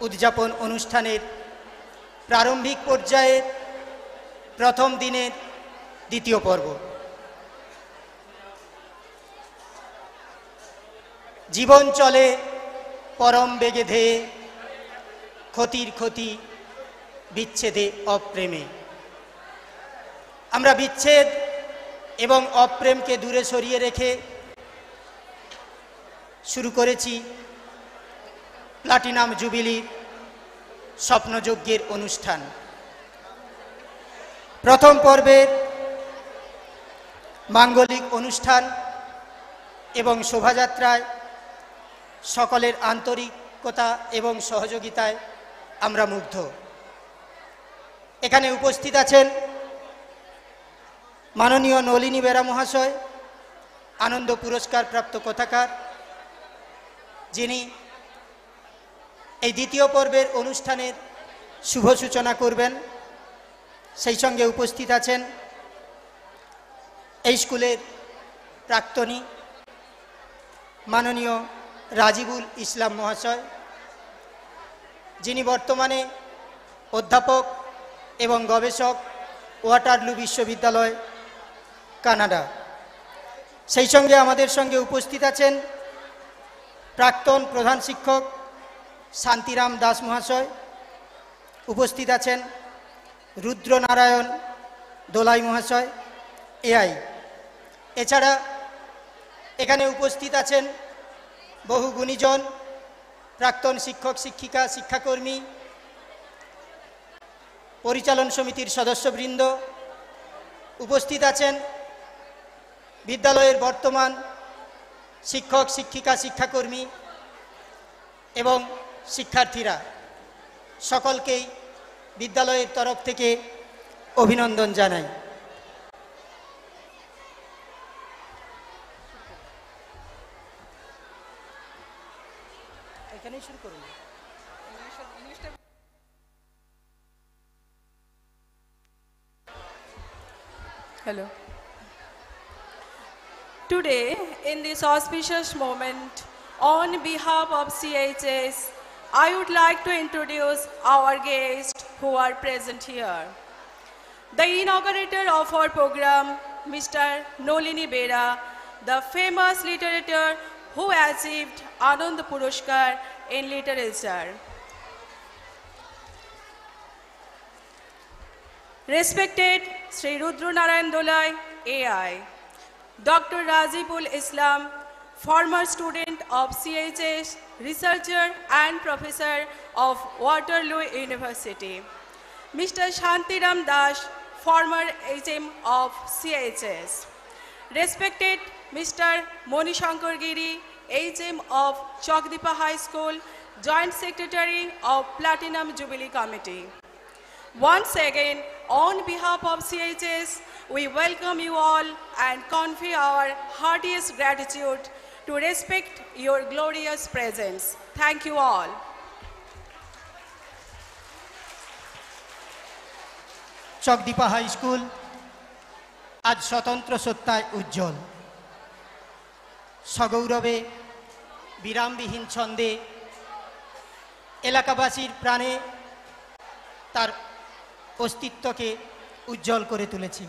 উদযাপন অনুষ্ঠানের প্রারম্ভিক পর্যায়ের প্রথম দিনের দ্বিতীয় পর্ব। জীবন চলে, পরম বেগে ধেয়ে, ক্ষতির ক্ষতি, বিচ্ছেদে অপ্রেমে। আমরা বিচ্ছেদ এবং অপ্রেমকে দূরে সরিয়ে রেখে শুরু করেছি প্লাটিনাম জুবিলির স্বপ্নযজ্ঞের অনুষ্ঠান। প্রথম পর্বের মাঙ্গলিক অনুষ্ঠান এবং শোভাযাত্রায় সকলের আন্তরিকতা এবং সহযোগিতায় আমরা মুগ্ধ। এখানে উপস্থিত আছেন মাননীয় নলিনী বেরা মহাশয়, আনন্দ পুরস্কার প্রাপ্ত কথাকার যিনি এই দ্বিতীয় পর্বের অনুষ্ঠানের শুভ সূচনা করবেন। সেই সঙ্গে উপস্থিত আছেন এই স্কুলের প্রাক্তনী মাননীয় রাজিবুল ইসলাম মহাশয়। যিনি বর্তমানে অধ্যাপক এবং গবেষক ওয়াটারলু বিশ্ববিদ্যালয়, কানাডা। সেই সঙ্গে আমাদের সঙ্গে উপস্থিত আছেন প্রাক্তন প্রধান শিক্ষক শান্তিরাম দাস মহাশয় উপস্থিত আছেন। রুদ্রনারায়ণ দোলাই মহাশয়, এআই। এছাড়া এখানে উপস্থিত আছেন বহু গুণীজন, প্রাক্তন শিক্ষক, শিক্ষিকা, শিক্ষাকর্মী, পরিচালন সমিতির সদস্যবৃন্দ। উপস্থিত আছেন বিদ্যালয়ের বর্তমান শিক্ষক, শিক্ষিকা, শিক্ষাকর্মী এবং শিক্ষার্থীরা সকলকেই বিদ্যালয়ের তরফ থেকে অভিনন্দন জানাই Hello. Today, in this auspicious moment, on behalf of CHS, I would like to introduce our guests who are present here. The inaugurator of our program, Mr. Nolini Bera, the famous literator who achieved Anand Puruskar in literature. Respected Sri Rudra Narayan Dolai, AI. Dr. Razibul Islam, former student of CHS, researcher and professor of Waterloo University. Mr. Shantiram Das, former HM of CHS. Respected Mr. Moni Shankar Giri, HM of Chokdipa High School, Joint Secretary of Platinum Jubilee Committee. Once again, on behalf of CHS, we welcome you all and convey our heartiest gratitude to respect your glorious presence. Thank you all. Chakdipa high school আজ স্বতন্ত্র সত্তায় উজ্জ্বল সগৌরবে বিরামবিহীন ছন্দে এলাকাবাসীর প্রাণে তার অস্তিত্বকে উজ্জ্বল করে তুলেছি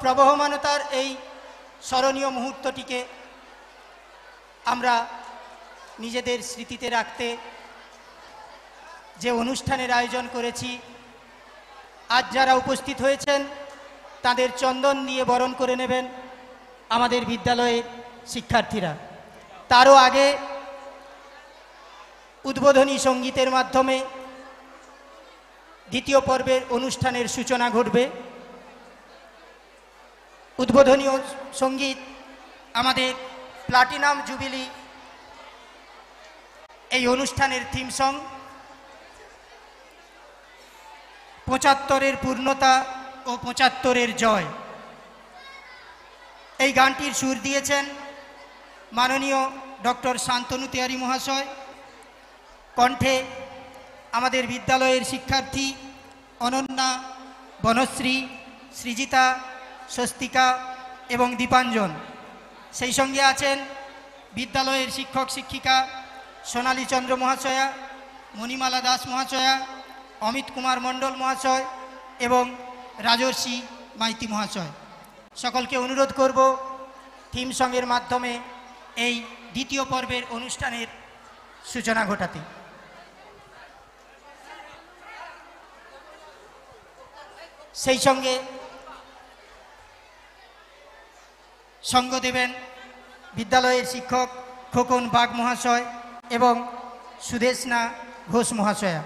প্রবহমানতার এই স্মরণীয় মুহূর্তটিকে আমরা নিজেদের স্মৃতিতে রাখতে যে অনুষ্ঠানের আয়োজন করেছি, আজ যারা উপস্থিত হয়েছেন, তাদের চন্দন দিয়ে বরণ করে নেবেন আমাদের বিদ্যালয়ের শিক্ষার্থীরা। তারও আগে উদ্বোধনী সঙ্গীতের মাধ্যমে দ্বিতীয় পর্বের অনুষ্ঠানের সূচনা ঘটবে। উদ্বোধনী ও- সংগীত আমাদের প্লাটিনাম জুবিলি এই অনুষ্ঠানের থিম সং পঁচাত্তরের পূর্ণতা ও পঁচাত্তরের জয়। এই গানটির সুর দিয়েছেন মাননীয় ডক্টর শান্তনু তেয়ারি মহাশয়। কণ্ঠে আমাদের বিদ্যালয়ের শিক্ষার্থী অনন্যা বনশ্রী, সৃজিতা স্বস্তিকা এবং দীপাঞ্জন। সেই সঙ্গে আছেন বিদ্যালয়ের শিক্ষক শিক্ষিকা সোনালী চন্দ্র মহাশয়া, মণিমালা দাস মহাশয়া, অমিত কুমার মণ্ডল মহাশয় এবং রাজর্ষি মাইতি মহাশয়। সকলকে অনুরোধ করব থিম সঙ্গের মাধ্যমে এই দ্বিতীয় পর্বের অনুষ্ঠানের সূচনা ঘটাতে। সেই সঙ্গে সঙ্গ দেবেন বিদ্যালয়ের শিক্ষক খোকন বাগ মহাশয় এবং Sudeshna Ghosh মহাশয়া।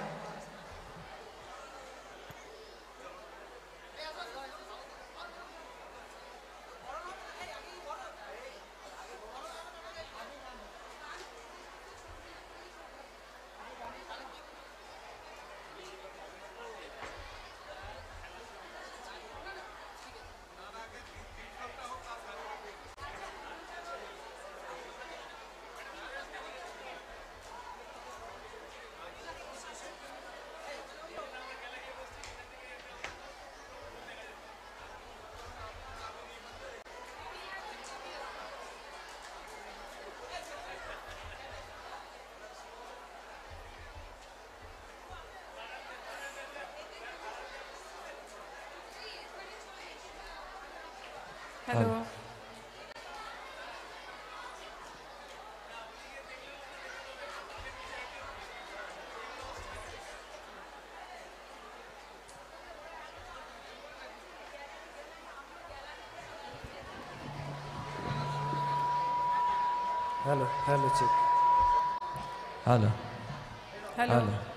Hello hello check hello hello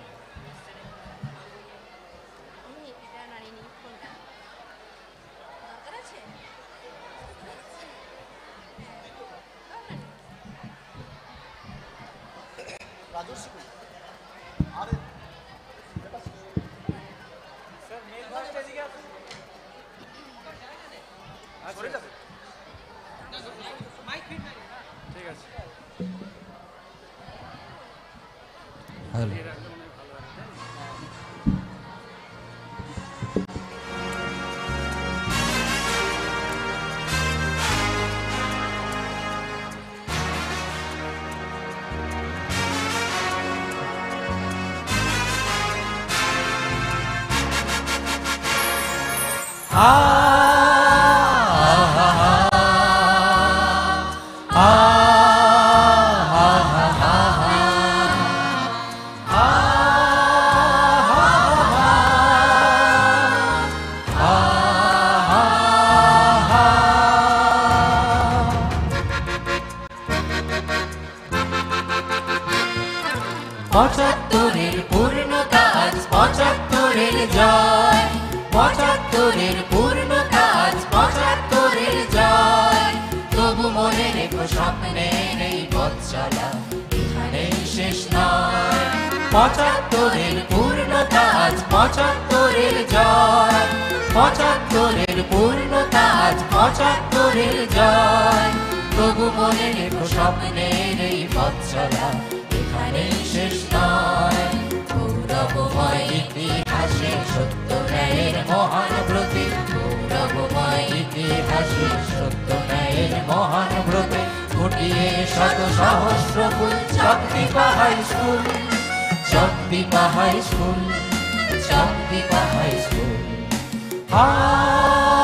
পঁচাত্তরের পূর্ণতা আজ পঁচাত্তরের জয়। তবু মনে রেখো স্বপ্নের এই পথ চলা, এখানে শেষ নয়। পঁচাত্তরের পূর্ণতা আজ পঁচাত্তরের জয়। পঁচাত্তরের পূর্ণতা আজ পঁচাত্তরের জয়। তবু মনে রেখো স্বপ্নের এই পথ চলা শেষ নয়। গৌরবময় সত্য ন্যায়ের মহান ইতিহাসে সত্য ন্যায়ের মহান ফুটিয়ে শত সহস্র ফুল চকদীপা হাই স্কুল চাকরি হাই স্কুল স্কুল। আ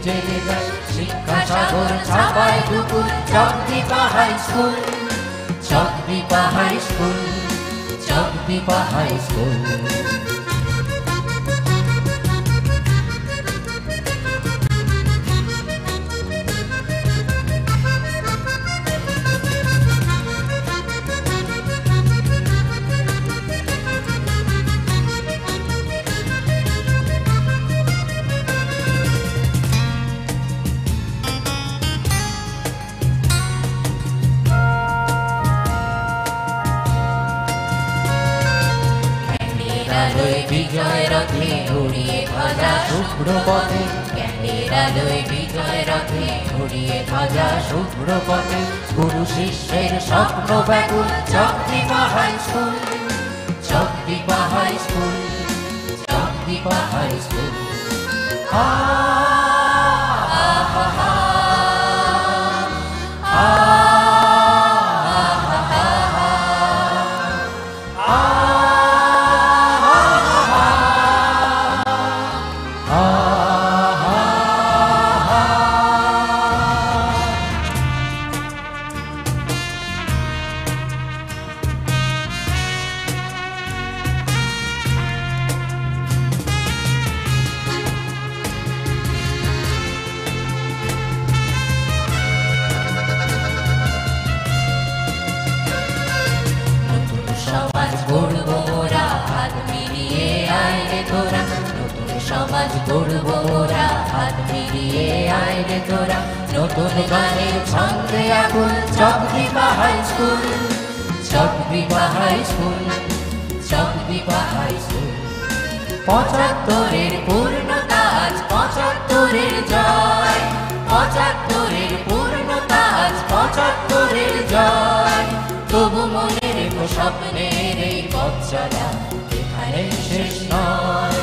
দ্বীপ জেলে যায় শিক্ষা সাগর ছাপায় দুপুর Chakdipa high school Chakdipa high school Chakdipa high school ধ্বজা শুভ্র পথে গুরু শিষ্যের স্বপ্ন ব্যাকুল চক্রি পাহাই স্কুল চক্রি পাহাই স্কুল চক্রি পাহাই স্কুল নতুন পঁচাত্তরের পূর্ণতা আজ পঁচাত্তরের জয়। পঁচাত্তরের পূর্ণতা আজ পঁচাত্তরের জয়। তবু মনে রেখো স্বপ্নের এই পথ এখানে শেষ নয়।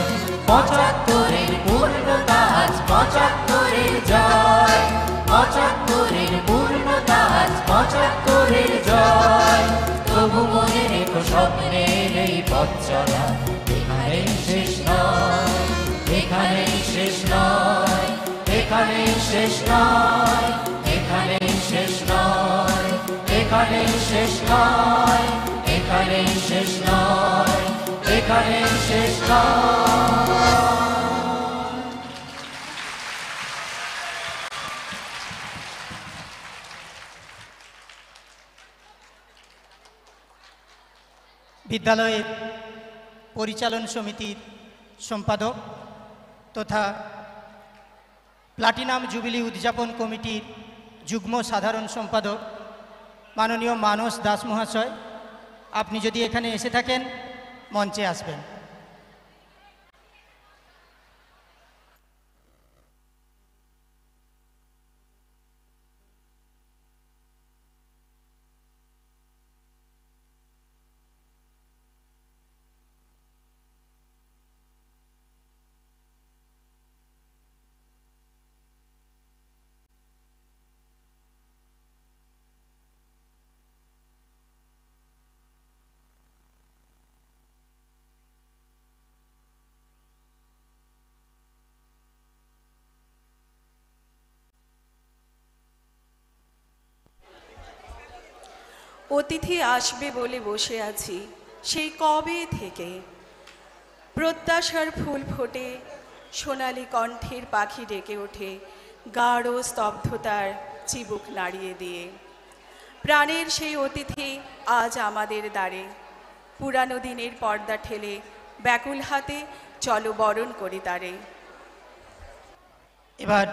পঁচাত্তরের পূর্ণতা আজ পঁচাত্তরের জয়। পঁচাত্তরের পূর্ণতা আজ পঁচাত্তরের জয়। তবু মনে রেখো স্বপ্নের এই পথ চলা এখানে শেষ এখানে শেষ নয় এখানে শেষ নয় এখানে শেষ নয় এখানে শেষ নয় এখানে শেষ নয় এখানে শেষ নয়। বিদ্যালয়ের পরিচালন সমিতির সম্পাদক তথা প্লাটিনাম জুবিলি উদযাপন কমিটির যুগ্ম সাধারণ সম্পাদক মাননীয় মানস দাস মহাশয়, আপনি যদি এখানে এসে থাকেন, মঞ্চে আসবেন। অতিথি আসবে বলে বসে আছি। সেই কবে থেকে? প্রত্যাশার ফুল ফোটে, সোনালি কণ্ঠের পাখি ডেকে ওঠে, গাঢ় স্তব্ধতার চিবুক নাড়িয়ে দিয়ে। প্রাণের সেই অতিথি আজ আমাদের দ্বারে। পুরানো দিনের পর্দা ঠেলে ব্যাকুল হাতে চলো বরণ করি তারে। এবার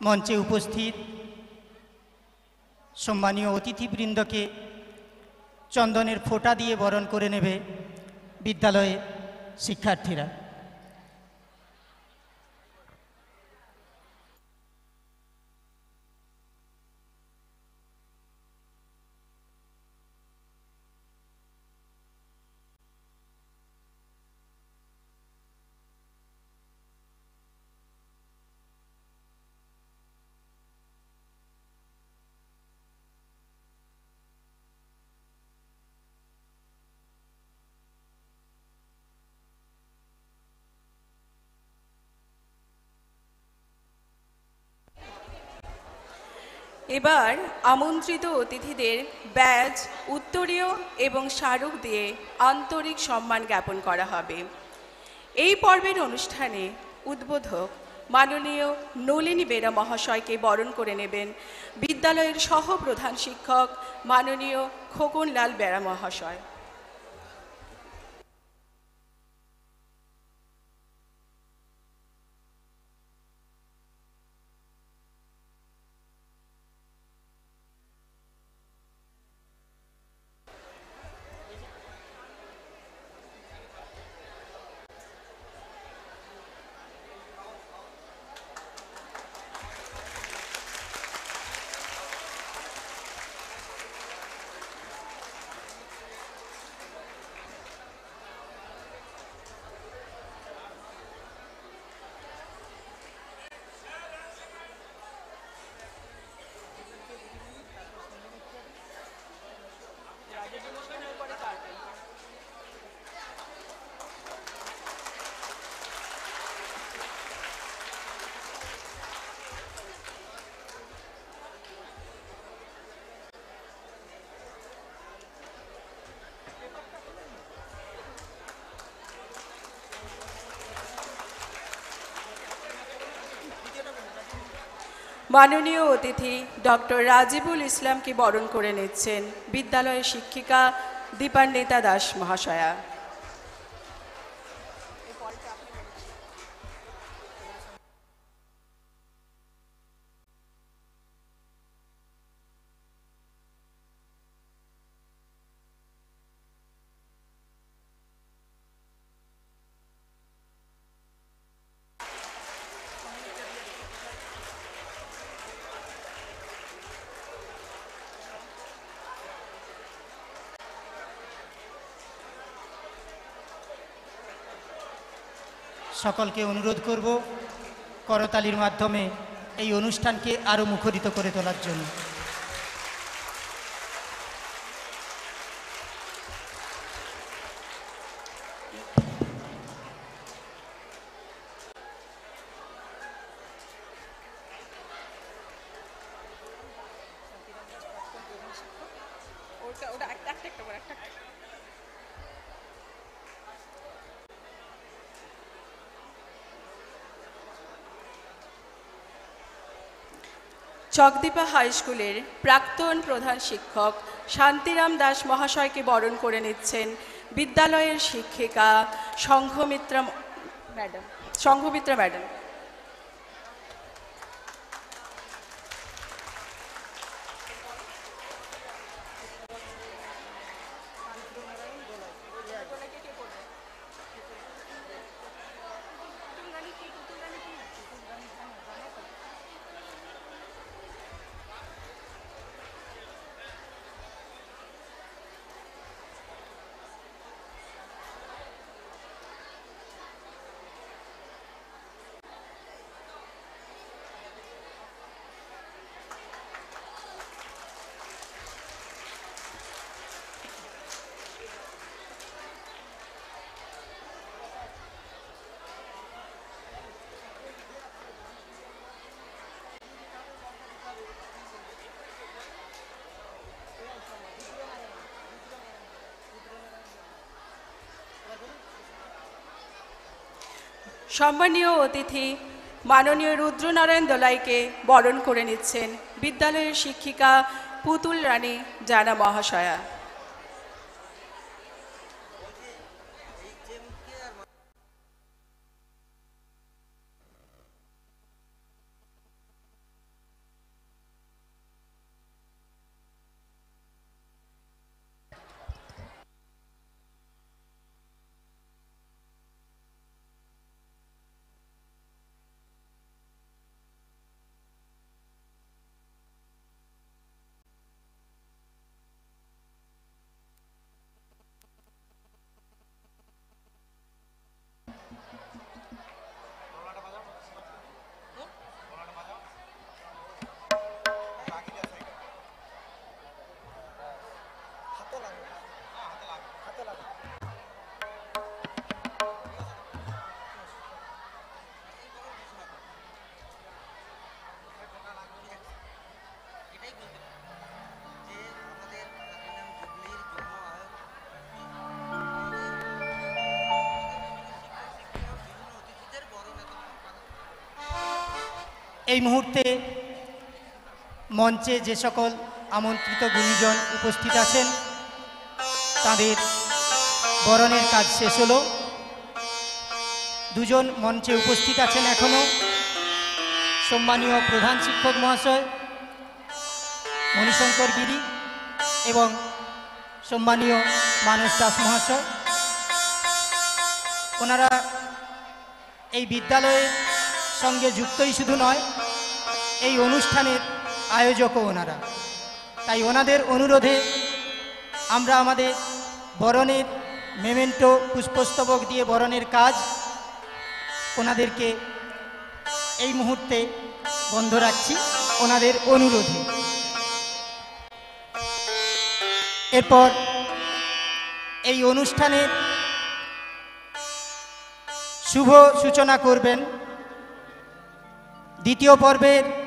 মঞ্চে উপস্থিত সম্মানীয় অতিথিবৃন্দকে চন্দনের ফোঁটা দিয়ে বরণ করে নেবে বিদ্যালয়ে শিক্ষার্থীরা। এবার আমন্ত্রিত অতিথিদের ব্যাজ, উত্তরীয় এবং স্মারক দিয়ে আন্তরিক সম্মান জ্ঞাপন করা হবে। এই পর্বের অনুষ্ঠানে উদ্বোধক মাননীয় নলিনী বেরা মহাশয়কে বরণ করে নেবেন বিদ্যালয়ের সহ প্রধান শিক্ষক মাননীয় খোকনলাল বেরা মহাশয়। মাননীয় অতিথি ডক্টর রাজিবুল ইসলামকে বরণ করে নিচ্ছেন বিদ্যালয়ের শিক্ষিকা দীপান্বিতা দাস মহাশয়া। সকলকে অনুরোধ করব করতালির মাধ্যমে এই অনুষ্ঠানকে আরও মুখরিত করে তোলার জন্য। চকদীপা হাই স্কুলের প্রাক্তন প্রধান শিক্ষক শান্তিরাম দাস মহাশয়কে বরণ করে নিচ্ছেন বিদ্যালয়ের শিক্ষিকা সংঘমিত্রা ম্যাডাম সংঘমিত্রা ম্যাডাম। সম্মানীয় অতিথি মাননীয় রুদ্রনারায়ণ দোলাইকে বরণ করে নিচ্ছেন বিদ্যালয়ের শিক্ষিকা পুতুল রানী জানা মহাশয়া। এই মুহূর্তে মঞ্চে যে সকল আমন্ত্রিত গুণীজন উপস্থিত আছেন, তাদের বরণের কাজ শেষ হলো। দুজন মঞ্চে উপস্থিত আছেন এখনও সম্মানীয় প্রধান শিক্ষক মহাশয় মণিশঙ্কর গিরি এবং সম্মানীয় মানস দাস মহাশয়। ওনারা এই বিদ্যালয়ের সঙ্গে যুক্তই শুধু নয় এই অনুষ্ঠানের আয়োজকও ওনারা। তাই ওনাদের অনুরোধে আমরা আমাদের বরণের মেমেন্টো, পুষ্পস্তবক দিয়ে বরণের কাজ ওনাদেরকে এই মুহূর্তে বন্ধ রাখছি, ওনাদের অনুরোধে। এরপর এই অনুষ্ঠানের শুভ সূচনা করবেন। দ্বিতীয় পর্বের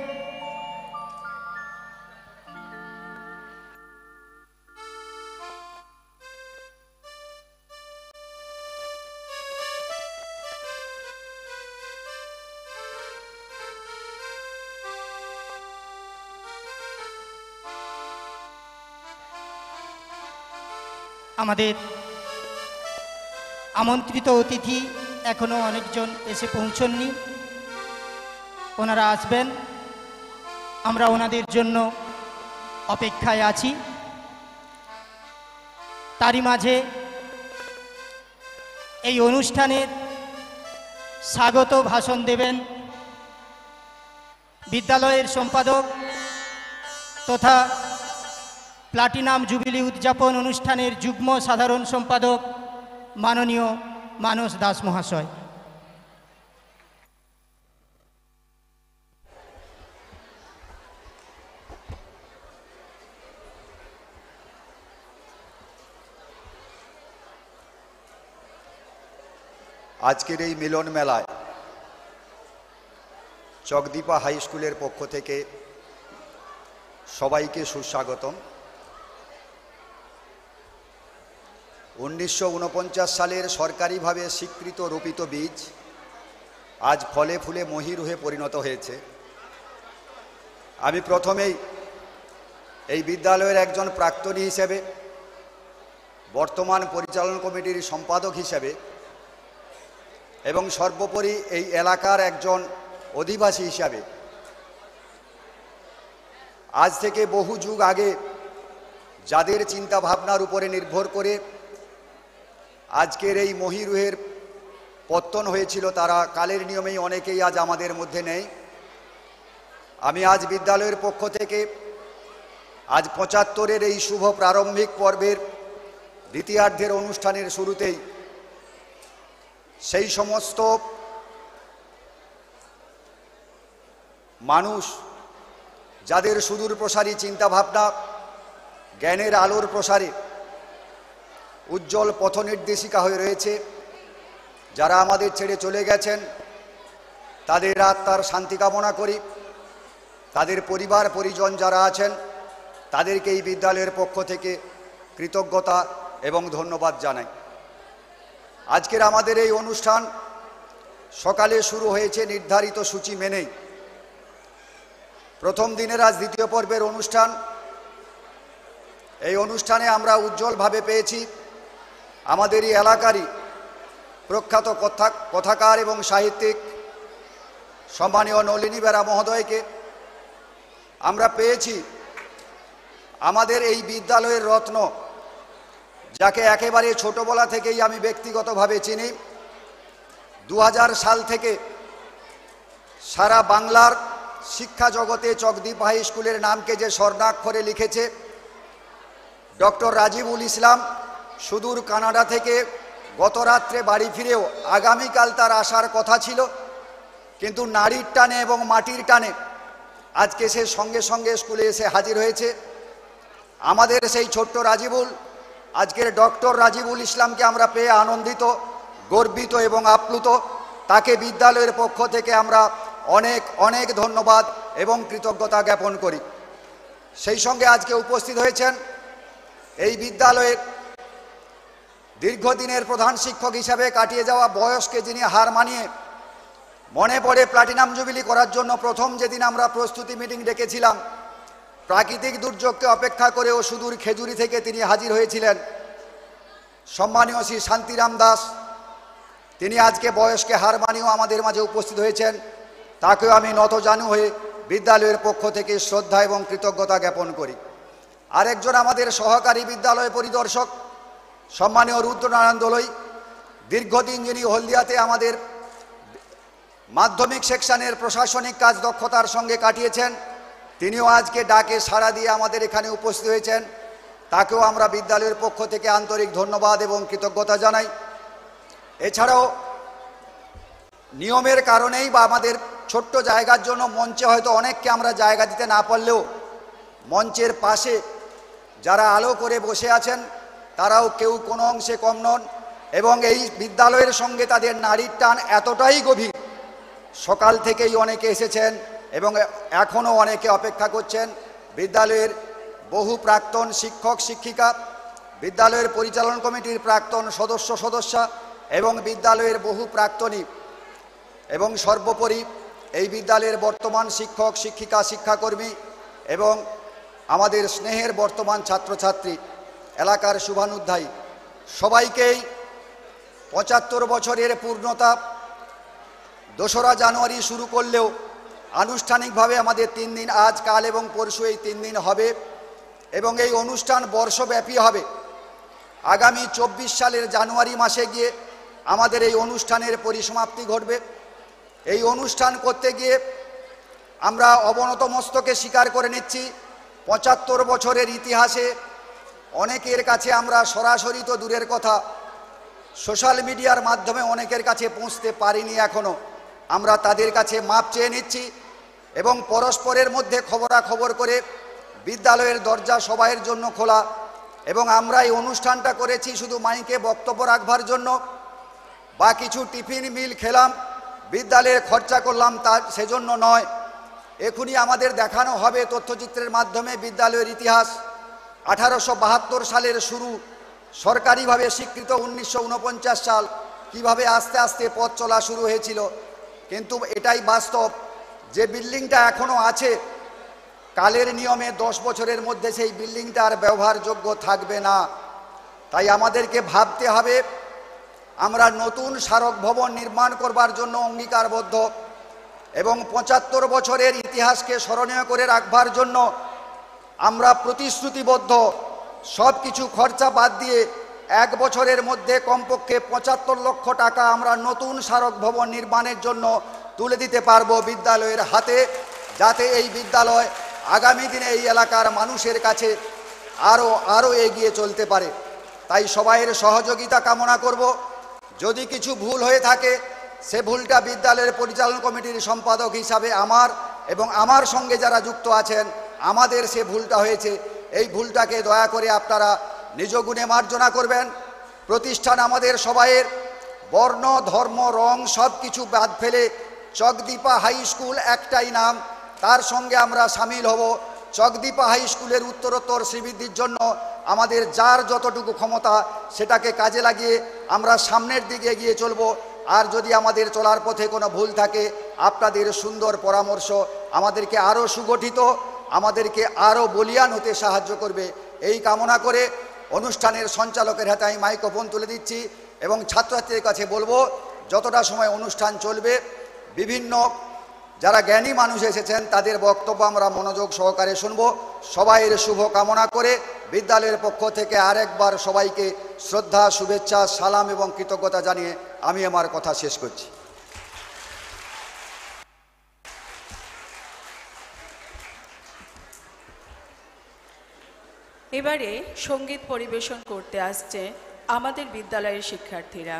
আমাদের আমন্ত্রিত অতিথি এখনও অনেকজন এসে পৌঁছননি। ওনারা আসবেন। আমরা ওনাদের জন্য অপেক্ষায় আছি। তারই মাঝে এই অনুষ্ঠানের স্বাগত ভাষণ দেবেন বিদ্যালয়ের সম্পাদক তথা প্লাটিনাম জুবিলি উদযাপন অনুষ্ঠানের যুগ্ম সাধারণ সম্পাদক মাননীয় মানস দাস মহাশয়। আজকের এই মিলন মেলায় চকদীপা হাই স্কুলের পক্ষ থেকে সবাইকে সুস্বাগতম। উনিশশো উনপঞ্চাশ সালের সরকারিভাবে স্বীকৃত রোপিত বীজ আজ ফলে ফুলে মহির হয়ে পরিণত হয়েছে। আমি প্রথমেই এই বিদ্যালয়ের একজন প্রাক্তনী হিসেবে, বর্তমান পরিচালন কমিটির সম্পাদক হিসেবে এবং সর্বোপরি এই এলাকার একজন অধিবাসী হিসাবে আজ থেকে বহু যুগ আগে যাদের চিন্তা ভাবনার উপরে নির্ভর করে আজকের এই মহিরুহের পত্তন হয়েছিল, তারা কালের নিয়মেই অনেকেই আজ আমাদের মধ্যে নেই। আমি আজ বিদ্যালয়ের পক্ষ থেকে আজ পঁচাত্তরের এই শুভ প্রারম্ভিক পর্বের দ্বিতীয়ার্ধের অনুষ্ঠানের শুরুতেই সেই সমস্ত মানুষ যাদের সুদূর প্রসারী চিন্তাভাবনা, জ্ঞানের আলোর প্রসারে উজ্জ্বল পথনির্দেশিকা হয়ে রয়েছে। যারা আমাদের ছেড়ে চলে গেছেন, তাদের আত্মার শান্তি কামনা করি। তাদের পরিবার, পরিজন যারা আছেন, তাদেরকে এই বিদ্যালয়ের পক্ষ থেকে কৃতজ্ঞতা এবং ধন্যবাদ জানাই। আজকের আমাদের এই অনুষ্ঠান সকালে শুরু হয়েছে, নির্ধারিত সূচি মেনেই। প্রথম দিনের আজ দ্বিতীয় পর্বের অনুষ্ঠান। এই অনুষ্ঠানে আমরা উজ্জ্বলভাবে পেয়েছি। আমাদেরই এলাকারই প্রখ্যাত কথা কথাকার এবং সাহিত্যিক সম্মানীয় নলিনী বেরা মহোদয়কে আমরা পেয়েছি আমাদের এই বিদ্যালয়ের রত্ন, যাকে একেবারে ছোটবেলা থেকেই আমি ব্যক্তিগতভাবে চিনি। দু হাজার সাল থেকে সারা বাংলার শিক্ষা জগতে চকদ্বীপ হাই স্কুলের নামকে যে স্বর্ণাক্ষরে লিখেছে, ডক্টর রাজিবুল ইসলাম সুদূর কানাডা থেকে গত রাত্রে বাড়ি ফিরেও আগামীকাল তার আসার কথা ছিল। কিন্তু নারীর টানে এবং মাটির টানে আজকে সে সঙ্গে সঙ্গে স্কুলে এসে হাজির হয়েছে। আমাদের সেই ছোট্ট রাজিবুল, আজকের ডক্টর রাজিবুল ইসলামকে আমরা পেয়ে আনন্দিত, গর্বিত এবং আপ্লুত। তাকে বিদ্যালয়ের পক্ষ থেকে আমরা অনেক অনেক ধন্যবাদ এবং কৃতজ্ঞতা জ্ঞাপন করি। সেই সঙ্গে আজকে উপস্থিত হয়েছেন এই বিদ্যালয়ের দীর্ঘদিনের প্রধান শিক্ষক হিসাবে কাটিয়ে যাওয়া বয়সকে যিনি হার মানিয়ে মনে পড়ে প্লাটিনাম জুবিলি করার জন্য প্রথম যেদিন আমরা প্রস্তুতি মিটিং ডেকেছিলাম, প্রাকৃতিক দুর্যোগকে অপেক্ষা করেও সুদূর খেজুরি থেকে তিনি হাজির হয়েছিলেন। সম্মানীয় শ্রী শান্তিরাম দাস, তিনি আজকে বয়সকে হার মানিয়েও আমাদের মাঝে উপস্থিত হয়েছেন। তাকেও আমি নত জানু হয়ে বিদ্যালয়ের পক্ষ থেকে শ্রদ্ধা এবং কৃতজ্ঞতা জ্ঞাপন করি। আরেকজন আমাদের সহকারী বিদ্যালয় পরিদর্শক সম্মানীয় রুদ্রনারায়ণ দোলই, দীর্ঘদিন যিনি হলদিয়াতে আমাদের মাধ্যমিক সেকশনের প্রশাসনিক কাজ দক্ষতার সঙ্গে কাটিয়েছেন, তিনিও আজকে ডাকে সাড়া দিয়ে আমাদের এখানে উপস্থিত হয়েছেন। তাকেও আমরা বিদ্যালয়ের পক্ষ থেকে আন্তরিক ধন্যবাদ এবং কৃতজ্ঞতা জানাই। এছাড়াও নিয়মের কারণেই বা আমাদের ছোট্ট জায়গার জন্য মঞ্চে হয়তো অনেককে আমরা জায়গা দিতে না পারলেও মঞ্চের পাশে যারা আলো করে বসে আছেন তারাও কেউ কোনো অংশে কম নন এবং এই বিদ্যালয়ের সঙ্গে তাদের নারীর টান এতটাই গভীর। সকাল থেকেই অনেকে এসেছেন এবং এখনও অনেকে অপেক্ষা করছেন। বিদ্যালয়ের বহু প্রাক্তন শিক্ষক, শিক্ষিকা, বিদ্যালয়ের পরিচালন কমিটির প্রাক্তন সদস্য, সদস্যা এবং বিদ্যালয়ের বহু প্রাক্তনী এবং সর্বোপরি এই বিদ্যালয়ের বর্তমান শিক্ষক, শিক্ষিকা, শিক্ষাকর্মী এবং আমাদের স্নেহের বর্তমান ছাত্রছাত্রী এলাকার শুভানুধ্যায়ী। সবাইকেই পঁচাত্তর বছরের পূর্ণতা। দোসরা জানুয়ারি শুরু করলেও আনুষ্ঠানিকভাবে আমাদের তিন দিন আজ, কাল এবং পরশু এই তিন দিন হবে এবং এই অনুষ্ঠান বর্ষব্যাপী হবে। আগামী চব্বিশ সালের জানুয়ারি মাসে গিয়ে আমাদের এই অনুষ্ঠানের পরিসমাপ্তি ঘটবে। এই অনুষ্ঠান করতে গিয়ে আমরা অবনত মস্তকে স্বীকার করে নিচ্ছি। পঁচাত্তর বছরের ইতিহাসে অনেকের কাছে আমরা সরাসরি তো দূরের কথা, সোশ্যাল মিডিয়ার মাধ্যমে অনেকের কাছে পৌঁছতে পারিনি এখনও আমরা তাদের কাছে মাপ চেয়ে নিচ্ছি এবং পরস্পরের মধ্যে খবরাখবর করে বিদ্যালয়ের দরজা সবাইয়ের জন্য খোলা এবং আমরা এই অনুষ্ঠানটা করেছি শুধু মাইকে বক্তব্য রাখবার জন্য। বা কিছু টিফিন মিল খেলাম বিদ্যালয়ে খরচা করলাম তার সেজন্য নয়। এখনই আমাদের দেখানো হবে তথ্যচিত্রের মাধ্যমে বিদ্যালয়ের ইতিহাস। আঠারোশো বাহাত্তর সালের শুরু সরকারিভাবে স্বীকৃত উনিশশো ঊনপঞ্চাশ সাল কীভাবে আস্তে আস্তে পথ চলা শুরু হয়েছিল। কিন্তু এটাই বাস্তব, যে বিল্ডিংটা এখনও আছে, কালের নিয়মে দশ বছরের মধ্যে সেই বিল্ডিংটা আর ব্যবহারযোগ্য থাকবে না। তাই আমাদেরকে ভাবতে হবে, আমরা নতুন স্মারক ভবন নির্মাণ করবার জন্য অঙ্গীকারবদ্ধ এবং পঁচাত্তর বছরের ইতিহাসকে স্মরণীয় করে রাখবার জন্য আমরা প্রতিশ্রুতিবদ্ধ। সব কিছু খরচা বাদ দিয়ে এক বছরের মধ্যে কমপক্ষে পঁচাত্তর লক্ষ টাকা আমরা নতুন স্মারক ভবন নির্মাণের জন্য তুলে দিতে পারব বিদ্যালয়ের হাতে, যাতে এই বিদ্যালয় আগামী দিনে এই এলাকার মানুষের কাছে আরও আরও এগিয়ে চলতে পারে। তাই সবাইয়ের সহযোগিতা কামনা করব। যদি কিছু ভুল হয়ে থাকে, সে ভুলটা বিদ্যালয়ের পরিচালন কমিটির সম্পাদক হিসাবে আমার এবং আমার সঙ্গে যারা যুক্ত আছেন আমাদের সে ভুলটা হয়েছে। এই ভুলটাকে দয়া করে আপনারা নিজ গুণে মার্জনা করবেন। প্রতিষ্ঠান আমাদের সবাইয়ের বর্ণ, ধর্ম, রং সব কিছু বাদ ফেলে চকদীপা হাই স্কুল একটাই নাম। তার সঙ্গে আমরা সামিল হব। চকদীপা হাই স্কুলের উত্তরোত্তর শ্রীবৃদ্ধির জন্য আমাদের যার যতটুকু ক্ষমতা সেটাকে কাজে লাগিয়ে আমরা সামনের দিকে এগিয়ে চলব। আর যদি আমাদের চলার পথে কোনো ভুল থাকে, আপনাদের সুন্দর পরামর্শ আমাদেরকে আরও সুগঠিত আমাদেরকে আরও বলিয়ান হতে সাহায্য করবে। এই কামনা করে অনুষ্ঠানের সঞ্চালকের হাতে আমি মাইক্রোফোন তুলে দিচ্ছি এবং ছাত্রছাত্রীদের কাছে বলব, যতটা সময় অনুষ্ঠান চলবে, বিভিন্ন যারা জ্ঞানী মানুষ এসেছেন, তাদের বক্তব্য আমরা মনোযোগ সহকারে শুনব। সবাইয়ের শুভ কামনা করে বিদ্যালয়ের পক্ষ থেকে আরেকবার সবাইকে শ্রদ্ধা, শুভেচ্ছা, সালাম এবং কৃতজ্ঞতা জানিয়ে আমি আমার কথা শেষ করছি। এবারে সংগীত পরিবেশন করতে আসছে আমাদের বিদ্যালয়ের শিক্ষার্থীরা।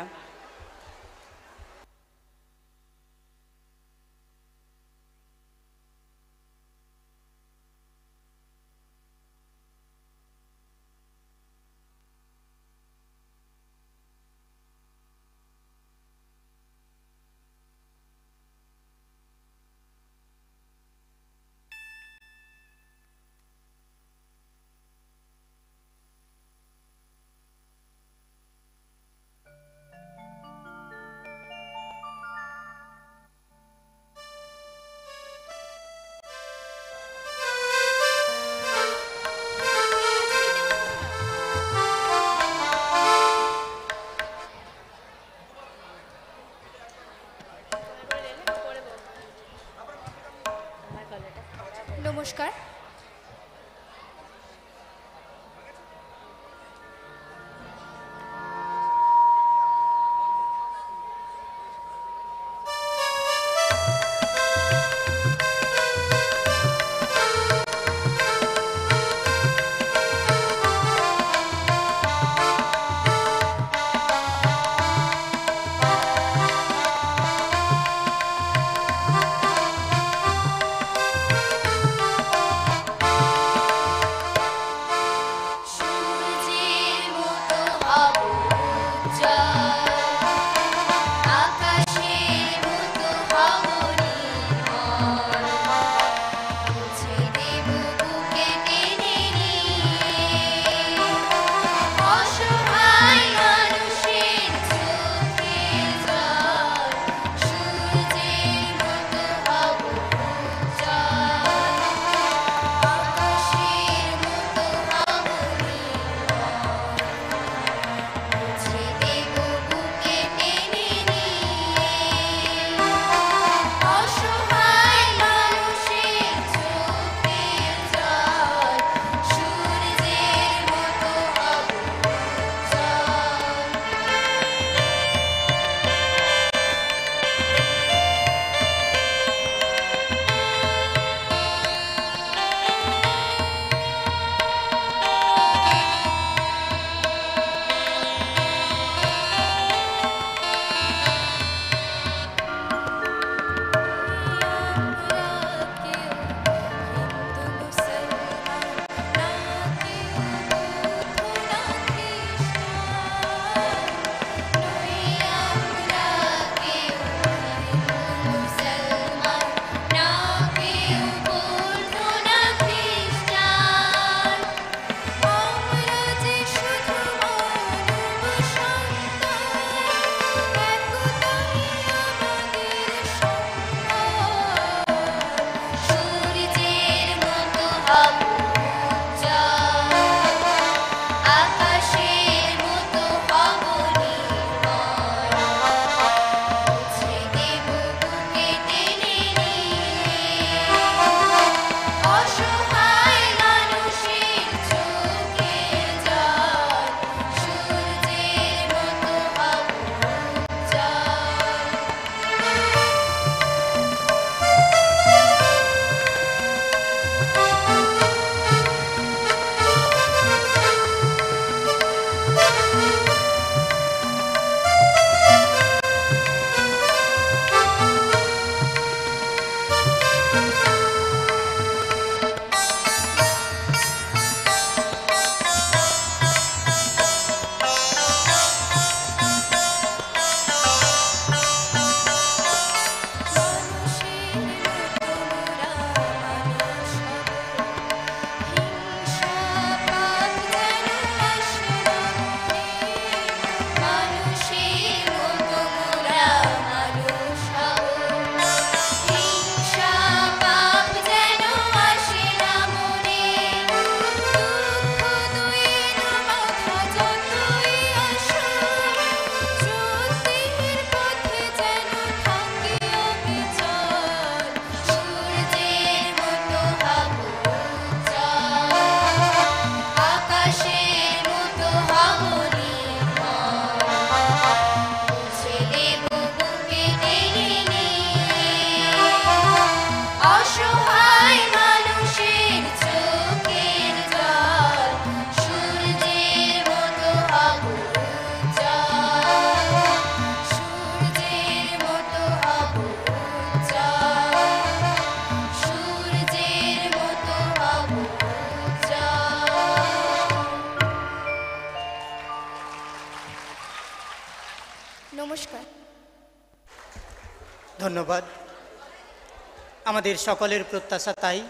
সকলের প্রত্যাশা তাই।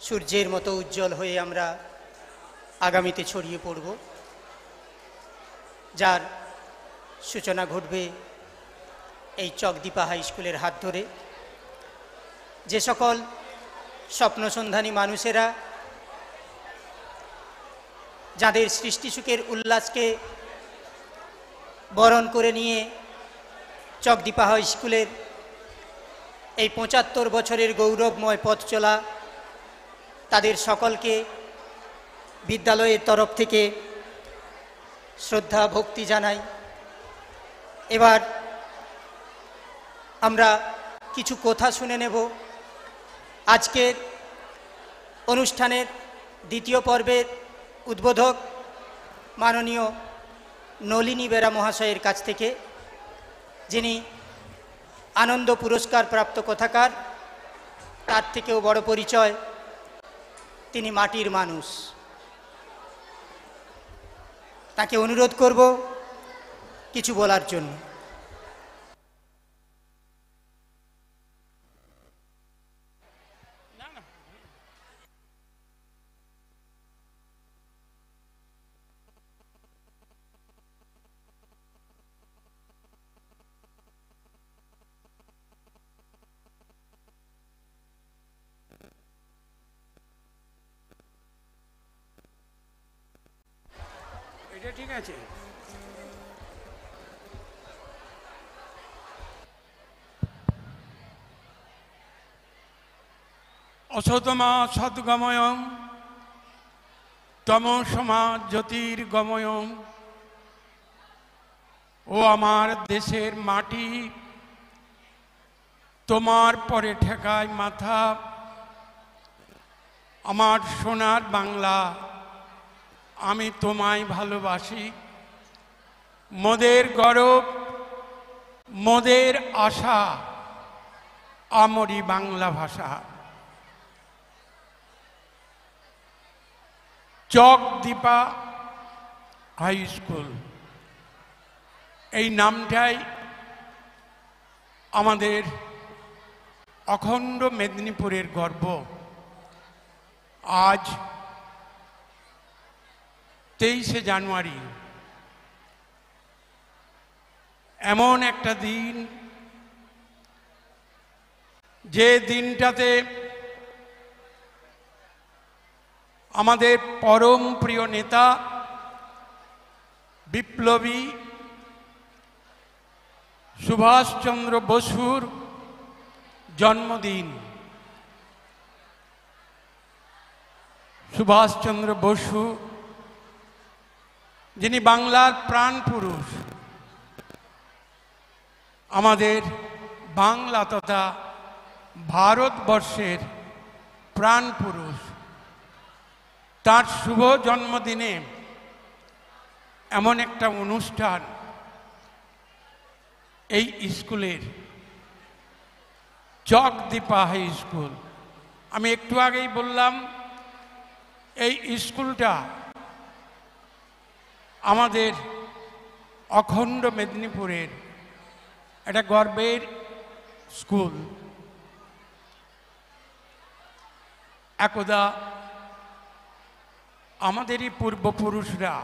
সূর্যের মতো উজ্জ্বল হয়ে আমরা আগামীতে ছড়িয়ে পড়ব। যার সূচনা ঘটবে এই চকদীপা হাই স্কুলের হাত ধরে। যে সকল স্বপ্নসন্ধানী মানুষেরা যাদের সৃষ্টিসুখের উল্লাসকে বরণ করে নিয়ে চকদীপা হাই স্কুলের এই পঁচাত্তর বছরের গৌরবময় পথ চলা তাদের সকলকে বিদ্যালয়ের তরফ থেকে শ্রদ্ধা, ভক্তি জানাই। এবার আমরা কিছু কথা শুনে নেব। আজকের অনুষ্ঠানের দ্বিতীয় পর্বের উদ্বোধক মাননীয় নলিনী বেরা মহাশয়ের কাছ থেকে, যিনি আনন্দ পুরস্কার প্রাপ্ত কথাকার, তার থেকেও বড় পরিচয়, তিনি মাটির মানুষ। তাকে অনুরোধ করব কিছু বলার জন্য। অসতমা সদ্গময়। তম সমাজ জ্যোতির্গময়। ও আমার দেশের মাটি, তোমার পরে ঠেকায় মাথা, আমার সোনার বাংলা, আমি তোমায় ভালোবাসি। মোদের গরব, মোদের আশা, আমরি বাংলা ভাষা। Chakdipa high school. এই নামটাই আমাদের অখণ্ড মেদিনীপুরের গর্ব। আজ তেইশে জানুয়ারি। এমন একটা দিন, যে দিনটাতে আমাদের পরম প্রিয় নেতা, বিপ্লবী সুভাষচন্দ্র বসুর জন্মদিন। সুভাষচন্দ্র বসু, যিনি বাংলার প্রাণ পুরুষ, আমাদের বাংলা তথা ভারতবর্ষের প্রাণ পুরুষ। তার শুভ জন্মদিনে এমন একটা অনুষ্ঠান এই স্কুলের চকদীপা হাই স্কুল। আমি একটু আগেই বললাম, এই স্কুলটা আমাদের অখণ্ড মেদিনীপুরের একটা গর্বের স্কুল। একদা আমাদেরই পূর্বপুরুষরা।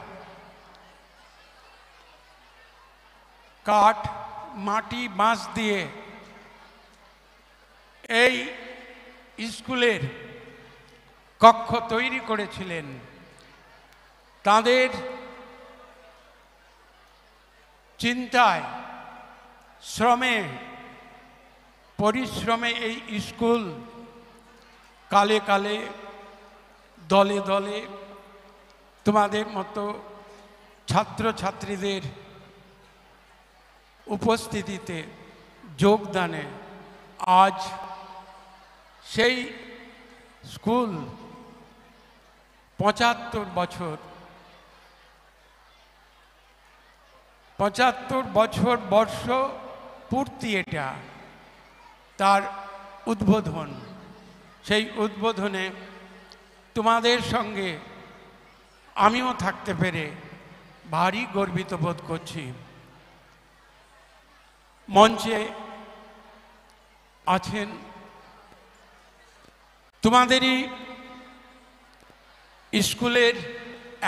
কাঠ, মাটি, বাঁশ দিয়ে এই স্কুলের কক্ষ তৈরি করেছিলেন। তাদের চিন্তায়, শ্রমে, পরিশ্রমে এই স্কুল কালে কালে, দলে দলে তোমাদের মতো ছাত্রছাত্রীদের উপস্থিতিতে যোগদানে আজ সেই স্কুল পঁচাত্তর বছর পঁচাত্তর বছর বর্ষ পূর্তি এটা, তার উদ্বোধন। সেই উদ্বোধনে তোমাদের সঙ্গে আমিও থাকতে পেরে ভারী গর্বিত বোধ করছি। মঞ্চে আছেন তোমাদেরই স্কুলের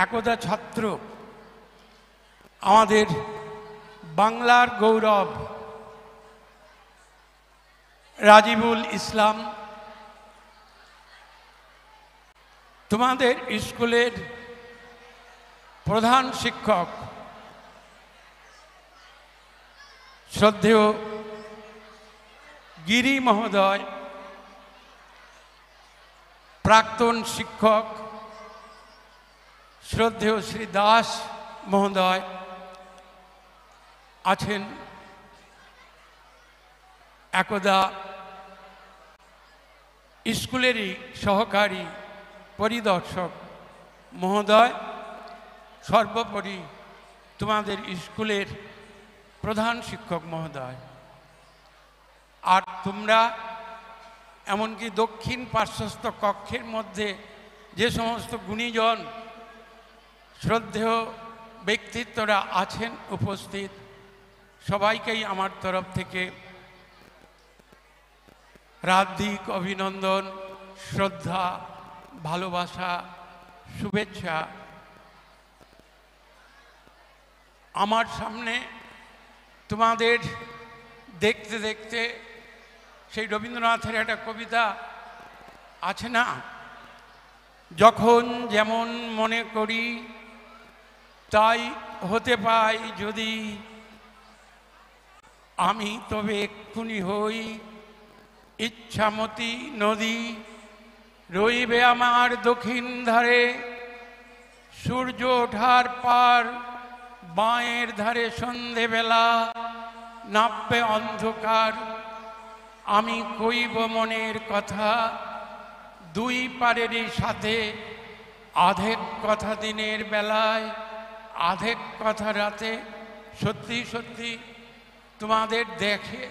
একদা ছাত্র, আমাদের বাংলার গৌরব, রাজিবুল ইসলাম। তোমাদের স্কুলের প্রধান শিক্ষক। শ্রদ্ধেয় গিরি মহোদয়, প্রাক্তন শিক্ষক, শ্রদ্ধেয় শ্রী দাস মহোদয় আছেন একদা স্কুলেরই সহকারী পরিদর্শক মহোদয়। সর্বোপরি তোমাদের স্কুলের প্রধান শিক্ষক মহোদয়। আর তোমরা এমনকি দক্ষিণ পার্শ্বস্থ কক্ষের মধ্যে যে সমস্ত গুণীজন শ্রদ্ধেয় ব্যক্তিত্বরা আছেন উপস্থিত, সবাইকেই আমার তরফ থেকে রাধিক অভিনন্দন, শ্রদ্ধা, ভালোবাসা, শুভেচ্ছা আমার সামনে তোমাদের দেখতে দেখতে সেই রবীন্দ্রনাথের একটা কবিতা আছে না? যখন যেমন মনে করি, তাই হতে পাই যদি। আমি তবে এক্ষুনি হই ইচ্ছামতি নদী, রইবে আমার দক্ষিণ ধারে। সূর্য ওঠার পার বাঁয়ের ধারে সন্ধেবেলা নাববে অন্ধকার। আমি কইব মনের কথা, দুই পারেরই সাথে আধেক কথা দিনের বেলায়, আধেক কথা রাতে। সত্যি সত্যি তোমাদের দেখে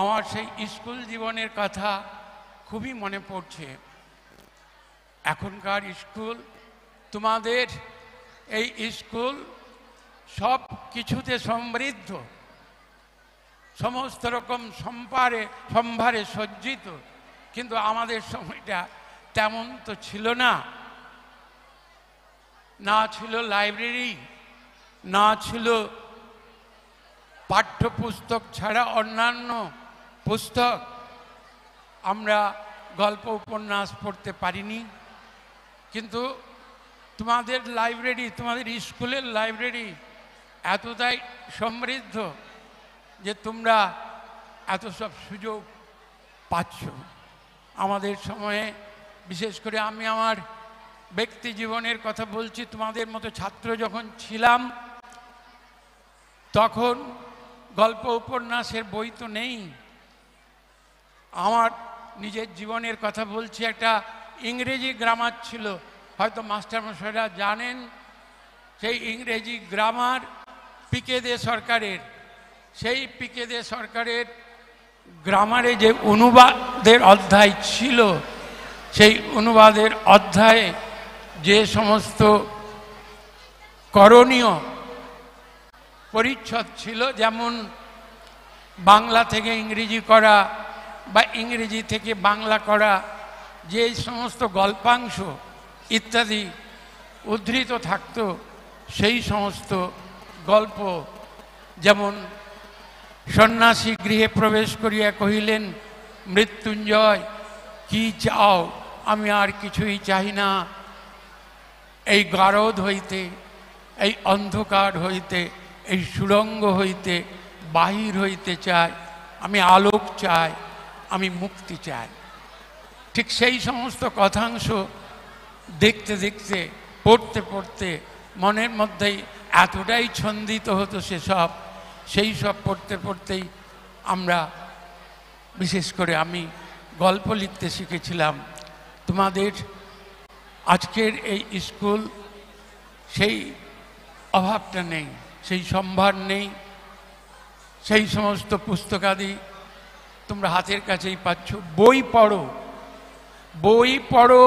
আমার সেই স্কুল জীবনের কথা খুবই মনে পড়ছে। এখনকার স্কুল, তোমাদের এই স্কুল সব কিছুতে সমৃদ্ধ। সমস্ত রকম সম্পারে, সম্ভারে সজ্জিত। কিন্তু আমাদের সময়টা তেমন তো ছিল না। না ছিল লাইব্রেরি, না ছিল পাঠ্যপুস্তক ছাড়া অন্যান্য পুস্তক। আমরা গল্প, উপন্যাস পড়তে পারিনি। কিন্তু তোমাদের লাইব্রেরি, তোমাদের স্কুলের লাইব্রেরি এতটাই সমৃদ্ধ যে তোমরা এত সব সুযোগ পাচ্ছ। আমাদের সময়ে, বিশেষ করে আমি আমার ব্যক্তি জীবনের কথা বলছি, তোমাদের মতো ছাত্র যখন ছিলাম, তখন গল্প উপন্যাসের বই তো নেই। আমার নিজের জীবনের কথা বলছি, একটা ইংরেজি গ্রামার ছিল। হয়তো মাস্টারমশাইরা জানেন, সেই ইংরেজি গ্রামার পিকে দে সরকারের, সেই পিকে দে সরকারের গ্রামারে যে অনুবাদের অধ্যায় ছিল, সেই অনুবাদের অধ্যায়ে যে সমস্ত করণীয় পরিচ্ছদ ছিল, যেমন বাংলা থেকে ইংরেজি করা বা ইংরেজি থেকে বাংলা করা, যে সমস্ত গল্পাংশ ইত্যাদি উদ্ধৃত থাকত, সেই সমস্ত গল্প। যেমন, সন্ন্যাসী গৃহে প্রবেশ করিয়া কহিলেন, মৃত্যুঞ্জয়, কি চাও? আমি আর কিছুই চাই না। এই গারদ হইতে, এই অন্ধকার হইতে, এই সুরঙ্গ হইতে, বাহির হইতে চাই আমি আলোক চাই, আমি মুক্তি চাই। ঠিক সেই সমস্ত কথাংশ দেখতে দেখতে, পড়তে পড়তে মনের মধ্যেই এতটাই ছন্দিত হতো সেসব, সেই সব পড়তে পড়তেই আমরা, বিশেষ করে আমি গল্প লিখতে শিখেছিলাম। তোমাদের আজকের এই স্কুল সেই অভাবটা নেই, সেই সম্ভার নেই, সেই সমস্ত পুস্তকাদি তোমরা হাতের কাছেই পাচ্ছ। বই পড়ো বই পড়ো,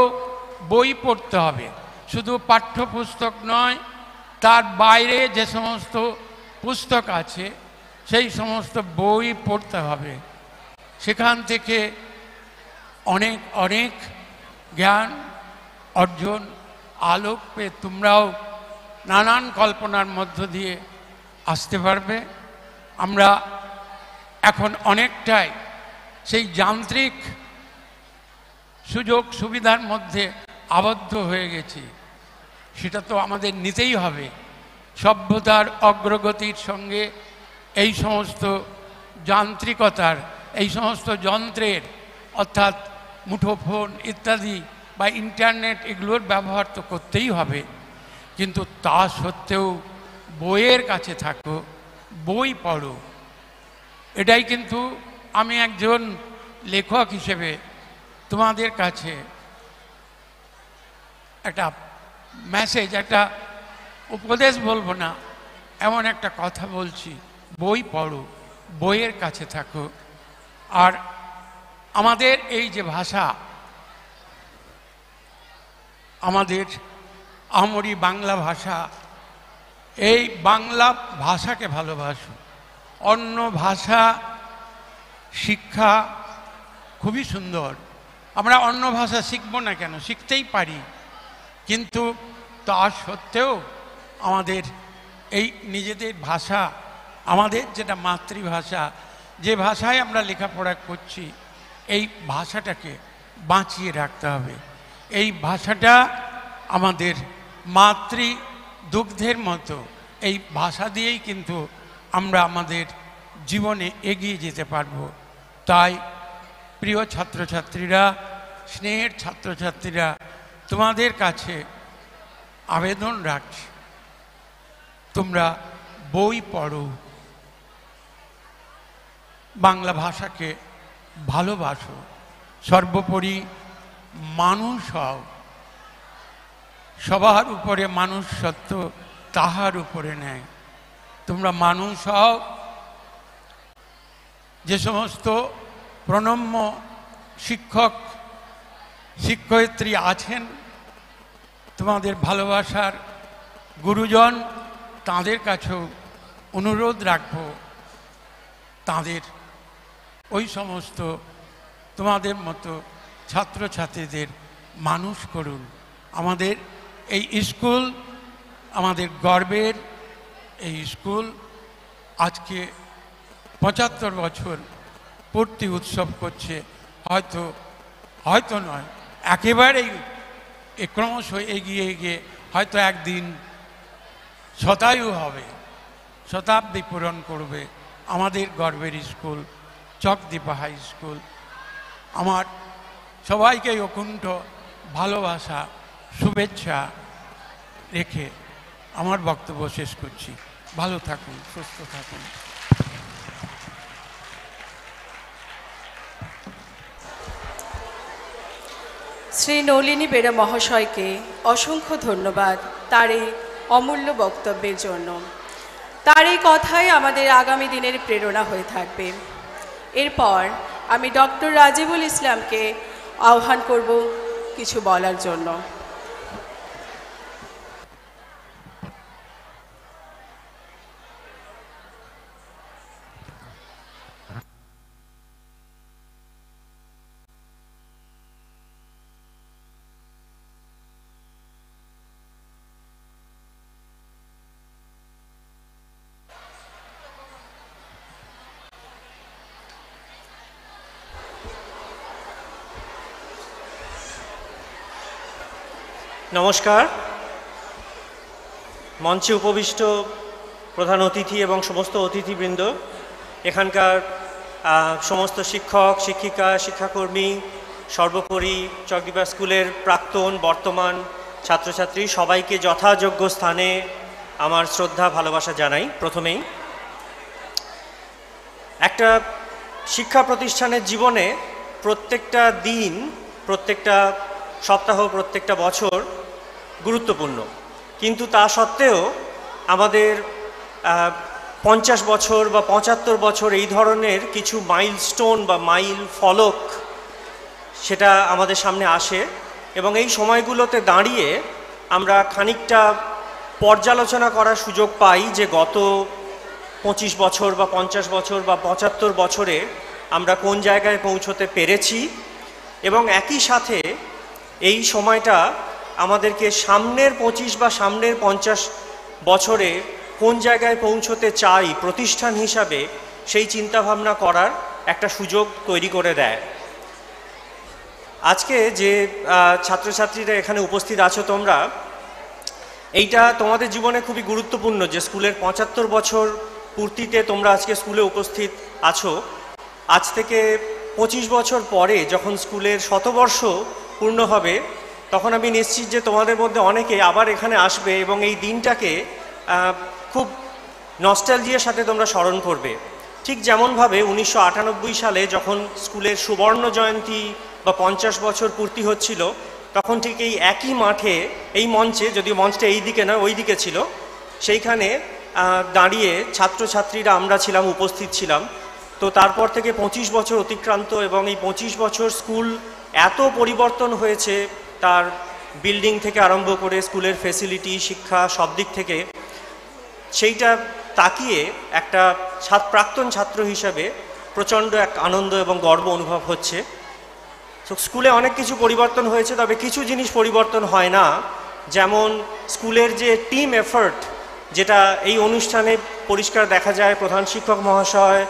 বই পড়তে হবে। শুধু পাঠ্যপুস্তক নয় তার বাইরে যে সমস্ত পুস্তক আছে, সেই সমস্ত বই পড়তে হবে। সেখান থেকে অনেক অনেক জ্ঞান, অর্জন, আলোক পেয়ে তোমরাও নানান কল্পনার মধ্য দিয়ে আসতে পারবে। আমরা এখন অনেকটাই সেই যান্ত্রিক সুযোগ সুবিধার মধ্যে আবদ্ধ হয়ে গেছি। সেটা তো আমাদের নিতেই হবে। সভ্যতার অগ্রগতির সঙ্গে এই সমস্ত যান্ত্রিকতার, এই সমস্ত যন্ত্রের, অর্থাৎ মুঠোফোন ইত্যাদি বা ইন্টারনেট এগুলোর ব্যবহার তো করতেই হবে। কিন্তু তা সত্ত্বেও বইয়ের কাছে থাকো, বই পড়ো। এটাই কিন্তু আমি একজন লেখক হিসেবে তোমাদের কাছে একটা মেসেজ একটা উপদেশ বলব না, এমন একটা কথা বলছি। বই পড়ো, বইয়ের কাছে থাকো। আর আমাদের এই যে ভাষা, আমাদের আমরি বাংলা ভাষা, এই বাংলা ভাষাকে ভালোবাসো। অন্য ভাষা, শিক্ষা খুবই সুন্দর। আমরা অন্য ভাষা শিখব না কেন? শিখতেই পারি। কিন্তু তা সত্ত্বেও আমাদের এই নিজেদের ভাষা, আমাদের যেটা মাতৃভাষা, যে ভাষায় আমরা লেখাপড়া করছি, এই ভাষাটাকে বাঁচিয়ে রাখতে হবে। এই ভাষাটা আমাদের মাতৃ দুগ্ধের মতো, এই ভাষা দিয়েই কিন্তু আমরা আমাদের জীবনে এগিয়ে যেতে পারব। তাই প্রিয় ছাত্রছাত্রীরা, স্নেহের ছাত্রছাত্রীরা, তোমাদের কাছে আবেদন রাখছি তোমরা বই পড়ো। বাংলা ভাষাকে ভালোবাসো। সর্বোপরি মানুষ হও। সবার উপরে মানুষ সত্য তাহার উপরে নেয়। তোমরা মানুষ হও। যে সমস্ত প্রণম্য শিক্ষক, শিক্ষয়িত্রী আছেন তোমাদের ভালোবাসার গুরুজন তাঁদের কাছেও অনুরোধ রাখব। তাঁদের ওই সমস্ত তোমাদের মতো ছাত্রছাত্রীদের মানুষ করুন। আমাদের এই স্কুল, আমাদের গর্বের এই স্কুল আজকে পঁচাত্তর বছর পূর্তি উৎসব করছে। হয়তো হয়তো নয়, একেবারেই ক্রমশ এগিয়ে এগিয়ে হয়তো একদিন শতায়ু হবে, শতাব্দী পূরণ করবে আমাদের গর্বের স্কুল, চকদীপা হাই স্কুল। আমার সবাইকে অকুণ্ঠ ভালোবাসা, শুভেচ্ছা রেখে আমার বক্তব্য শেষ করছি। ভালো থাকুন, সুস্থ থাকুন। শ্রী নলিনী বেরা মহাশয়কে অসংখ্য ধন্যবাদ তার এই অমূল্য বক্তব্যের জন্য। তার এই কথাই আমাদের আগামী দিনের প্রেরণা হয়ে থাকবে। এরপর আমি ডক্টর রাজিবুল ইসলামকে আহ্বান করব কিছু বলার জন্য। নমস্কার। মঞ্চে উপবিষ্ট প্রধান অতিথি এবং সমস্ত অতিথিবৃন্দ, এখানকার সমস্ত শিক্ষক, শিক্ষিকা, শিক্ষাকর্মী, সর্বোপরি চকদিবা স্কুলের প্রাক্তন, বর্তমান ছাত্রছাত্রী সবাইকে যথাযোগ্য স্থানে আমার শ্রদ্ধা, ভালোবাসা জানাই প্রথমেই। একটা শিক্ষা প্রতিষ্ঠানের জীবনে প্রত্যেকটা দিন, প্রত্যেকটা সপ্তাহ, প্রত্যেকটা বছর গুরুত্বপূর্ণ। কিন্তু তা সত্ত্বেও আমাদের পঞ্চাশ বছর বা পঁচাত্তর বছর এই ধরনের কিছু মাইলস্টোন বা মাইল ফলক সেটা আমাদের সামনে আসে এবং এই সময়গুলোতে দাঁড়িয়ে আমরা খানিকটা পর্যালোচনা করার সুযোগ পাই যে গত পঁচিশ বছর বা পঞ্চাশ বছর বা পঁচাত্তর বছরে আমরা কোন জায়গায় পৌঁছতে পেরেছি এবং একই সাথে এই সময়টা আমাদেরকে সামনের পঁচিশ বা সামনের পঞ্চাশ বছরে কোন জায়গায় পৌঁছতে চাই প্রতিষ্ঠান হিসাবে সেই চিন্তাভাবনা করার একটা সুযোগ তৈরি করে দেয়। আজকে যে ছাত্রছাত্রীরা এখানে উপস্থিত আছো তোমরা, এইটা তোমাদের জীবনে খুবই গুরুত্বপূর্ণ যে স্কুলের পঁচাত্তর বছর পূর্তিতে তোমরা আজকে স্কুলে উপস্থিত আছো। আজ থেকে পঁচিশ বছর পরে যখন স্কুলের শতবর্ষ পূর্ণ হবে তখন আমি নিশ্চিত যে তোমাদের মধ্যে অনেকে আবার এখানে আসবে এবং এই দিনটাকে খুব নস্টালজিয়ার সাথে তোমরা স্মরণ করবে। ঠিক যেমনভাবে উনিশশো আটানব্বই সালে যখন স্কুলের সুবর্ণ জয়ন্তী বা পঞ্চাশ বছর পূর্তি হচ্ছিল, তখন ঠিক এই একই মাঠে, এই মঞ্চে, যদিও মঞ্চটা এই দিকে নয় ওই দিকে ছিল, সেইখানে দাঁড়িয়ে ছাত্রছাত্রীরা আমরা ছিলাম, উপস্থিত ছিলাম। তো তারপর থেকে পঁচিশ বছর অতিক্রান্ত এবং এই পঁচিশ বছর স্কুল এত পরিবর্তন হয়েছে তার বিল্ডিং থেকে আরম্ভ করে স্কুলের ফেসিলিটি শিক্ষা সব দিক থেকে সেইটা তাকিয়ে একটা ছাত্র প্রাক্তন ছাত্র হিসাবে প্রচণ্ড এক আনন্দ এবং গর্ব অনুভব হচ্ছে। স্কুলে অনেক কিছু পরিবর্তন হয়েছে, তবে কিছু জিনিস পরিবর্তন হয় না। যেমন স্কুলের যে টিম এফার্ট যেটা এই অনুষ্ঠানে পরিষ্কার দেখা যায়, প্রধান শিক্ষক মহাশয়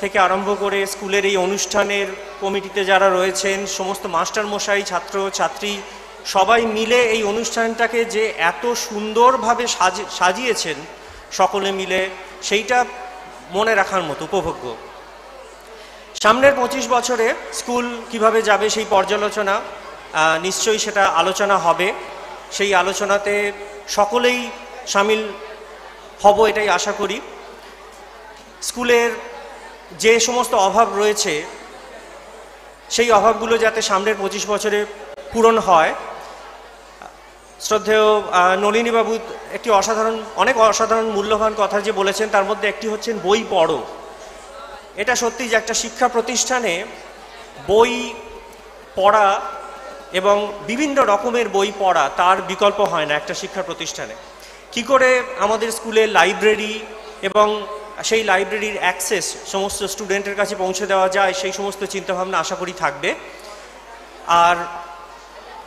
থেকে আরম্ভ করে স্কুলের এই অনুষ্ঠানের কমিটিতে যারা রয়েছেন, সমস্ত মাস্টার মশাই ছাত্র, ছাত্রী, সবাই মিলে এই অনুষ্ঠানটাকে যে এত সুন্দরভাবে সাজি- সাজিয়েছেন, সকলে মিলে সেইটা মনে রাখার মতো উপভোগ্য। সামনের পঁচিশ বছরে স্কুল কীভাবে যাবে সেই পর্যালোচনা নিশ্চয়ই সেটা আলোচনা হবে। সেই আলোচনাতে সকলেই সামিল হব এটাই আশা করি। স্কুলের যে সমস্ত অভাব রয়েছে, সেই অভাবগুলো যাতে সামনের পঁচিশ বছরে পূরণ হয়, শ্রদ্ধেয় নলিনীবাবু একটি অসাধারণ, অনেক অসাধারণ মূল্যবান কথা যে বলেছেন, তার মধ্যে একটি হচ্ছেন বই পড়ো। এটা সত্যি যে একটা শিক্ষা প্রতিষ্ঠানে বই পড়া এবং বিভিন্ন রকমের বই পড়া তার বিকল্প হয় না একটা শিক্ষা প্রতিষ্ঠানে। কি করে আমাদের স্কুলে লাইব্রেরি এবং সেই লাইব্রেরির অ্যাক্সেস সমস্ত স্টুডেন্টের কাছে পৌঁছে দেওয়া যায়, সেই সমস্ত চিন্তাভাবনা আশা করি থাকবে। আর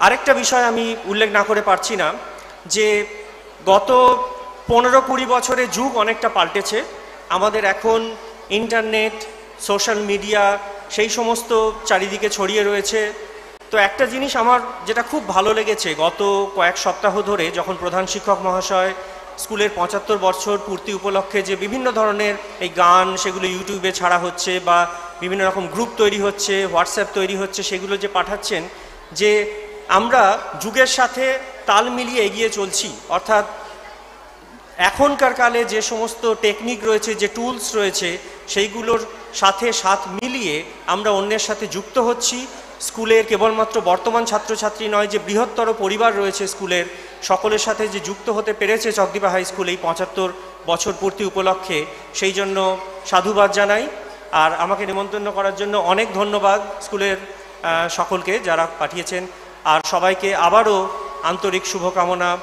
আরেকটা বিষয় আমি উল্লেখ না করে পারছি না, যে গত পনেরো কুড়ি বছরে যুগ অনেকটা পাল্টেছে। আমাদের এখন ইন্টারনেট সোশ্যাল মিডিয়া সেই সমস্ত চারিদিকে ছড়িয়ে রয়েছে। তো একটা জিনিস আমার যেটা খুব ভালো লেগেছে, গত কয়েক সপ্তাহ ধরে যখন প্রধান শিক্ষক মহাশয় স্কুলের পঁচাত্তর বছর পূর্তি উপলক্ষে যে বিভিন্ন ধরনের এই গান সেগুলো ইউটিউবে ছাড়া হচ্ছে বা বিভিন্ন রকম গ্রুপ তৈরি হচ্ছে, হোয়াটসঅ্যাপ তৈরি হচ্ছে, সেগুলো যে পাঠাচ্ছেন, যে আমরা যুগের সাথে তাল মিলিয়ে এগিয়ে চলছি। অর্থাৎ এখনকার কালে যে সমস্ত টেকনিক রয়েছে, যে টুলস রয়েছে, সেইগুলোর সাথে সাথ মিলিয়ে আমরা অন্যের সাথে যুক্ত হচ্ছি। স্কুলের কেবলমাত্র বর্তমান ছাত্রছাত্রী নয়, যে বৃহত্তর পরিবার রয়েছে স্কুলের সকলের সাথে যে যুক্ত হতে পেরেছে চকদীপা হাই স্কুল এই পঁচাত্তর বছর পূর্তি উপলক্ষে, সেই জন্য সাধুবাদ জানাই। আর আমাকে নিমন্ত্রণ করার জন্য অনেক ধন্যবাদ স্কুলের সকলকে যারা পাঠিয়েছেন। আর সবাইকে আবারও আন্তরিক শুভকামনা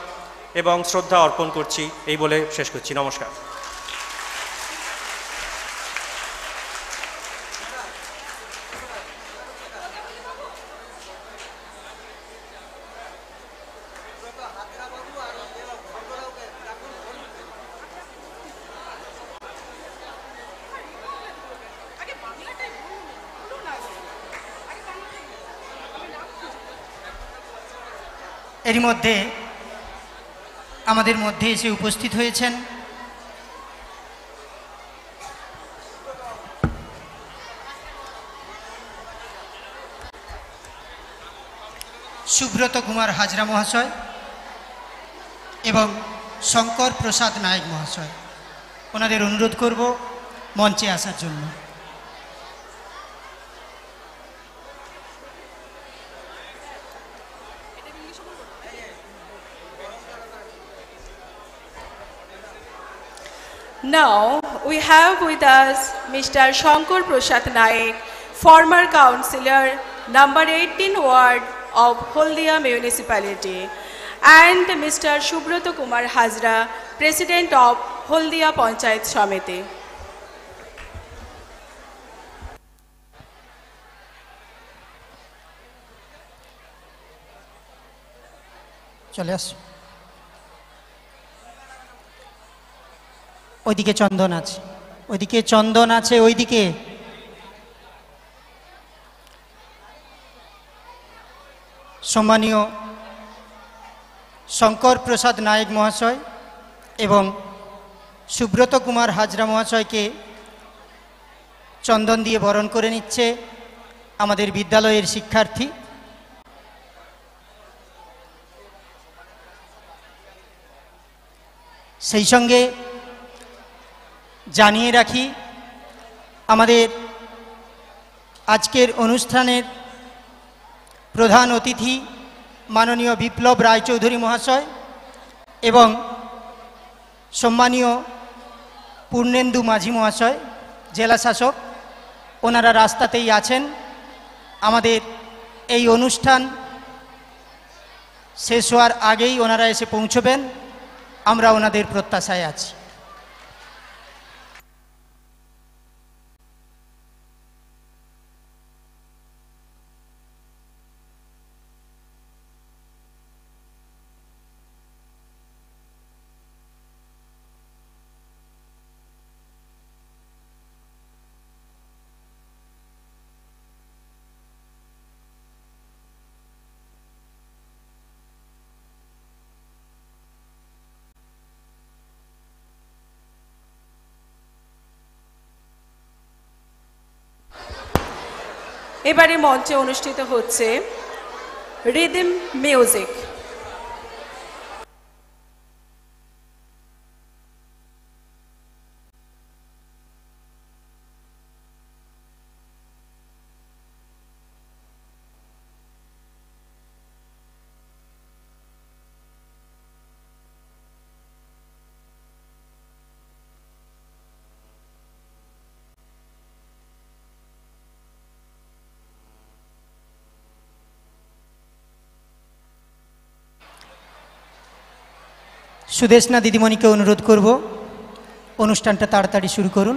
এবং শ্রদ্ধা অর্পণ করছি। এই বলে শেষ করছি। নমস্কার। এরই মধ্যে আমাদের মধ্যে এসে উপস্থিত হয়েছেন। সুব্রত কুমার হাজরা মহাশয় এবং শঙ্কর প্রসাদ নায়ক মহাশয়। ওনাদের অনুরোধ করব মঞ্চে আসার জন্য। Now, we have with us Mr. Shankar Prasad Naik, former councillor, number 18 ward of Holdia municipality, and Mr. Shubroto Kumar Hazra, president of Holdia Panchayat Samiti. চলে Yes. ওইদিকে চন্দন আছে। ওইদিকে চন্দন আছে, ওইদিকে। সম্মানীয় শঙ্কর প্রসাদ নায়েক মহাশয় এবং সুব্রত কুমার হাজরা মহাশয়কে চন্দন দিয়ে বরণ করে নিচ্ছে আমাদের বিদ্যালয়ের শিক্ষার্থী। সেই সঙ্গে জানিয়ে রাখি, আমাদের আজকের অনুষ্ঠানের প্রধান অতিথি মাননীয় বিপ্লব রায়চৌধুরী মহাশয় এবং সম্মানীয় পূর্ণেন্দু মাঝি মহাশয়, জেলা শাসক, ওনারা রাস্তাতেই আছেন। আমাদের এই অনুষ্ঠান শেষ হওয়ার আগেই ওনারা এসে পৌঁছবেন। আমরা ওনাদের প্রত্যাশায় আছি। এবারে মঞ্চে অনুষ্ঠিত হচ্ছে রিদিম মিউজিক। সুদেশনা দিদিমণিকে অনুরোধ করব। অনুষ্ঠানটা তাড়াতাড়ি শুরু করুন।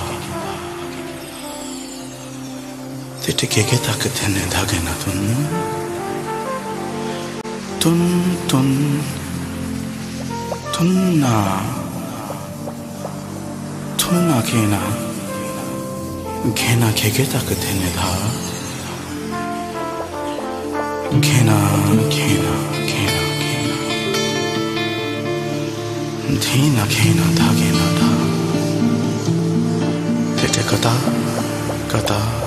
그때 걔게 따뜻했네 다게 나돈. 돈돈 돈나. 돈나 걔나. 걔나 걔게 따뜻했네 다. 걔나 걔나 걔나 걔나. 대나 걔나 다 걔나 다. 그때 그다 그다.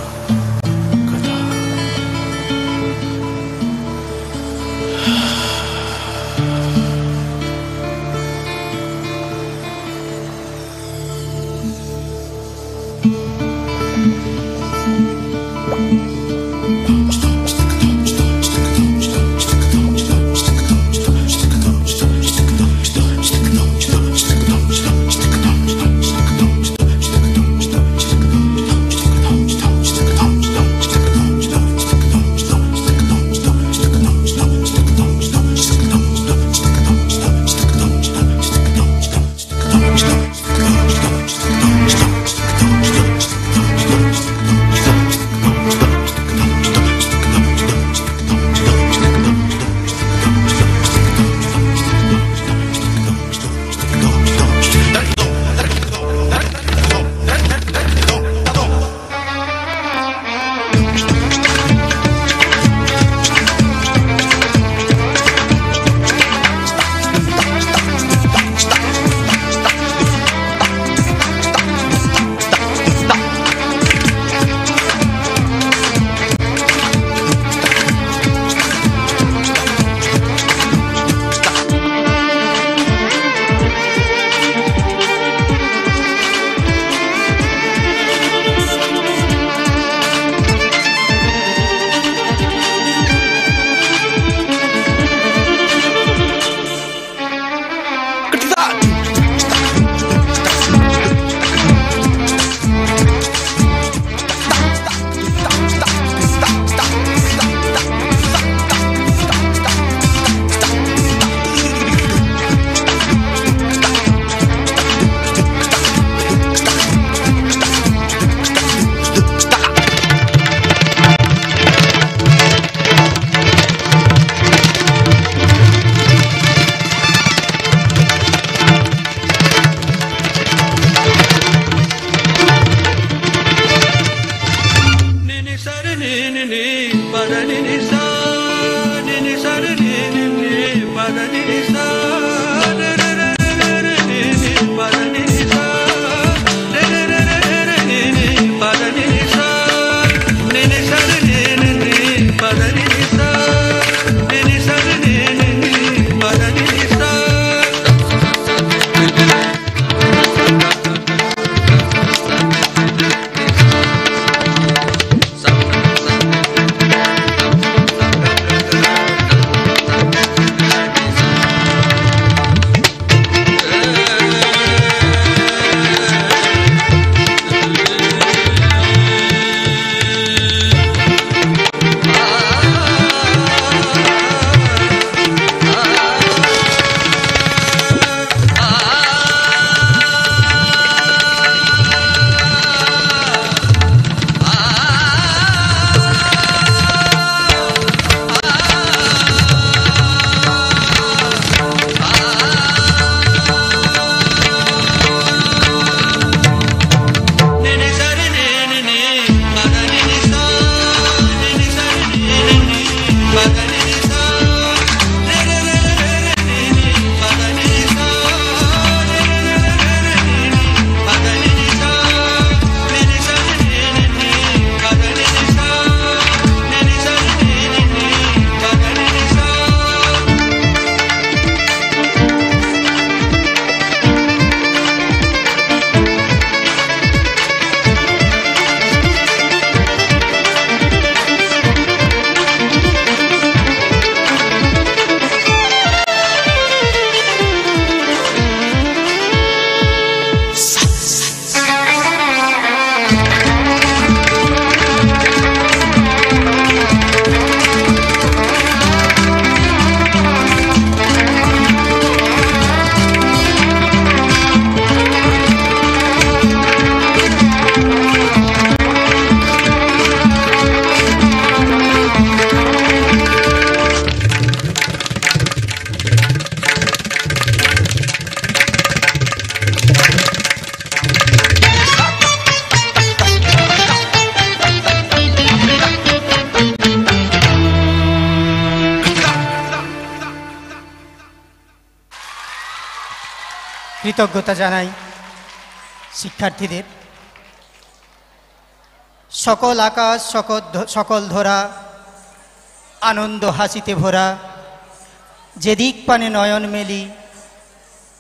কৃতজ্ঞতা জানাই শিক্ষার্থীদের। সকল আকাশ, সকল সকল ধরা, আনন্দ হাসিতে ভরা যেদিক পানে নয়ন মেলি,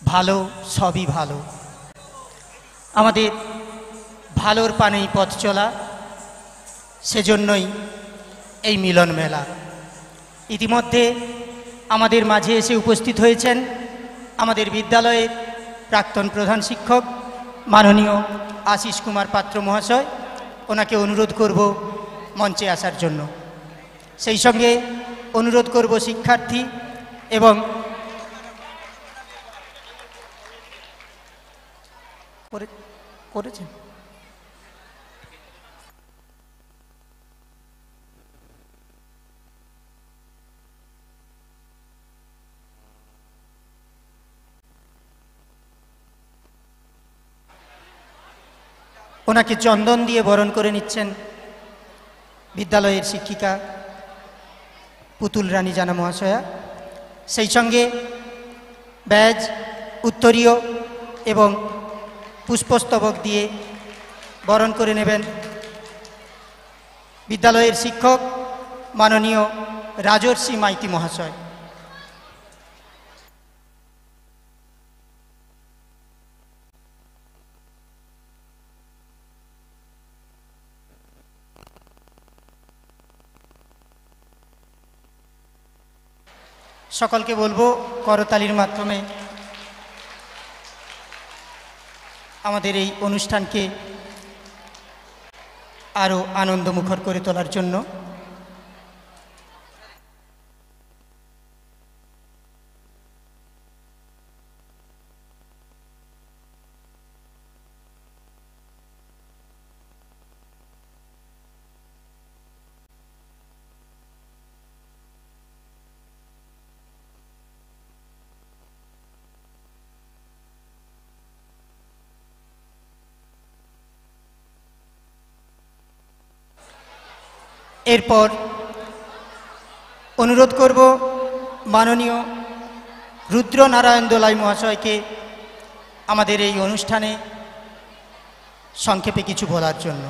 ভালো, সবই ভালো। আমাদের ভালোর পানেই পথ চলা, সেজন্যই এই মিলন মেলা। ইতিমধ্যে আমাদের মাঝে এসে উপস্থিত হয়েছেন আমাদের বিদ্যালয়ের প্রাক্তন প্রধান শিক্ষক মাননীয় আশিস কুমার পাত্র মহাশয়, ওনাকে অনুরোধ করব মঞ্চে আসার জন্য। সেই সঙ্গে অনুরোধ করব শিক্ষার্থী এবং করে- করেছেন? ওনাকে চন্দন দিয়ে বরণ করে নিচ্ছেন বিদ্যালয়ের শিক্ষিকা পুতুল রানী জানা মহাশয়া। সেই সঙ্গে ব্যাজ, উত্তরীয় এবং পুষ্পস্তবক দিয়ে বরণ করে নেবেন বিদ্যালয়ের শিক্ষক মাননীয় রাজর্ষি মাইতি মহাশয়। সকলকে বলব করতালির মাধ্যমে আমাদের এই অনুষ্ঠানকে আরও আনন্দমুখর করে তোলার জন্য এরপর অনুরোধ করব মাননীয় রুদ্রনারায়ণ দোলাই মহাশয়কে আমাদের এই অনুষ্ঠানে সংক্ষেপে কিছু বলার জন্য।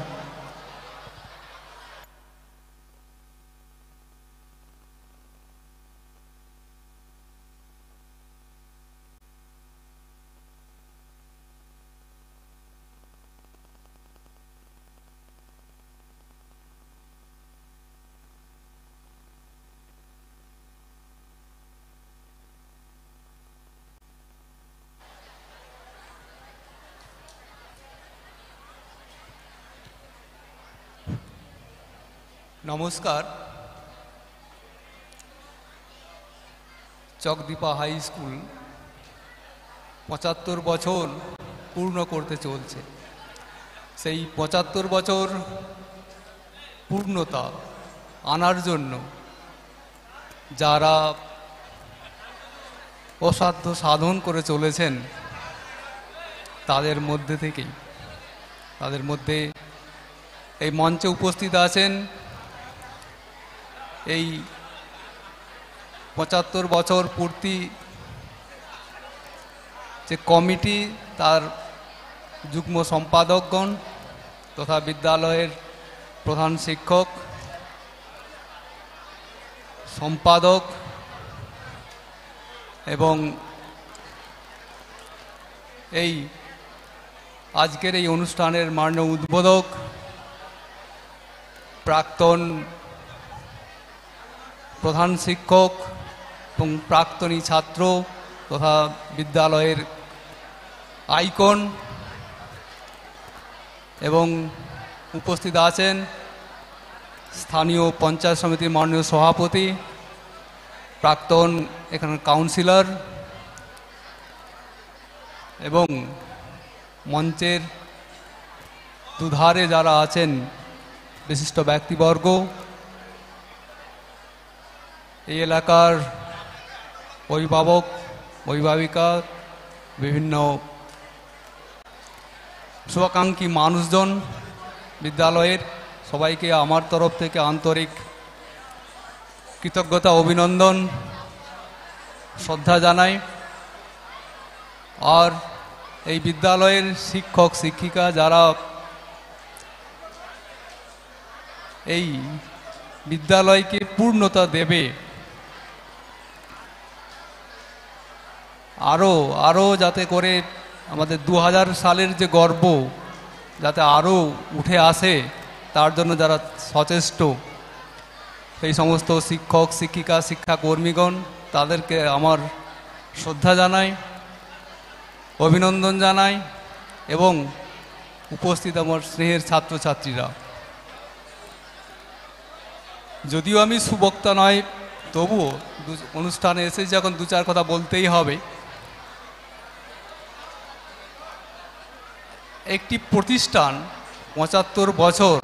নমস্কার। চকদীপা হাই স্কুল পঁচাত্তর বছর পূর্ণ করতে চলছে। সেই পঁচাত্তর বছর পূর্ণতা আনার জন্য যারা অসাধ্য সাধন করে চলেছেন, তাদের মধ্যে থেকেই, তাদের মধ্যে এই মঞ্চে উপস্থিত আছেন এই পঁচাত্তর বছর পূর্তি যে কমিটি তার যুগ্ম সম্পাদকগণ তথা বিদ্যালয়ের প্রধান শিক্ষক, সম্পাদক এবং এই আজকের এই অনুষ্ঠানের মান্য উদ্বোধক প্রাক্তন প্রধান শিক্ষক এবং প্রাক্তনী ছাত্র তথা বিদ্যালয়ের আইকন এবং উপস্থিত আছেন স্থানীয় পঞ্চায়েত সমিতির মাননীয় সভাপতি, প্রাক্তন এখানে কাউন্সিলর এবং মঞ্চের দুধারে যারা আছেন, বিশিষ্ট ব্যক্তিবর্গ এই এলাকার অভিভাবক, অভিভাবিকা, বিভিন্ন শুভাকাঙ্ক্ষী মানুষজন বিদ্যালয়ের সবাইকে আমার তরফ থেকে আন্তরিক কৃতজ্ঞতা, অভিনন্দন, শ্রদ্ধা জানাই। আর এই বিদ্যালয়ের শিক্ষক, শিক্ষিকা যারা এই বিদ্যালয়কে পূর্ণতা দেবে আরও আরও যাতে করে আমাদের দু হাজার সালের যে গর্ব যাতে আরও উঠে আসে, তার জন্য যারা সচেষ্ট, সেই সমস্ত শিক্ষক, শিক্ষিকা, শিক্ষাকর্মীগণ, তাদেরকে আমার শ্রদ্ধা জানাই, অভিনন্দন জানাই এবং উপস্থিত আমার স্নেহের ছাত্রছাত্রীরা। যদিও আমি সুবক্তা নয়, তবুও অনুষ্ঠানে এসে যখন দু, চার কথা বলতেই হবে একটি প্রতিষ্ঠান পঁচাত্তর বছর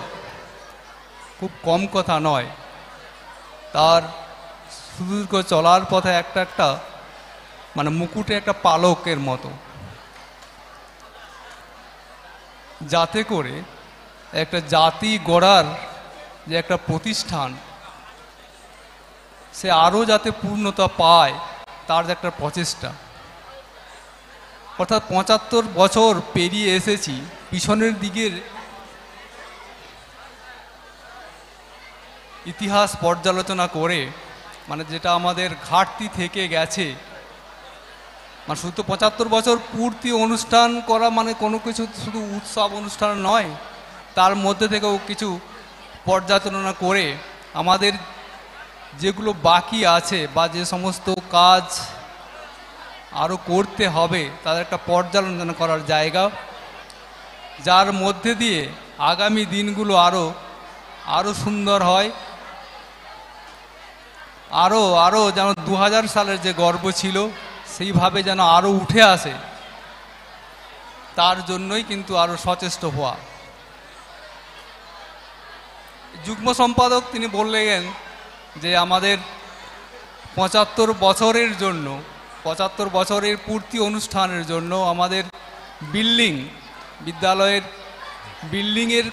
খুব কম কথা নয়। তার সুদীর্ঘ চলার পথে একটা একটা মানে মুকুটে একটা পালকের মতো। যাতে করে একটা জাতি গড়ার যে একটা প্রতিষ্ঠান, সে আরও যাতে পূর্ণতা পায়, তার যে একটা প্রচেষ্টা। অর্থাৎ পঁচাত্তর বছর পেরিয়ে এসেছি, পিছনের দিকের ইতিহাস পর্যালোচনা করে মানে যেটা আমাদের ঘাটতি থেকে গেছে মানে শুধু পঁচাত্তর বছর পূর্তি অনুষ্ঠান করা মানে কোনো কিছু শুধু উৎসব অনুষ্ঠান নয়, তার মধ্যে থেকেও কিছু পর্যালোচনা করে আমাদের যেগুলো বাকি আছে বা যে সমস্ত কাজ আরও করতে হবে, তাদের একটা পর্যালোচনা করার জায়গা। যার মধ্যে দিয়ে আগামী দিনগুলো আরও আরও সুন্দর হয়। আরও আরও যেন দু হাজার সালের যে গর্ব ছিল, সেইভাবে যেন আরও উঠে আসে। তার জন্যই কিন্তু আরও সচেষ্ট হওয়া। যুগ্ম সম্পাদক তিনি বললেন যে, আমাদের পঁচাত্তর বছরের জন্য পঁচাত্তর বছরের পূর্তি অনুষ্ঠানের জন্য আমাদের বিল্ডিং, বিদ্যালয়ের বিল্ডিংয়ের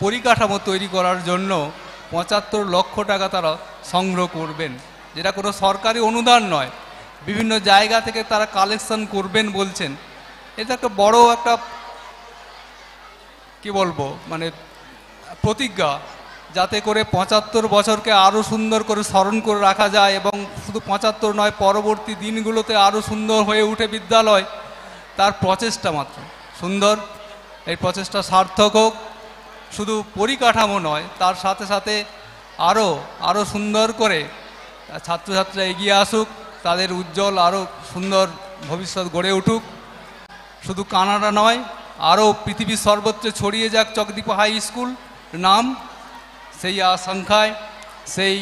পরিকাঠামো তৈরি করার জন্য পঁচাত্তর লক্ষ টাকা তারা সংগ্রহ করবেন। যেটা কোনো সরকারি অনুদান নয়। বিভিন্ন জায়গা থেকে তারা কালেকশন করবেন বলছেন। এটা একটা বড় একটা, কি বলব মানে প্রতিজ্ঞা। যাতে করে পঁচাত্তর বছরকে আরও সুন্দর করে স্মরণ করে রাখা যায় এবং শুধু পঁচাত্তর নয়, পরবর্তী দিনগুলোতে আরও সুন্দর হয়ে উঠে বিদ্যালয়। তার প্রচেষ্টা মাত্র। সুন্দর, এই প্রচেষ্টা সার্থক হোক। শুধু পরিকাঠামো নয়, তার সাথে সাথে আরও আরও সুন্দর করে ছাত্রছাত্রীরা এগিয়ে আসুক, তাদের উজ্জ্বল আরও সুন্দর ভবিষ্যৎ গড়ে উঠুক। শুধু কানাডা নয় আরও পৃথিবীর সর্বত্র ছড়িয়ে যাক চকদীপ হাই স্কুল। নাম সেই আশঙ্কায় সেই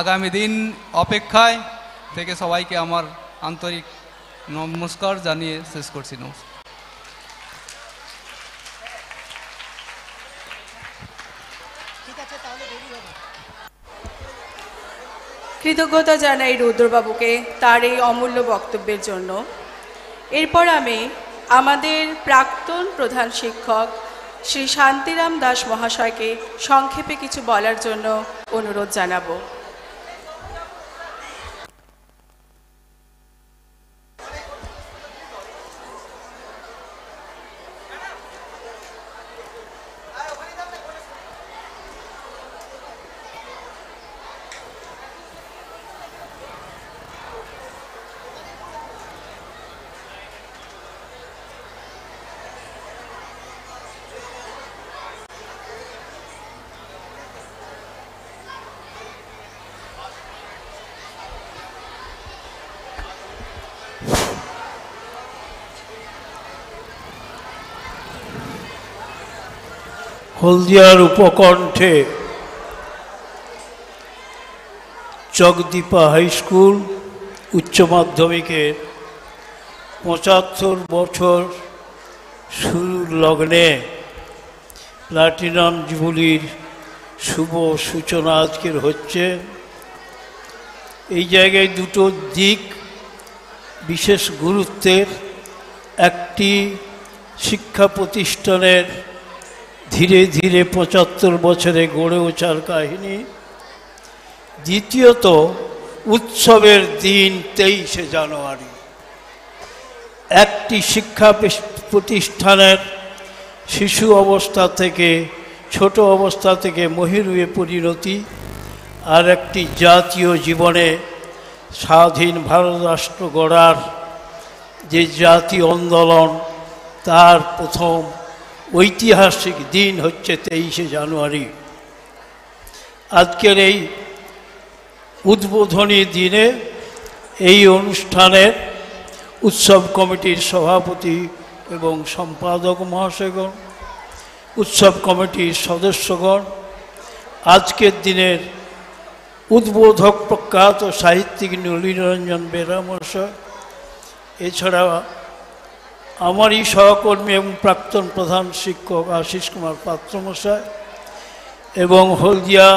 আগামী দিন অপেক্ষায় থেকে সবাইকে আমার আন্তরিক নমস্কার জানিয়ে শেষ করছি। নমস্কার ঠিক আছে তাহলে দেরি হবে। কৃতজ্ঞতা জানাই রুদ্রবাবুকে তার এই অমূল্য বক্তব্যের জন্য। এরপর আমি আমাদের প্রাক্তন প্রধান শিক্ষক শ্রী শান্তিরাম দাস মহাশয়কে সংক্ষেপে কিছু বলার জন্য অনুরোধ জানাব। হলদিয়ার উপকণ্ঠে চকদীপা হাই স্কুল উচ্চ মাধ্যমিকের পঁচাত্তর বছর শুরুর লগ্নে প্লাটিনাম জুবলির শুভ সূচনা আজকের হচ্ছে। এই জায়গায় দুটো দিক বিশেষ গুরুত্বের, একটি শিক্ষা প্রতিষ্ঠানের ধীরে ধীরে পঁচাত্তর বছরে গড়ে ওঠার কাহিনী। দ্বিতীয়ত, উৎসবের দিন তেইশে জানুয়ারি। একটি শিক্ষা প্রতিষ্ঠানের শিশু অবস্থা থেকে ছোট অবস্থা থেকে মহিরুয়ে পরিণতি আর একটি জাতীয় জীবনে স্বাধীন ভারত রাষ্ট্র গড়ার যে জাতীয় আন্দোলন, তার প্রথম ঐতিহাসিক দিন হচ্ছে তেইশে জানুয়ারি। আজকের এই উদ্বোধনী দিনে এই অনুষ্ঠানের উৎসব কমিটির সভাপতি এবং সম্পাদক মহাশয়গণ, উৎসব কমিটির সদস্যগণ, আজকের দিনের উদ্বোধক প্রখ্যাত সাহিত্যিক নলিনরঞ্জন বেরা মহাশয়, এছাড়া আমারই সহকর্মী এবং প্রাক্তন প্রধান শিক্ষক আশিস কুমার পাত্র মশাই এবং হলদিয়া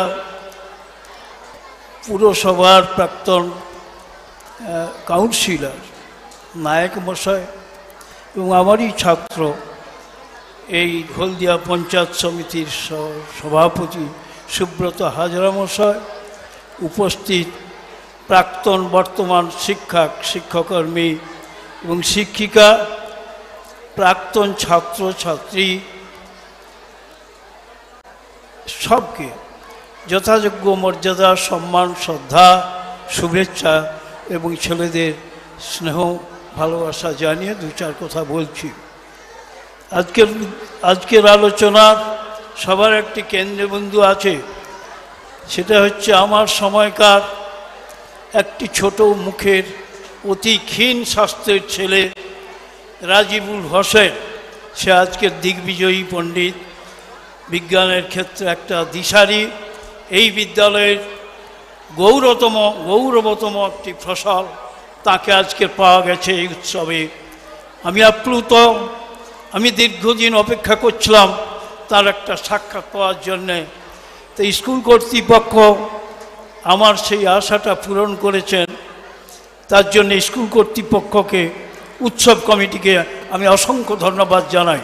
পুরসভার প্রাক্তন কাউন্সিলর নায়ক মশাই এবং আমারই ছাত্র এই হলদিয়া পঞ্চায়েত সমিতির সভাপতি সুব্রত হাজরা মশাই, উপস্থিত প্রাক্তন বর্তমান শিক্ষক, শিক্ষকর্মী এবং শিক্ষিকা প্রাক্তন ছাত্র ছাত্রী সবকে যথাযোগ্য মর্যাদা, সম্মান, শ্রদ্ধা, শুভেচ্ছা এবং ছেলেদের স্নেহ, ভালোবাসা জানিয়ে দু চার কথা বলছি। আজকের আজকের আলোচনার সবার একটি কেন্দ্রবিন্দু আছে। সেটা হচ্ছে আমার সময়কার একটি ছোট মুখের অতি ক্ষীণ স্বাস্থ্যের ছেলে রাজীবুল হোসেন, সে আজকের দিগ্বিজয়ী পণ্ডিত, বিজ্ঞানের ক্ষেত্রে একটা দিশারি। এই বিদ্যালয়ের গৌরতম, গৌরবতম একটি ফসল তাকে আজকে পাওয়া গেছে এই উৎসবে। আমি আপ্লুত, আমি দীর্ঘদিন অপেক্ষা করছিলাম তার একটা সাক্ষাৎ পাওয়ার জন্যে। তো স্কুল কর্তৃপক্ষ আমার সেই আশাটা পূরণ করেছেন, তার জন্য স্কুল কর্তৃপক্ষকে উৎসব কমিটিকে আমি অসংখ্য ধন্যবাদ জানাই।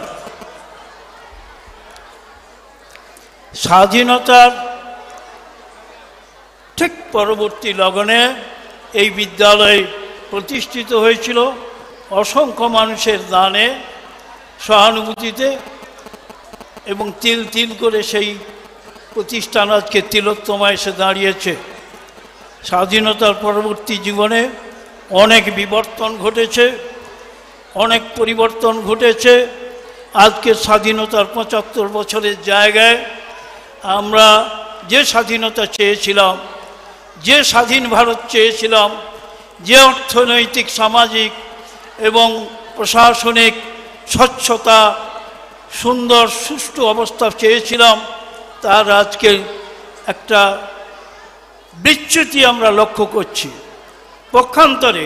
স্বাধীনতার ঠিক পরবর্তী লগনে এই বিদ্যালয় প্রতিষ্ঠিত হয়েছিল। অসংখ্য মানুষের দানে, সহানুভূতিতে এবং তিল তিল করে সেই প্রতিষ্ঠান আজকে তিলোত্তমা এসে দাঁড়িয়েছে। স্বাধীনতার পরবর্তী জীবনে অনেক বিবর্তন ঘটেছে। অনেক পরিবর্তন ঘটেছে। আজকে স্বাধীনতার পঁচাত্তর বছরের জায়গায় আমরা যে স্বাধীনতা চেয়েছিলাম, যে স্বাধীন ভারত চেয়েছিলাম, যে অর্থনৈতিক, সামাজিক এবং প্রশাসনিক স্বচ্ছতা, সুন্দর, সুষ্ঠু অবস্থা চেয়েছিলাম, তার আজকে একটা বিচ্যুতি আমরা লক্ষ্য করছি। পক্ষান্তরে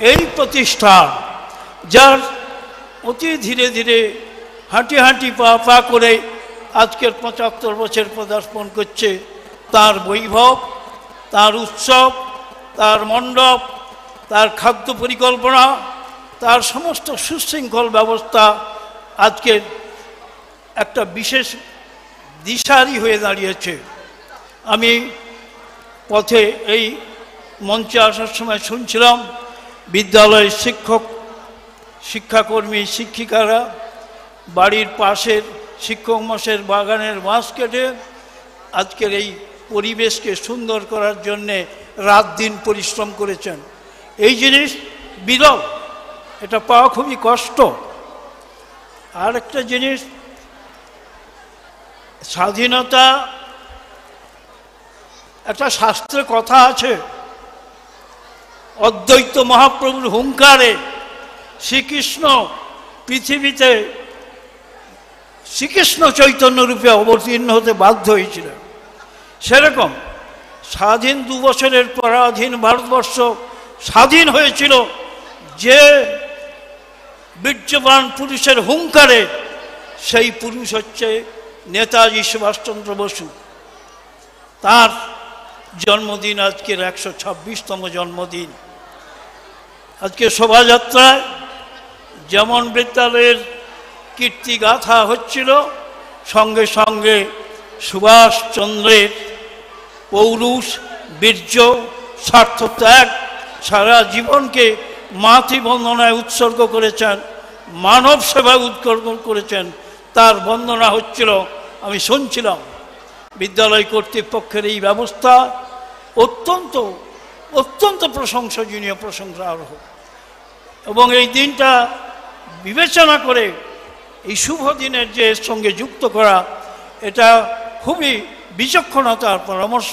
এই প্রতিষ্ঠান যার অতি ধীরে ধীরে হাঁটি হাঁটি পা পা করে আজকের পঁচাত্তর বছর পদার্পণ করছে, তার বৈভব, তার উৎসব, তার মণ্ডপ, তার খাদ্য পরিকল্পনা, তার সমস্ত সুশৃঙ্খল ব্যবস্থা আজকের একটা বিশেষ দিশারি হয়ে দাঁড়িয়েছে। আমি পথে এই মঞ্চে আসার সময় শুনছিলাম, বিদ্যালয়ের শিক্ষক শিক্ষাকর্মী, শিক্ষিকারা, বাড়ির পাশের শিক্ষক মশের বাগানের বাঁশ কেটে আজকের এই পরিবেশকে সুন্দর করার জন্যে রাত দিন পরিশ্রম করেছেন। এই জিনিস বিরল, এটা পাওয়া খুবই কষ্ট। আর একটা জিনিস, স্বাধীনতা একটা শাস্ত্রে কথা আছে, অদ্বৈত মহাপ্রভুর হুঙ্কারে শ্রীকৃষ্ণ পৃথিবীতে শ্রীকৃষ্ণ চৈতন্য রূপে অবতীর্ণ হতে বাধ্য হয়েছিলেন। সেরকম স্বাধীন দু বছরের পরাধীন ভারতবর্ষ স্বাধীন হয়েছিল যে বীর্যবান পুরুষের হুঙ্কারে সেই পুরুষ হচ্ছে নেতাজি সুভাষচন্দ্র বসু। তার জন্মদিন আজকের একশো ছাব্বিশতম জন্মদিন। আজকে শোভাযাত্রায় যেমন বিদ্যালয়ের কীর্তিগাথা হচ্ছিল, সঙ্গে সঙ্গে সুভাষচন্দ্রের পৌরুষ, বীর্য, স্বার্থত্যাগ সারা জীবনকে মাতৃবন্দনায় উৎসর্গ করেছেন, মানব সেবায় উৎসর্গ করেছেন। তার বন্দনা হচ্ছিল, আমি শুনছিলাম, বিদ্যালয় কর্তৃপক্ষের এই ব্যবস্থা অত্যন্ত অত্যন্ত প্রশংসনীয় প্রশংসা আরোহ এবং এই দিনটা বিবেচনা করে এই শুভ দিনের যে সঙ্গে যুক্ত করা, এটা খুবই বিচক্ষণতার পরামর্শ,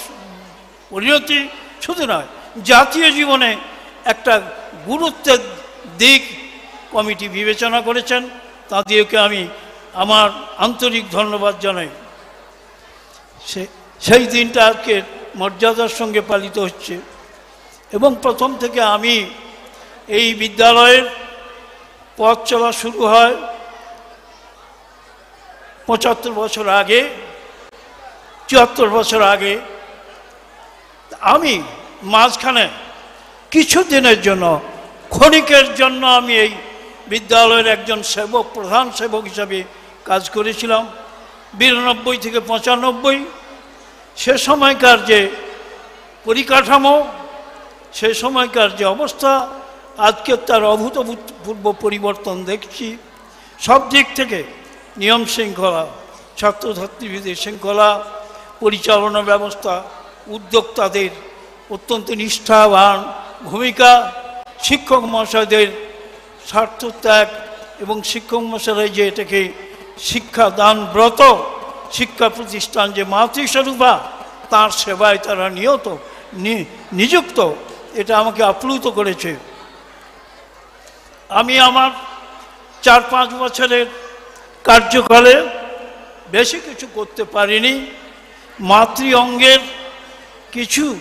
পরিণতি শুধু নয়, জাতীয় জীবনে একটা গুরুত্বের দিক কমিটি বিবেচনা করেছেন। তাদেরকে আমি আমার আন্তরিক ধন্যবাদ জানাই। সে, সেই দিনটা আজকে মর্যাদার সঙ্গে পালিত হচ্ছে। এবং প্রথম থেকে আমি এই বিদ্যালয়ের পথ চলা শুরু হয় পঁচাত্তর বছর আগে, চুয়াত্তর বছর আগে। আমি মাঝখানে কিছু দিনের জন্য, ক্ষণিকের জন্য আমি এই বিদ্যালয়ের একজন সেবক, প্রধান সেবক হিসাবে কাজ করেছিলাম। বিরানব্বই থেকে পঁচানব্বই, সে সময়কার যে পরিকাঠামো, সে সময়কার যে অবস্থা আজকে তার অভূতপূর্ব পরিবর্তন দেখছি। সব দিক থেকে নিয়ম শৃঙ্খলা ছাত্রছাত্রীদের শৃঙ্খলা, পরিচালনা ব্যবস্থা, উদ্যোক্তাদের অত্যন্ত নিষ্ঠাবান ভূমিকা, শিক্ষক মহাশয়দের স্বার্থত্যাগ এবং শিক্ষক মশাই যে এটাকে শিক্ষা দান ব্রত, শিক্ষা প্রতিষ্ঠান যে মাতৃস্বরূপা, তার সেবায় তারা নিয়ত নিযুক্ত, এটা আমাকে আপ্লুত করেছে। আমি আমার চার পাঁচ বছরের কার্যকালে বেশি কিছু করতে পারিনি। মাতৃ অঙ্গের কিছু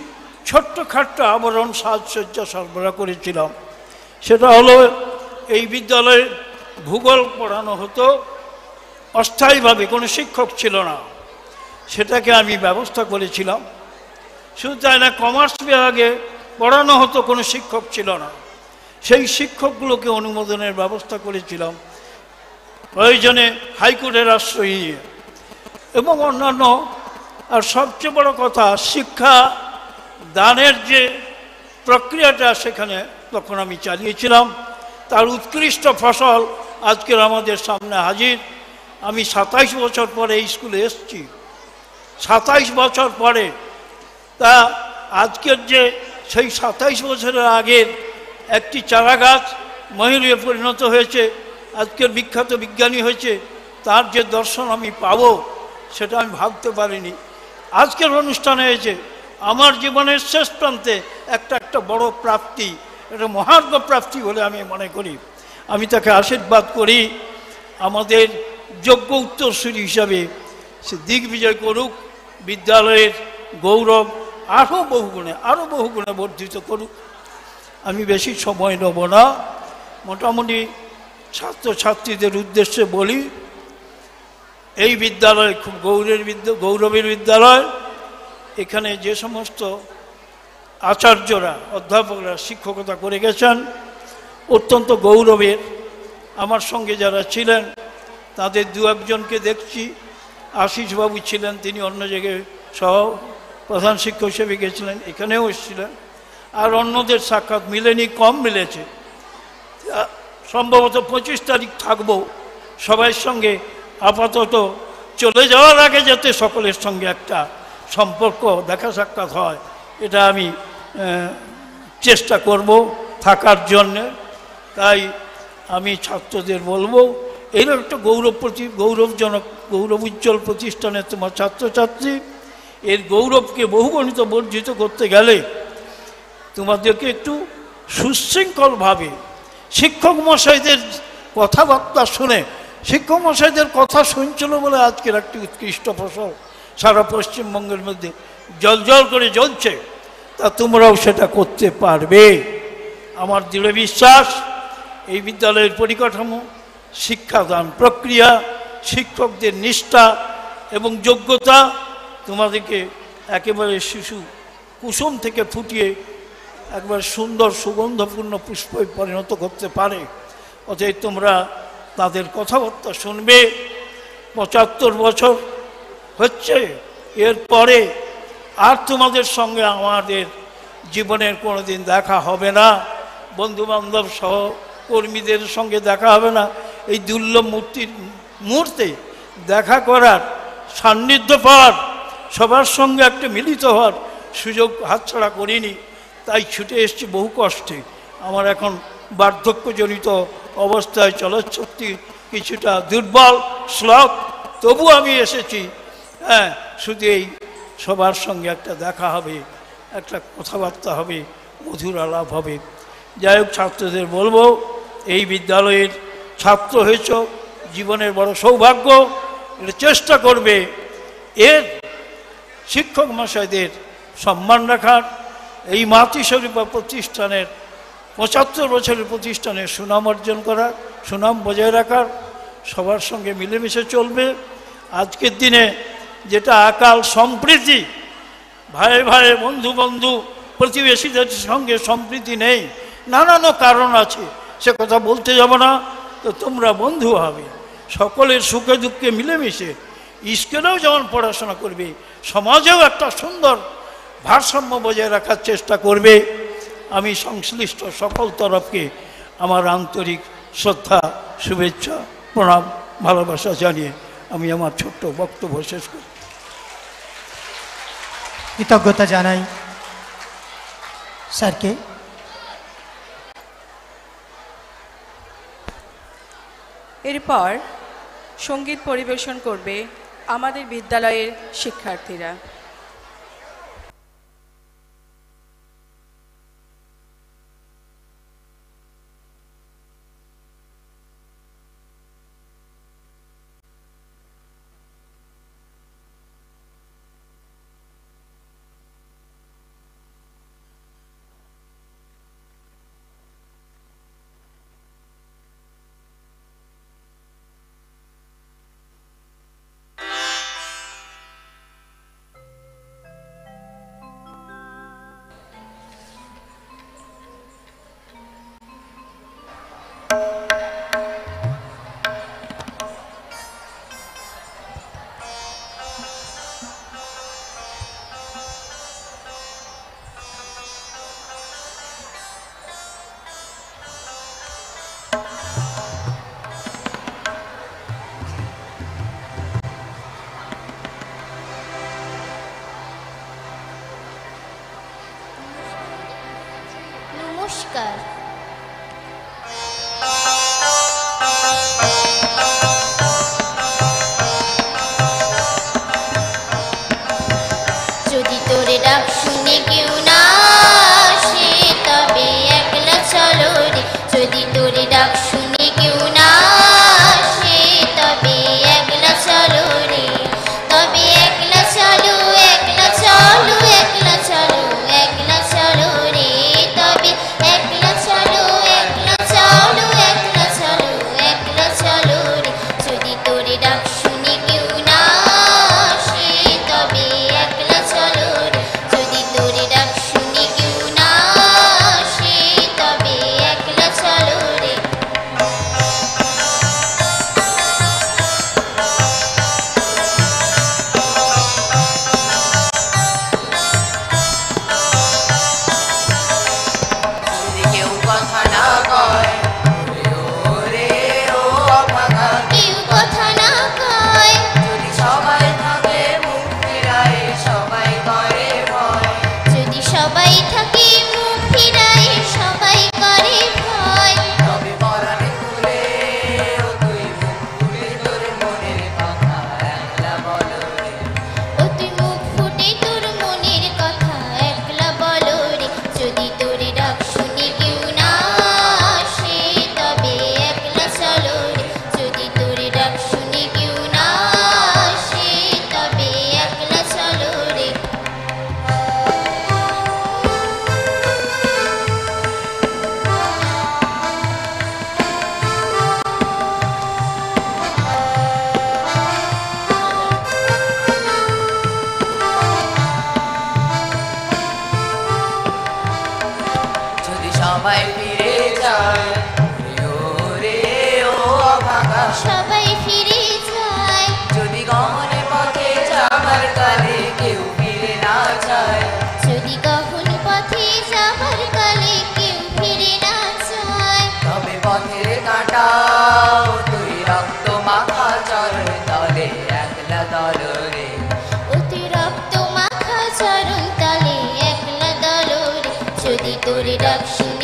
ছোট্টখাট্ট আবরণ সাজসজ্জা সরবরাহ করেছিলাম। সেটা হলো এই বিদ্যালয়ে ভূগোল পড়ানো হতো। অস্থায়ীভাবে কোনো শিক্ষক ছিল না। সেটাকে আমি ব্যবস্থা করেছিলাম। শুধু তাই না, কমার্স বিভাগে পড়ানো হতো কোনো শিক্ষক ছিল না। সেই শিক্ষকগুলোকে অনুমোদনের ব্যবস্থা করেছিলাম। প্রয়োজনে হাইকোর্টের আশ্রয় নিয়ে। এবং অন্যান্য, আর সবচেয়ে বড় কথা, শিক্ষা দানের যে প্রক্রিয়াটা সেখানে তখন আমি চালিয়েছিলাম। তার উৎকৃষ্ট ফসল আজকের আমাদের সামনে হাজির। আমি সাতাইশ বছর পরে এই স্কুলে এসেছি। সাতাইশ বছর পরে তা আজকের যে সেই সাতাইশ বছরের আগের একটি চারা গাছ মহিলিয়ে পরিণত হয়েছে, আজকের বিখ্যাত বিজ্ঞানী হয়েছে, তার যে দর্শন আমি পাবো, সেটা আমি ভাবতে পারিনি। আজকের অনুষ্ঠানে হয়েছে, আমার জীবনের শেষ প্রান্তে একটা একটা বড় প্রাপ্তি, এটা মহার্ঘ প্রাপ্তি বলে আমি মনে করি। আমি তাকে আশীর্বাদ করি, আমাদের যোগ্য উত্তরসূরি হিসাবে সে দিগ্বিজয় করুক, বিদ্যালয়ের গৌরব আরও বহুগুণে আরও বহুগুণে বর্ধিত করুক। আমি বেশি সময় নেব না। মোটামুটি ছাত্রছাত্রীদের উদ্দেশ্যে বলি, এই বিদ্যালয় খুব গৌরের বিদ্যা, গৌরবের বিদ্যালয়। এখানে যে সমস্ত আচার্যরা, অধ্যাপকরা, শিক্ষকতা করে গেছেন, অত্যন্ত গৌরবের। আমার সঙ্গে যারা ছিলেন, তাদের দু একজনকে দেখছি। আশিসবাবু ছিলেন, তিনি অন্য জায়গায় সহ, প্রধান শিক্ষক হিসেবে গেছিলেন, এখানেও এসেছিলেন। আর অন্যদের সাক্ষাৎ মিলেনি, কম মিলেছে। সম্ভবত পঁচিশ তারিখ থাকব সবার সঙ্গে আপাতত চলে যাওয়ার আগে যাতে সকলের সঙ্গে একটা সম্পর্ক দেখা সাক্ষাৎ হয়, এটা আমি চেষ্টা করব থাকার জন্যে। তাই আমি ছাত্রদের বলব এরকম একটা গৌরব প্রতি, গৌরবজনক, গৌরব উজ্জ্বল প্রতিষ্ঠানে তোমার ছাত্রছাত্রী, এর গৌরবকে বহুগণিত বর্জিত করতে গেলে তোমাদেরকে একটু সুশৃঙ্খলভাবে শিক্ষক মশাইদের কথাবার্তা শুনে, শিক্ষক মশাইদের কথা শুনছিল বলে আজকের একটি উৎকৃষ্ট ফসল সারা পশ্চিমবঙ্গের মধ্যে জল জল করে জ্বলছে। তা তোমরাও সেটা করতে পারবে। আমার দৃঢ় বিশ্বাস, এই বিদ্যালয়ের পরিকাঠামো, শিক্ষাদান প্রক্রিয়া, শিক্ষকদের নিষ্ঠা এবং যোগ্যতা তোমাদেরকে একেবারে শিশু কুসুম থেকে ফুটিয়ে একবার সুন্দর সুগন্ধপূর্ণ পুষ্পে পরিণত করতে পারে। অতএব তোমরা তাদের কথাবার্তা শুনবে। পঁচাত্তর বছর হচ্ছে। এরপরে আর তোমাদের সঙ্গে আমাদের জীবনের কোনো দিন দেখা হবে না। বন্ধু বান্ধব সহ কর্মীদের সঙ্গে দেখা হবে না। এই দুর্লভ মূর্তির মুহূর্তে দেখা করার সান্নিধ্য পাওয়ার, সবার সঙ্গে একটা মিলিত হওয়ার সুযোগ হাতছাড়া করিনি। তাই ছুটে এসেছি বহু কষ্টে। আমার এখন বার্ধক্যজনিত অবস্থায় চলচ্ছক্তি কিছুটা দুর্বল শ্লক তবু আমি এসেছি। হ্যাঁ শুধু এই সবার সঙ্গে একটা দেখা হবে, একটা কথাবার্তা হবে, মধুর আলাপ হবে। যাই হোক, ছাত্রদের বলব, এই বিদ্যালয়ের ছাত্র হয়েছ, জীবনের বড় সৌভাগ্য, এটা চেষ্টা করবে। এর শিক্ষক মশাইদের সম্মান রাখার এই মাতৃস্বরূপা প্রতিষ্ঠানের পঁচাত্তর বছরের প্রতিষ্ঠানের সুনাম অর্জন করার সুনাম বজায় রাখার, সবার সঙ্গে মিলেমিশে চলবে। আজকের দিনে যেটা আকাল সম্প্রীতি ভাই ভাই বন্ধু বন্ধু প্রতিবেশীদের সঙ্গে সম্প্রীতি নেই, নানান কারণ আছে, সে কথা বলতে যাব না, তো তোমরা বন্ধু হবে। সকলের সুখে দুঃখে মিলেমিশে স্কুলেও যেমন পড়াশোনা করবে, সমাজেও একটা সুন্দর ভারসাম্য বজায় রাখার চেষ্টা করবে। আমি সংশ্লিষ্ট সকল তরফকে আমার আন্তরিক শ্রদ্ধা শুভেচ্ছা প্রণাম ভালোবাসা জানিয়ে আমি আমার ছোট্ট বক্তব্য শেষ করি। কৃতজ্ঞতা জানাই স্যারকে। এরপর সংগীত পরিবেশন করবে আমাদের বিদ্যালয়ের শিক্ষার্থীরা। যদি তোর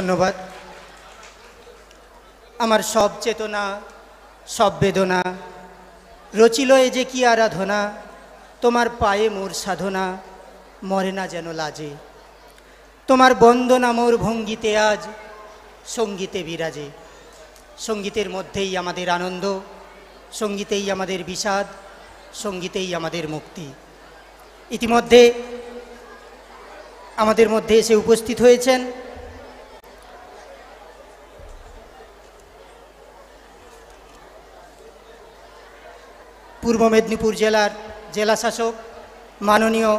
ধন্যবাদ। আমার সব চেতনা, সব বেদনা, রচিল এ যে কি আরাধনা, তোমার পায়ে মোর সাধনা, মরে না যেন লাজে। তোমার বন্দনা মোর ভঙ্গিতে আজ সঙ্গীতে বিরাজে। সঙ্গীতের মধ্যেই আমাদের আনন্দ, সঙ্গীতেই আমাদের বিষাদ, সঙ্গীতেই আমাদের মুক্তি। ইতিমধ্যে আমাদের মধ্যে এসে উপস্থিত হয়েছেন পূর্ব মেদিনীপুর জেলার জেলা শাসক মাননীয়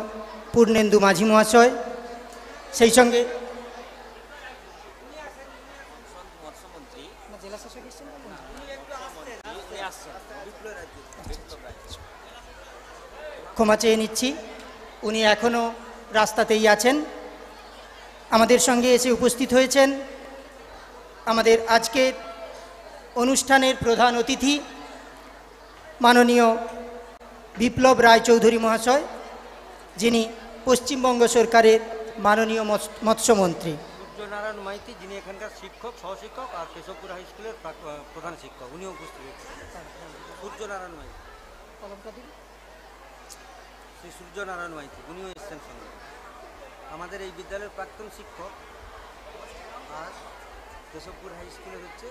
পূর্ণেন্দু মাঝি মহাশয়। সেই সঙ্গে ক্ষমা চেয়ে নিচ্ছি, উনি এখনও রাস্তাতেই আছেন। আমাদের সঙ্গে এসে উপস্থিত হয়েছেন আমাদের আজকের অনুষ্ঠানের প্রধান অতিথি মাননীয় বিপ্লব রায়চৌধুরী মহাশয়, যিনি পশ্চিমবঙ্গ সরকারের মাননীয় মৎস- মৎস্যমন্ত্রী। সূর্যনারায়ণ মাইতি, যিনি এখানকার শিক্ষক, সহশিক্ষক আর কেশবপুর হাই স্কুলের প্রধান শিক্ষক, উনিও উপস্থিত। সূর্যনারায়ণ মাইতি। শ্রী সূর্যনারায়ণ মাইতি, উনিও এসছেন সঙ্গে। আমাদের এই বিদ্যালয়ের প্রাক্তন শিক্ষক আর কেশবপুর হাই স্কুলের হচ্ছে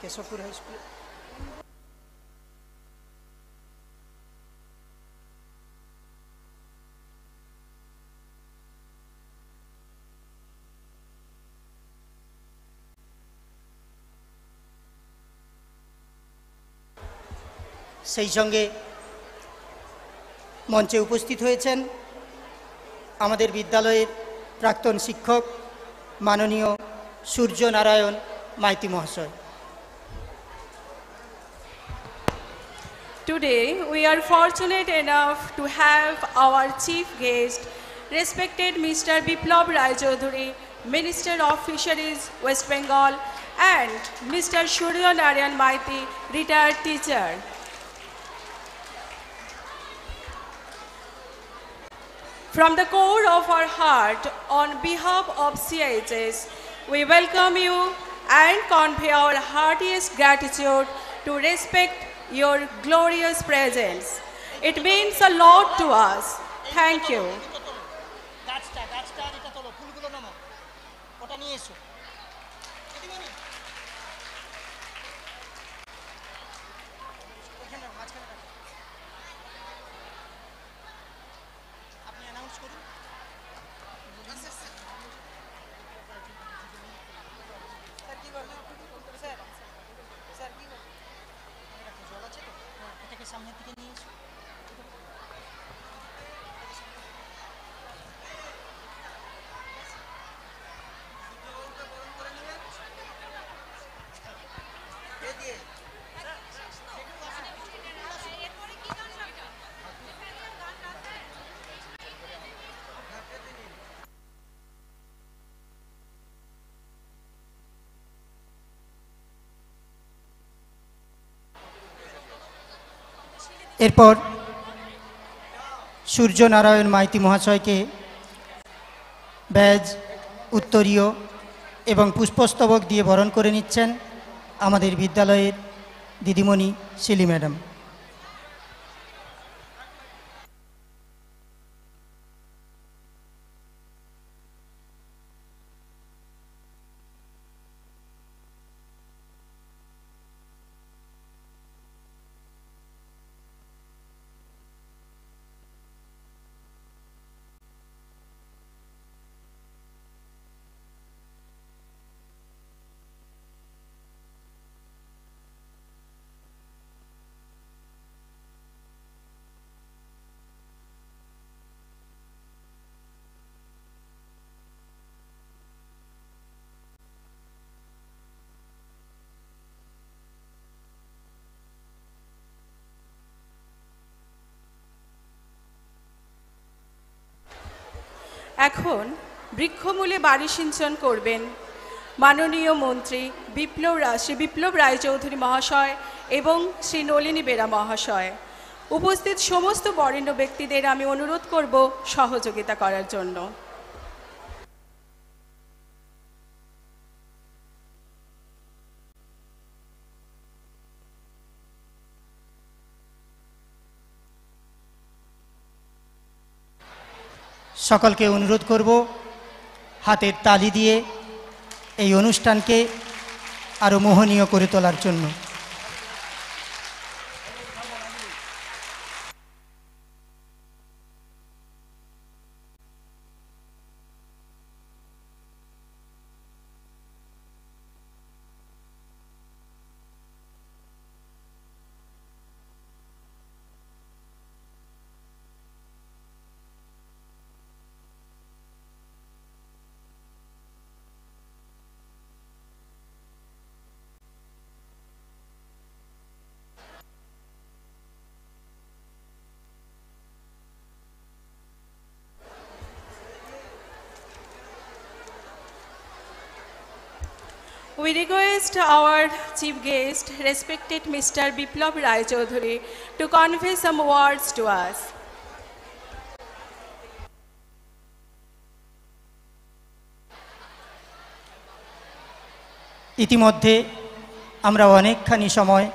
কেশবপুর হাই স্কুল সেই সঙ্গে মঞ্চে উপস্থিত হয়েছেন আমাদের বিদ্যালয়ের প্রাক্তন শিক্ষক মাননীয় সূর্যনারায়ণ মাইতি মহাশয় we are fortunate enough to have our chief guest, respected Mr. Biplab Rai Chaudhuri, Minister of Fisheries, West Bengal, and Mr. Surya Narayan Maiti, retired teacher. From the core of our heart, on behalf of CIHS, we welcome you and convey our heartiest gratitude to respect your glorious presence. It means a lot to us. Thank you. এরপর সূর্যনারায়ণ মাইতি মহাশয়কে badge, উত্তরীয় এবং পুষ্পস্তবক দিয়ে বরণ করে নিচ্ছেন আমাদের বিদ্যালয়ের দিদিমণি শিলি ম্যাডাম। এখন বৃক্ষমূলে বাড়ি সিঞ্চন করবেন মাননীয় মন্ত্রী বিপ্লব শ্রী বিপ্লব রায়চৌধুরী মহাশয় এবং শ্রী নলিনী বেরা মহাশয়। উপস্থিত সমস্ত বরেণ্য ব্যক্তিদের আমি অনুরোধ করব সহযোগিতা করার জন্য। সকলকে অনুরোধ করব হাতের তালি দিয়ে এই অনুষ্ঠানকে আরও মোহনীয় করে তোলার জন্য। We request our chief guest, respected Mr. Biplab Rai Chaudhuri, to convey some words to us. ইতিমধ্যে আমরা অনেকখানি সময়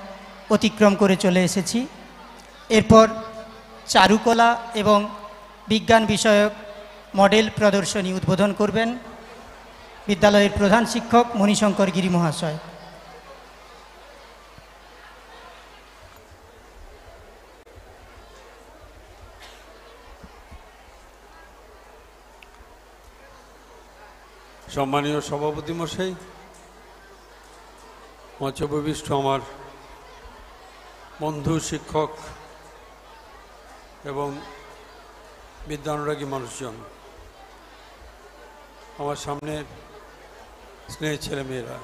অতিক্রম করে চলে এসেছি এরপর চারুকলা এবং বিজ্ঞান বিষয়ক মডেল প্রদর্শনী উদ্বোধন করবেন বিদ্যালয়ের প্রধান শিক্ষক মণিশঙ্কর গিরি মহাশয়। সম্মানীয় সভাপতি মশাই মঞ্চপ্রবিষ্ট আমার বন্ধু শিক্ষক এবং বিদ্যানুরাগী মানুষজন, আমার সামনের স্নেহের ছেলেমেয়েরা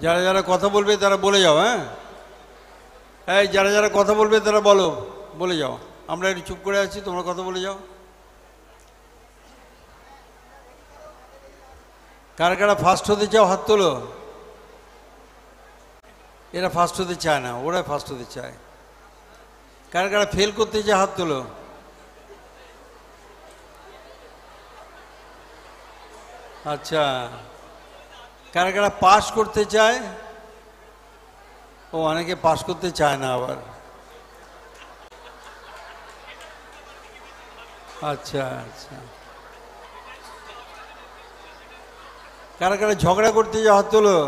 যারা যারা কথা বলবে তারা বলে যাও হ্যাঁ? এই যারা যারা কথা বলবে তারা বলো, বলে যাও। আমরা একটু চুপ করে আছি, তোমরা কথা বলে যাও। কারা কারা ফার্স্ট হতে চাও, হাত তোলো। এরা ফার্স্ট হতে চায় না ওরা ফার্স্ট হতে চায়। কারা কারা ফেল করতে চায় হাত তোলো? আচ্ছা। কারা কারা পাস করতে চায়? ও, অনেকে পাস করতে চায় না আবার। আচ্ছা আচ্ছা। কারা কারা ঝগড়া করতে যাও হাত তোলো?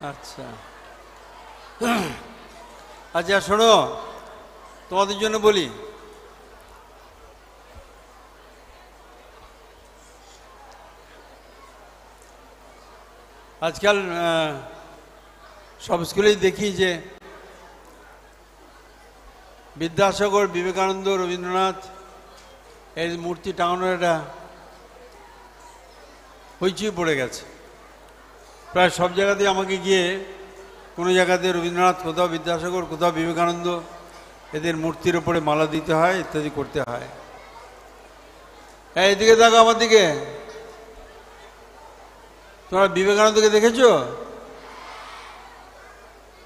আচ্ছা। আচ্ছা শোনো, তোমাদের জন্য বলি। আজকাল সব স্কুলেই দেখি যে বিদ্যাসাগর বিবেকানন্দ রবীন্দ্রনাথ এর মূর্তি টাঙানোর একটা হইচই পড়ে গেছে। প্রায় সব জায়গাতেই আমাকে গিয়ে কোনো জায়গাতে রবীন্দ্রনাথ, কোথাও বিদ্যাসাগর, কোথাও বিবেকানন্দ, এদের মূর্তির ওপরে মালা দিতে হয়, ইত্যাদি করতে হয়। এই এদিকে দেখো আমার দিকে। তোমরা বিবেকানন্দকে দেখেছ?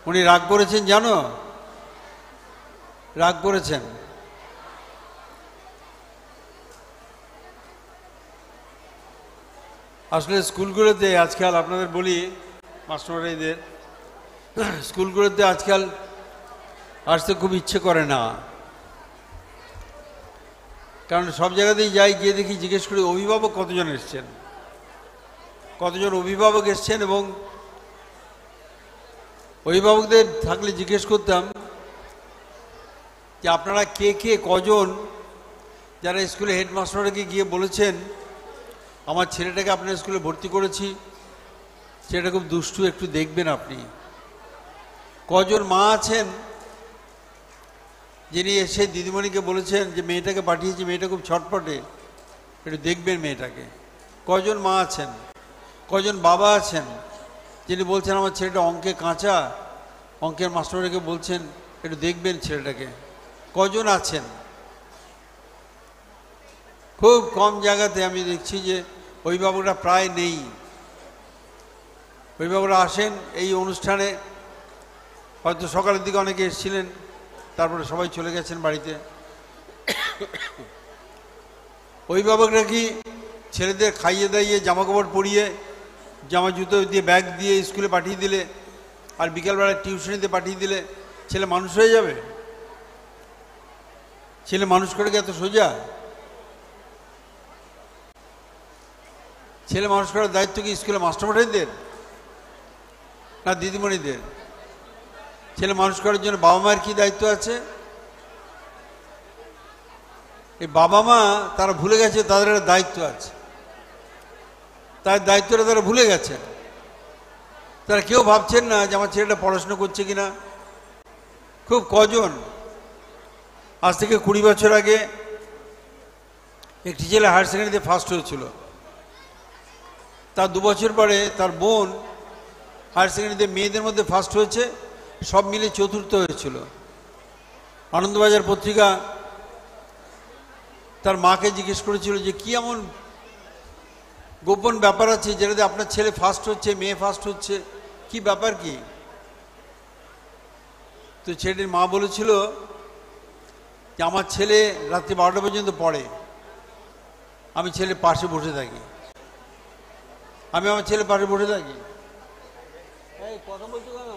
উনি রাগ করেছেন, জানো? রাগ করেছেন। আসলে স্কুলগুলোতে আজকাল আপনাদের বলি মাস্টারমাইদের স্কুলগুলোতে আজকাল আসতে খুব ইচ্ছে করে না। কারণ সব জায়গাতেই যাই, গিয়ে দেখি জিজ্ঞেস করি, অভিভাবক কতজন এসছেন? কতজন অভিভাবক এসছেন? এবং অভিভাবকদের থাকলে জিজ্ঞেস করতাম যে, আপনারা কে কে, কজন? যারা স্কুলে হেডমাস্টারকে গিয়ে বলেছেন আমার ছেলেটাকে আপনার স্কুলে ভর্তি করেছি। ছেলেটা খুব দুষ্টু, একটু দেখবেন আপনি। কজন মা আছেন যিনি এসে দিদিমণিকে বলেছেন যে মেয়েটাকে পাঠিয়েছি, মেয়েটা খুব ছটপটে একটু দেখবেন মেয়েটাকে। কজন মা আছেন? কজন বাবা আছেন? যিনি বলছেন, আমার ছেলেটা অঙ্কে কাঁচা। অঙ্কের মাস্টারকে বলছেন, একটু দেখবেন ছেলেটাকে। কজন আছেন? খুব কম জায়গাতে আমি দেখছি যে অভিভাবকরা প্রায় নেই। অভিভাবকরা আসেন এই অনুষ্ঠানে। হয়তো সকালের দিকে অনেকে এসেছিলেন, তারপরে সবাই চলে গেছেন বাড়িতে। অভিভাবকরা কি ছেলেদের খাইয়ে দাইয়ে জামা কাপড় পরিয়ে জামা জুতো দিয়ে ব্যাগ দিয়ে স্কুলে পাঠিয়ে দিলে, আর বিকালবেলা টিউশনিতে পাঠিয়ে দিলে ছেলে মানুষ হয়ে যাবে? ছেলে মানুষ করে কি এত সোজা? ছেলে মানুষ করার দায়িত্ব কি স্কুলে মাস্টারমশাইদের? না দিদিমণিদের? ছেলে মানুষ করার জন্য বাবা মায়ের কি দায়িত্ব আছে? এই বাবা মা তারা ভুলে গেছে তাদের একটা দায়িত্ব আছে। তার দায়িত্বটা তারা ভুলে গেছেন। তারা কেউ ভাবছেন না যে আমার ছেলেটা পড়াশোনা করছে কিনা। খুব কজন? আজ থেকে কুড়ি বছর আগে একটি ছেলে হায়ার সেকেন্ডারিতে ফার্স্ট হয়েছিল। তার দু বছর পরে তার বোন হায়ার সেকেন্ডারিতে মেয়েদের মধ্যে ফার্স্ট হয়েছে, সব মিলে চতুর্থ হয়েছিল। আনন্দবাজার পত্রিকা তার মাকে জিজ্ঞেস করেছিল যে, কি এমন গোপন ব্যাপার আছে যেটাতে আপনার ছেলে ফার্স্ট হচ্ছে, মেয়ে ফার্স্ট হচ্ছে? কি ব্যাপার কি? তো ছেলেটির মা বলেছিল যে, আমার ছেলে রাত্রি বারোটা পর্যন্ত পড়ে। আমি ছেলে পাশে বসে থাকি। আমি আমার ছেলে পাশে বসে থাকি। কথা বলছো কেন?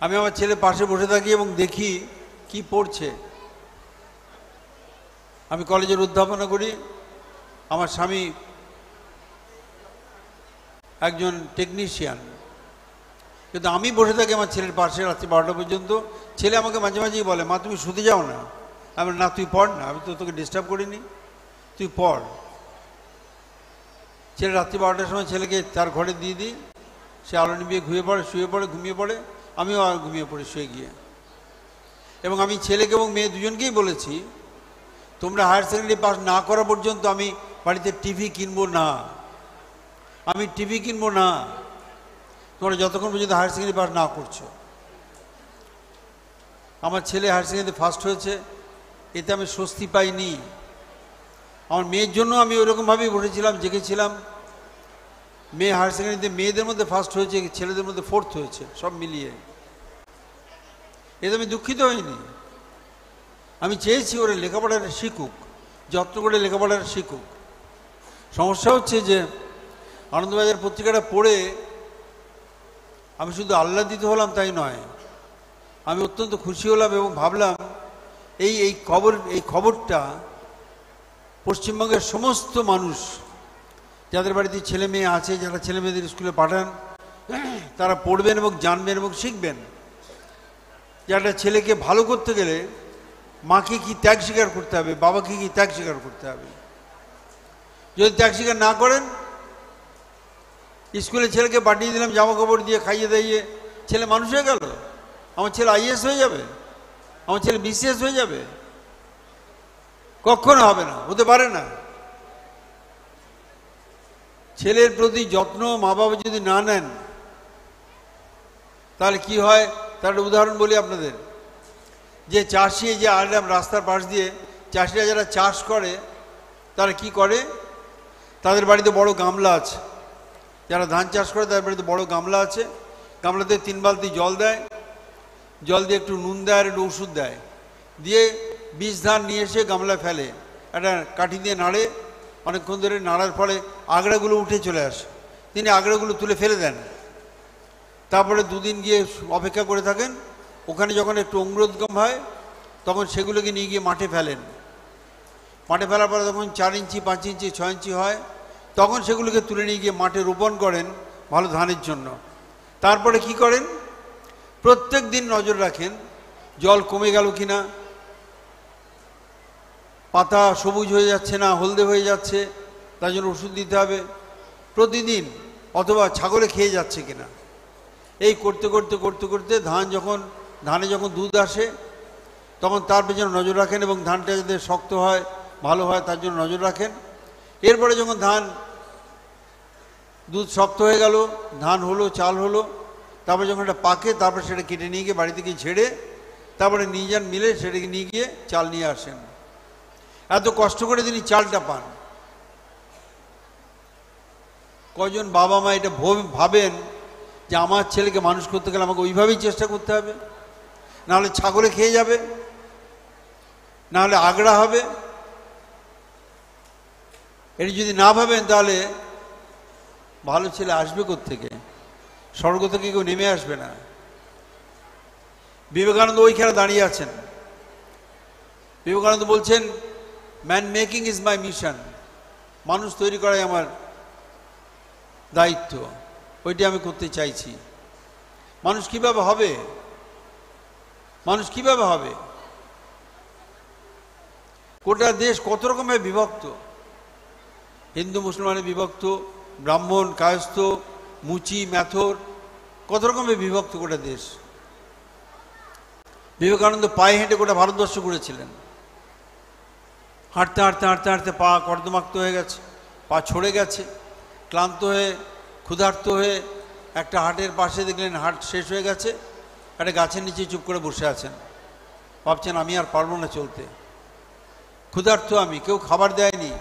আমি আমার ছেলে পাশে বসে থাকি এবং দেখি কি পড়ছে। আমি কলেজের অধ্যাপনা করি। আমার স্বামী একজন টেকনিশিয়ান কিন্তু আমি বসে থাকি আমার ছেলের পাশে রাত্রি বারোটা পর্যন্ত। ছেলে আমাকে মাঝে মাঝেই বলে মা তুমি শুতে যাও না। আমি না তুই পড় না। আমি তো তোকে ডিস্টার্ব করিনি। তুই পড়। ছেলে রাত্রি বারোটার সময় ছেলেকে তার ঘরে দিয়ে দিই। সে আলো নিবিয়ে ঘুমিয়ে পড়ে, শুয়ে পড়ে, ঘুমিয়ে পড়ে। আমিও আর ঘুমিয়ে পড়ি, শুয়ে গিয়ে। এবং আমি ছেলেকে এবং মেয়ে দুজনকেই বলেছি, তোমরা হায়ার সেকেন্ডারি পাস না করা পর্যন্ত আমি বাড়িতে টিভি কিনবো না। আমি টিভি কিনবো না। তোমরা যতক্ষণ পর্যন্ত হায়ার সেকেন্ডারি পাস না করছ। আমার ছেলে হায়ার সেকেন্ডারি ফার্স্ট হয়েছে। এতে আমি স্বস্তি পাইনি। আমার মেয়ের জন্য আমি ওইরকমভাবেই বসেছিলাম জেগেছিলাম। মেয়ে হায়ার সেকেন্ডারিতে মেয়েদের মধ্যে ফার্স্ট হয়েছে, ছেলেদের মধ্যে ফোর্থ হয়েছে, সব মিলিয়ে। এতে আমি দুঃখিত হইনি। আমি চেয়েছি ওরা লেখাপড়াটা শিখুক, যত্ন করে লেখাপড়াটা শিখুক। সমস্যা হচ্ছে যে আনন্দবাজার পত্রিকাটা পড়ে আমি শুধু আহ্লাদিত হলাম তাই নয়, আমি অত্যন্ত খুশি হলাম এবং ভাবলাম এই এই খবর, এই খবরটা পশ্চিমবঙ্গের সমস্ত মানুষ, যাদের বাড়িতে ছেলে মেয়ে আছে, যারা ছেলে মেয়েদের স্কুলে পাঠান, তারা পড়বেন এবং জানবেন এবং শিখবেন। যে একটা ছেলেকে ভালো করতে গেলে মাকে কি ত্যাগ স্বীকার করতে হবে, বাবাকে কি ত্যাগ স্বীকার করতে হবে? যদি ত্যাগ স্বীকার না করেন, স্কুলে ছেলেকে পাঠিয়ে দিলাম জামা কাপড় দিয়ে খাইয়ে দাইয়ে, ছেলে মানুষ হয়ে গেল? আমার ছেলে আইএস হয়ে যাবে? আমার ছেলে বিসিএস হয়ে যাবে? কখনো হবে না, হতে পারে না। ছেলের প্রতি যত্ন মা বাবা যদি না নেন, তাহলে কি হয়? তার উদাহরণ বলি আপনাদের। যে চাষি যে আনলাম রাস্তার পাশ দিয়ে চাষিরা যারা চাষ করে, তারা কি করে? তাদের বাড়িতে বড় গামলা আছে। যারা ধান চাষ করে, তাদের বাড়িতে বড় গামলা আছে। গামলাতে তিন বালতি জল দেয়। জল দিয়ে একটু নুন দেয় আর একটু ওষুধ দেয়। দিয়ে বীজ ধান নিয়ে এসে গামলায় ফেলে। একটা কাঠি দিয়ে নাড়ে, অনেকক্ষণ ধরে নাড়ার ফলে আগড়াগুলো উঠে চলে আসে। তিনি আগড়াগুলো তুলে ফেলে দেন। তারপরে দুদিন গিয়ে অপেক্ষা করে থাকেন। ওখানে যখন একটু অঙ্গুরোদ্গম হয়, তখন সেগুলোকে নিয়ে গিয়ে মাঠে ফেলেন। মাঠে ফেলার পরে তখন চার ইঞ্চি, পাঁচ ইঞ্চি, ছয় ইঞ্চি হয়, তখন সেগুলোকে তুলে নিয়ে গিয়ে মাঠে রোপণ করেন ভালো ধানের জন্য। তারপরে কি করেন? প্রত্যেক দিন নজর রাখেন, জল কমে গেল কিনা পাতা সবুজ হয়ে যাচ্ছে না, হলদে হয়ে যাচ্ছে, তার জন্য ওষুধ দিতে হবে। প্রতিদিন অথবা ছাগলে খেয়ে যাচ্ছে কিনা। এই করতে করতে করতে করতে ধান যখন, ধানে যখন দুধ আসে, তখন তার পেছনে নজর রাখেন এবং ধানটা যাতে শক্ত হয়, ভালো হয়, তার জন্য নজর রাখেন। এরপরে যখন ধান দুধ শক্ত হয়ে গেল, ধান হলো, চাল হলো, তারপরে যখন এটা পাকে, তারপরে সেটা কেটে নিয়ে গিয়ে বাড়ি থেকে ঝেড়ে, তারপরে নিয়ে যান, মিলে সেটাকে নিয়ে গিয়ে চাল নিয়ে আসেন। এত কষ্ট করে তিনি চালটা পান। কজন বাবা মা এটা ভব- ভাবেন যে আমার ছেলেকে মানুষ করতে গেলে আমাকে ওইভাবেই চেষ্টা করতে হবে। নাহলে ছাগলে খেয়ে যাবে, নাহলে আগড়া হবে। এটি যদি না ভাবেন তাহলে ভালো ছেলে আসবে থেকে স্বর্গ থেকে কেউ নেমে আসবে না। বিবেকানন্দ ওইখানে দাঁড়িয়ে আছেন। বিবেকানন্দ বলছেন man making is my mission মানুষ তৈরি করাই আমার দায়িত্ব। ওইটি আমি করতে চাইছি। মানুষ কীভাবে হবে? মানুষ কীভাবে হবে? গোটা দেশ কত রকমের বিভক্ত? হিন্দু মুসলমানে বিভক্ত, ব্রাহ্মণ, কায়স্থ, মুচি, ম্যাথর, কত রকমের বিভক্ত গোটা দেশ। বিবেকানন্দ পায়ে হেঁটে গোটা ভারতবর্ষ ঘুরেছিলেন। হাঁটতে হাঁটতে হাঁটতে হাঁটতে পা কর্দমাক্ত হয়ে গেছে, পা ছড়ে গেছে, ক্লান্ত হয়ে, ক্ষুধার্ত হয়ে একটা হাটের পাশে দেখলেন হাট শেষ হয়ে গেছে, একটা গাছের নিচে চুপ করে বসে আছেন। ভাবছেন, আমি আর পারব না চলতে। ক্ষুধার্ত আমি, কেউ খাবার দেয়নি।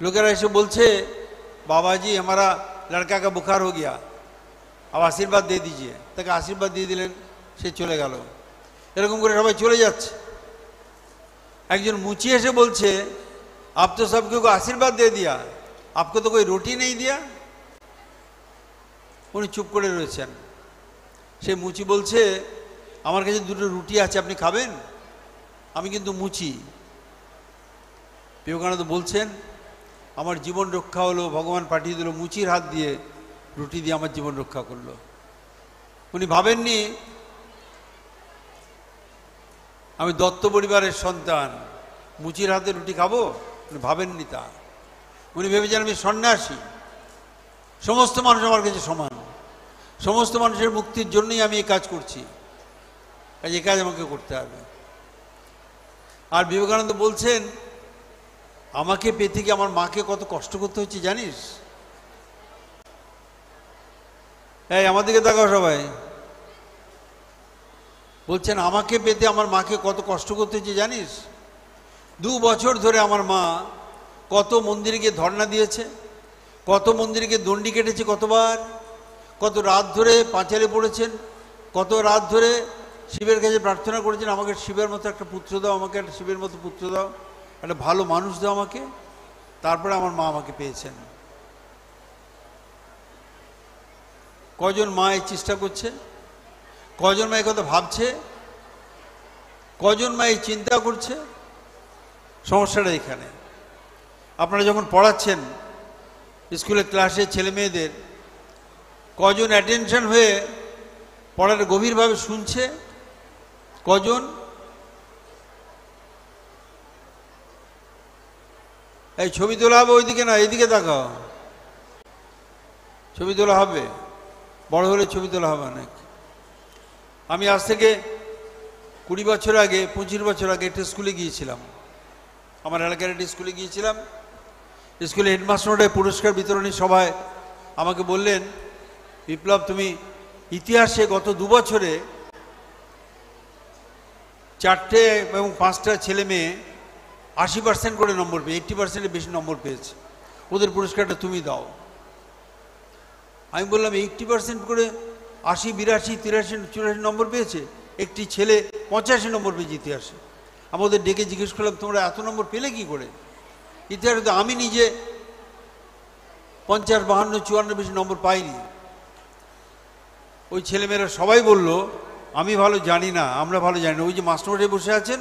লোকেরা এসে বলছে, বাবাজি, আমারা লড়কাকে বুখার হো গিয়া আর আশীর্বাদ দিয়ে দিজিয়ে তাকে আশীর্বাদ দিয়ে দিলেন, সে চলে গেল। এরকম করে সবাই চলে যাচ্ছে। একজন মুচি এসে বলছে আপ তো সবকে को আশীর্বাদ দিয়ে দিয়া आपको तो कोई रोटी नहीं दिया উনি চুপ করে রয়েছেন সে মুচি বলছে আমার কাছে দুটো রুটি আছে আপনি খাবেন আমি কিন্তু মুচি বিবেকানন্দ বলছেন আমার জীবন রক্ষা হলো ভগবান পাঠিয়ে দিল মুচির হাত দিয়ে রুটি দিয়ে আমার জীবন রক্ষা করলো উনি ভাবেননি আমি দত্ত পরিবারের সন্তান। মুচির হাতে রুটি খাব? উনি ভাবেননি তা। উনি ভেবেছেন আমি সন্ন্যাসী। সমস্ত মানুষ আমার কাছে সমান। সমস্ত মানুষের মুক্তির জন্যই আমি এই কাজ করছি। কাজ কাজ আমাকে করতে হবে। আর বিবেকানন্দ বলছেন, আমাকে পেতে গিয়ে আমার মাকে কত কষ্ট করতে হচ্ছে জানিস? এই আমাদেরকে দেখাও সবাই। বলছেন, আমাকে পেতে আমার মাকে কত কষ্ট করতে হচ্ছে জানিস? দু বছর ধরে আমার মা কত মন্দিরে গিয়ে ধর্ণা দিয়েছে, কত মন্দিরে গিয়ে দণ্ডি কেটেছে কতবার, কত রাত ধরে পাঁচালে পড়েছেন, কত রাত ধরে শিবের কাছে প্রার্থনা করেছেন, আমাকে শিবের মতো একটা পুত্র দাও, আমাকে একটা শিবের মতো পুত্র দাও, একটা ভালো মানুষ দাও আমাকে। তারপরে আমার মা আমাকে পেয়েছেন। কজন মা এই চেষ্টা করছে? কজন মা কথা ভাবছে? কজন মা এই চিন্তা করছে? সমস্যাটা এখানে। আপনারা যখন পড়াচ্ছেন স্কুলে ক্লাসে ছেলে মেয়েদের, কজন অ্যাটেনশন হয়ে পড়াটা গভীরভাবে শুনছে? কজন? এই ছবি তোলা হবে ওইদিকে না, এইদিকে দেখাও ছবি তোলা হবে। বড় হলে ছবি তোলা হবে অনেক আমি আজ থেকে কুড়ি বছর আগে, পঁচিশ বছর আগে একটা স্কুলে গিয়েছিলাম। আমার এলাকার একটা স্কুলে গিয়েছিলাম। স্কুলে হেডমাস্টারটা পুরস্কার বিতরণী সভায় আমাকে বললেন, বিপ্লব, তুমি ইতিহাসে গত দু বছরে চারটে এবং পাঁচটা ছেলে মেয়ে আশি পার্সেন্ট করে নম্বর পেয়ে এইট্টি পার্সেন্টের বেশি নম্বর পেয়েছে। ওদের পুরস্কারটা তুমি দাও। আমি বললাম এইট্টি পার্সেন্ট করে আশি, বিরাশি, তিরাশি, চুরাশি নম্বর পেয়েছে। একটি ছেলে পঁচাশি নম্বর পেয়েছে ইতিহাসে আমাদের ডেকে জিজ্ঞেস করলাম, তোমরা এত নম্বর পেলে কি করে? ইতিহাসে তো আমি নিজে পঞ্চাশ, বাহান্ন, চুয়ান্ন, বেশি নম্বর পাইনি। ওই ছেলেমেয়েরা সবাই বলল, আমি ভালো জানি না, আমরা ভালো জানি না। ওই যে মাস্টারমশাই বসে আছেন,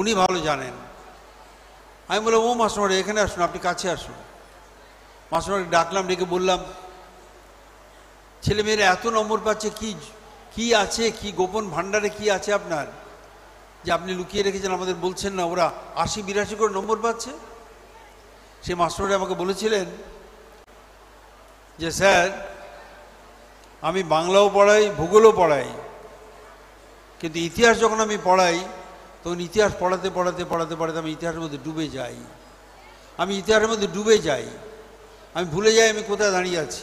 উনি ভালো জানেন। আমি বললাম, ও মাস্টারমশাই, এখানে আসুন, আপনি কাছে আসুন। মাস্টারমশাই ডাকলাম, ডেকে বললাম ছেলেমেয়েরা এত নম্বর পাচ্ছে, কি কি আছে, কি গোপন ভাণ্ডারে কি আছে আপনার? যে আপনি লুকিয়ে রেখেছেন, আমাদের বলছেন না, ওরা আশি, বিরাশি করে নম্বর পাচ্ছে? সে মাস্টারমশাই আমাকে বলেছিলেন যে, স্যার, আমি বাংলাও পড়াই, ভূগোলও পড়াই, কিন্তু ইতিহাস যখন আমি পড়াই, তখন ইতিহাস পড়াতে পড়াতে পড়াতে পড়াতে আমি ইতিহাসের মধ্যে ডুবে যাই। আমি ইতিহাসের মধ্যে ডুবে যাই। আমি ভুলে যাই আমি কোথায় দাঁড়িয়ে আছি।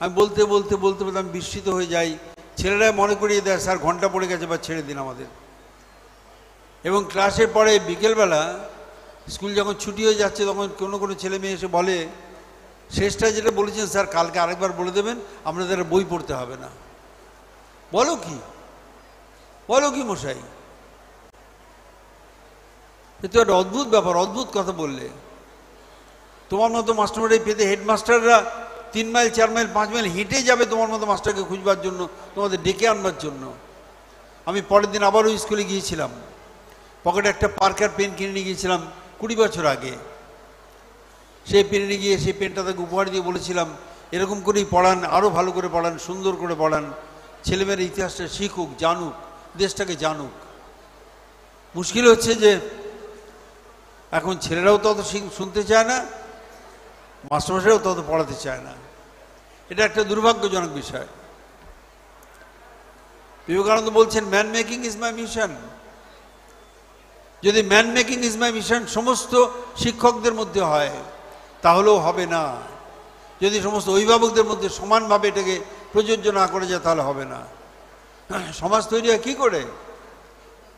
আমি বলতে বলতে বলতে বলতে আমি বিস্মিত হয়ে যাই। ছেলেরা মনে করিয়ে দেয়, স্যার, ঘণ্টা পড়ে গেছে বা ছেড়ে দিন আমাদের। এবং ক্লাসের পরে বিকেলবেলা স্কুল যখন ছুটি হয়ে যাচ্ছে, তখন কোনো কোনো ছেলে মেয়ে এসে বলে, শেষটা যেটা বলেছেন, স্যার, কালকে আরেকবার বলে দেবেন, আপনাদের বই পড়তে হবে না। বলো কি? বলো কি মশাই? এ তো একটা অদ্ভুত ব্যাপার, অদ্ভুত কথা বললে। তোমার মতো মাস্টারমারাই পেতে হেডমাস্টাররা তিন মাইল, চার মাইল, পাঁচ মাইল হেঁটে যাবে তোমার মতো মাস্টারকে খুঁজবার জন্য, তোমাদের ডেকে আনবার জন্য। আমি পরের দিন আবারও স্কুলে গিয়েছিলাম। পকেটে একটা পার্কার পেন কিনে নিয়ে গিয়েছিলাম কুড়ি বছর আগে। সেই পেনে গিয়ে সেই পেনটা তাকে উপহার দিয়ে বলেছিলাম, এরকম করেই পড়ান আরও ভালো করে পড়ান, সুন্দর করে পড়ান। ছেলেমেয়ের ইতিহাসটা শিখুক, জানুক, দেশটাকে জানুক। মুশকিল হচ্ছে যে এখন ছেলেরাও তত শুনতে চায় না মাস্টারমশাইও তত পড়াতে চায় না। এটা একটা দুর্ভাগ্যজনক বিষয়। বিবেকানন্দ বলছেন man making is my mission যদি man making is my mission সমস্ত শিক্ষকদের মধ্যে হয়, তাহলেও হবে না। যদি সমস্ত অভিভাবকদের মধ্যে সমানভাবে এটাকে প্রযোজ্য না করে যায়, তাহলে হবে না। সমাজ তৈরি হয় কী করে?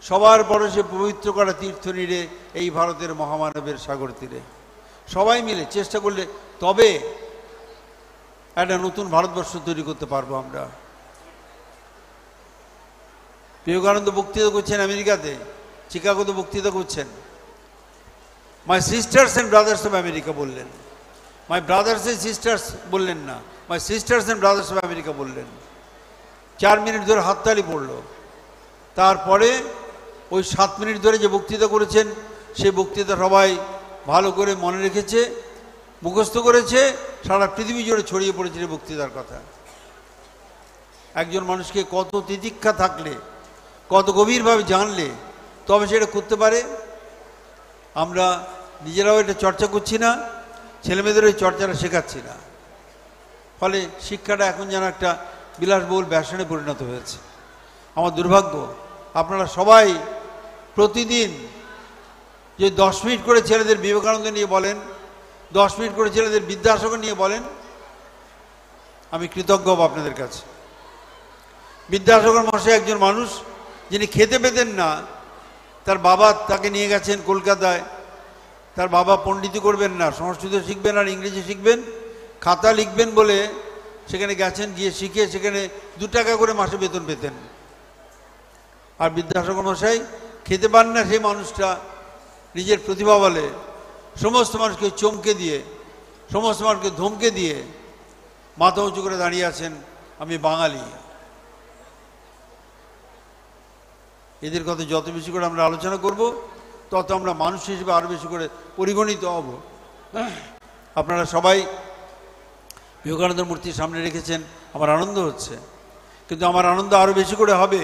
সবার পরশে পবিত্র করা তীর্থ নীড়ে এই ভারতের মহামানবের সাগর তীরে। সবাই মিলে চেষ্টা করলে তবে একটা নতুন ভারতবর্ষ তৈরি করতে পারব আমরা। বিবেকানন্দ বক্তৃতা করছেন আমেরিকাতে, চিকাগোতে বক্তৃতা করছেন। My sisters and brothers of America বললেন। মাই ব্রাদার্স অ্যান্ড সিস্টার্স বললেন না my sisters and brothers of America বললেন। চার মিনিট ধরে হাততালি পড়ল। তারপরে ওই সাত মিনিট ধরে যে বক্তৃতা করেছেন, সেই বক্তৃতা সবাই ভালো করে মনে রেখেছে, মুখস্থ করেছে, সারা পৃথিবী জুড়ে ছড়িয়ে পড়েছিল বক্তৃতার কথা। একজন মানুষকে কত তিতিক্ষা থাকলে, কত গভীরভাবে জানলে, তবে সেটা করতে পারে। আমরা নিজেরাও এটা চর্চা করছি না ছেলেমেয়েদের ওই চর্চাটা শেখাচ্ছি না। ফলে শিক্ষাটা এখন যেন একটা বিলাসবহুল ব্যাসনে পরিণত হয়েছে। আমার দুর্ভাগ্য, আপনারা সবাই প্রতিদিন যে দশ মিনিট করে ছেলেদের বিবেকানন্দ নিয়ে বলেন, দশ মিনিট করে ছেলেদের বিদ্যাসাগর নিয়ে বলেন, আমি কৃতজ্ঞ হব আপনাদের কাছে। বিদ্যাসাগর মহাশয় একজন মানুষ, যিনি খেতে পেতেন না, তার বাবা তাকে নিয়ে গেছেন কলকাতায়। তার বাবা পণ্ডিতি করবেন না, সংস্কৃত শিখবেন আর ইংরেজি শিখবেন। খাতা লিখবেন বলে সেখানে গেছেন, গিয়ে শিখে সেখানে দু টাকা করে মাসে বেতন পেতেন। আর বিদ্যাসাগর মশাই খেতে পান না সেই মানুষটা নিজের প্রতিভা বলে, সমস্ত মানুষকে চমকে দিয়ে, সমস্ত মানুষকে ধমকে দিয়ে মাথা উঁচু করে দাঁড়িয়ে আছেন আমি বাঙালি। এদের কথা যত বেশি করে আমরা আলোচনা করব, তত আমরা মানুষ হিসেবে আরও বেশি করে পরিগণিত হব। আপনারা সবাই বিবেকানন্দ মূর্তির সামনে রেখেছেন, আমার আনন্দ হচ্ছে। কিন্তু আমার আনন্দ আরও বেশি করে হবে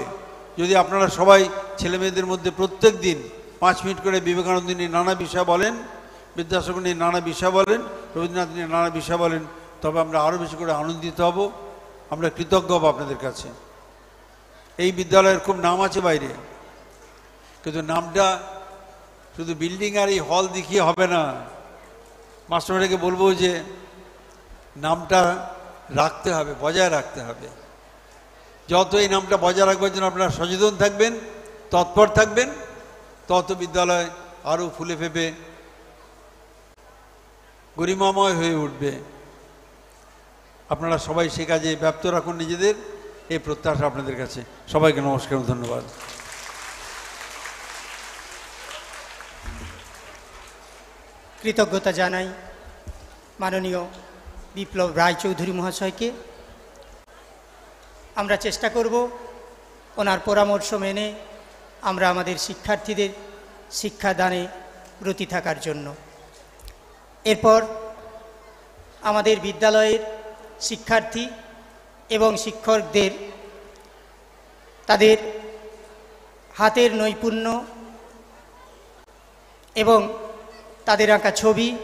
যদি আপনারা সবাই ছেলে মেয়েদের মধ্যে প্রত্যেক দিন পাঁচ মিনিট করে বিবেকানন্দ নিয়ে নানা বিষয় বলেন বিদ্যাসাগর নিয়ে নানা বিষয় বলেন, রবীন্দ্রনাথ নিয়ে নানা বিষয় বলেন, তবে আমরা আরও বেশি করে আনন্দিত হব। আমরা কৃতজ্ঞ হব আপনাদের কাছে। এই বিদ্যালয়ের খুব নাম আছে বাইরে। কিন্তু নামটা শুধু বিল্ডিং আর এই হল দেখিয়ে হবে না। মাস্টারকে বলব যে নামটা রাখতে হবে, বজায় রাখতে হবে। যত এই নামটা বজায় রাখবার জন্য আপনারা সচেতন থাকবেন, তৎপর থাকবেন। তত বিদ্যালয় আরও ফুলে ফেপে, গরিমাময় হয়ে উঠবে। আপনারা সবাই সে কাজে ব্যপ্ত রাখুন নিজেদের, এই প্রত্যাশা আপনাদের কাছে। সবাইকে নমস্কার ধন্যবাদ। কৃতজ্ঞতা জানাই মাননীয় বিপ্লব রায়চৌধুরী মহাশয়কে। আমরা চেষ্টা করব ওনার পরামর্শ মেনে আমরা আমাদের শিক্ষার্থীদের শিক্ষাদানে ব্রতী থাকার জন্য। এরপর আমাদের বিদ্যালয়ের শিক্ষার্থী এবং শিক্ষকদের তাদের হাতের নৈপুণ্য এবং তাদের আঁকা ছবি,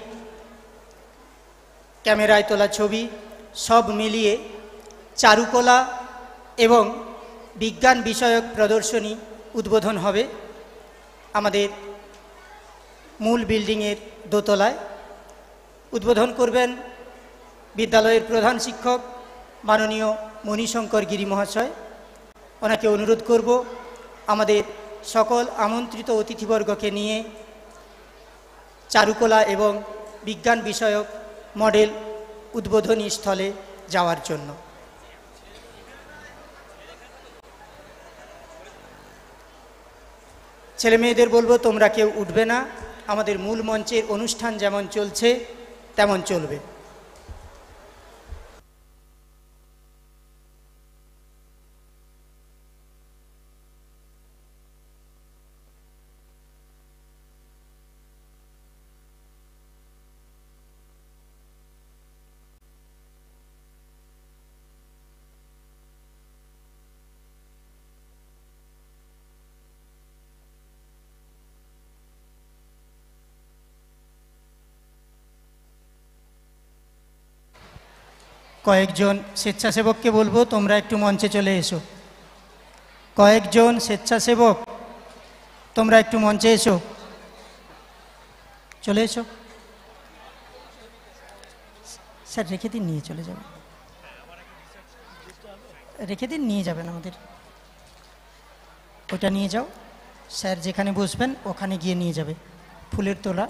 ক্যামেরায় তোলা ছবি, সব মিলিয়ে চারুকলা এবং বিজ্ঞান বিষয়ক প্রদর্শনী উদ্বোধন হবে আমাদের মূল বিল্ডিংয়ের দোতলায়। উদ্বোধন করবেন বিদ্যালয়ের প্রধান শিক্ষক মাননীয় মণিশঙ্কর গিরি মহাশয়। ওনাকে অনুরোধ করব আমাদের সকল আমন্ত্রিত অতিথিবর্গকে নিয়ে চারুকলা এবং বিজ্ঞান বিষয়ক মডেল উদ্বোধনী স্থলে যাওয়ার জন্য। ছেলে মেয়েদের বলব, তোমরা কেউ উঠবে না। আমাদের মূল মঞ্চের অনুষ্ঠান যেমন চলছে, তেমন চলবে। কয়েকজন স্বেচ্ছাসেবককে বলব, তোমরা একটু মঞ্চে চলে এসো। কয়েকজন স্বেচ্ছাসেবক, তোমরা একটু মঞ্চে এসো। চলে এসো। স্যার, রেখে দিন, নিয়ে চলে যাবেন। রেখে দিন, নিয়ে যাবেন আমাদের। ওটা নিয়ে যাও। স্যার যেখানে বসবেন, ওখানে গিয়ে নিয়ে যাবে। ফুলের তোলা।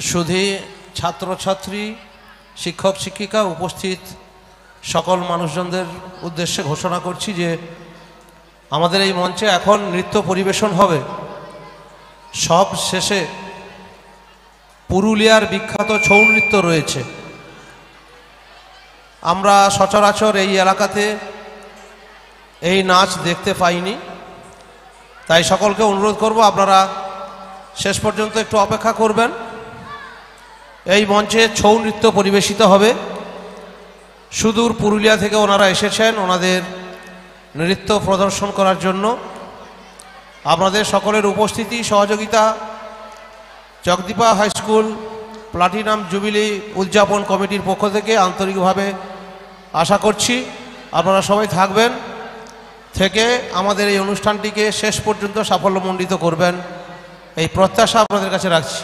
শুধু ছাত্রছাত্রী, শিক্ষক, শিক্ষিকা উপস্থিত সকল মানুষজনদের উদ্দেশ্যে ঘোষণা করছি যে আমাদের এই মঞ্চে এখন নৃত্য পরিবেশন হবে। সব শেষে পুরুলিয়ার বিখ্যাত ছৌ নৃত্য রয়েছে। আমরা সচরাচর এই এলাকাতে এই নাচ দেখতে পাইনি। তাই সকলকে অনুরোধ করব আপনারা শেষ পর্যন্ত একটু অপেক্ষা করবেন। এই মঞ্চে ছৌ নৃত্য পরিবেশিত হবে। সুদূর পুরুলিয়া থেকে ওনারা এসেছেন ওনাদের নৃত্য প্রদর্শন করার জন্য। আপনাদের সকলের উপস্থিতি, সহযোগিতা, Chakdipa high school platinum jubilee উদযাপন কমিটির পক্ষ থেকে আন্তরিকভাবে আশা করছি আপনারা সবাই থাকবেন, থেকে আমাদের এই অনুষ্ঠানটিকে শেষ পর্যন্ত সাফল্যমণ্ডিত করবেন। এই প্রত্যাশা আপনাদের কাছে রাখছি।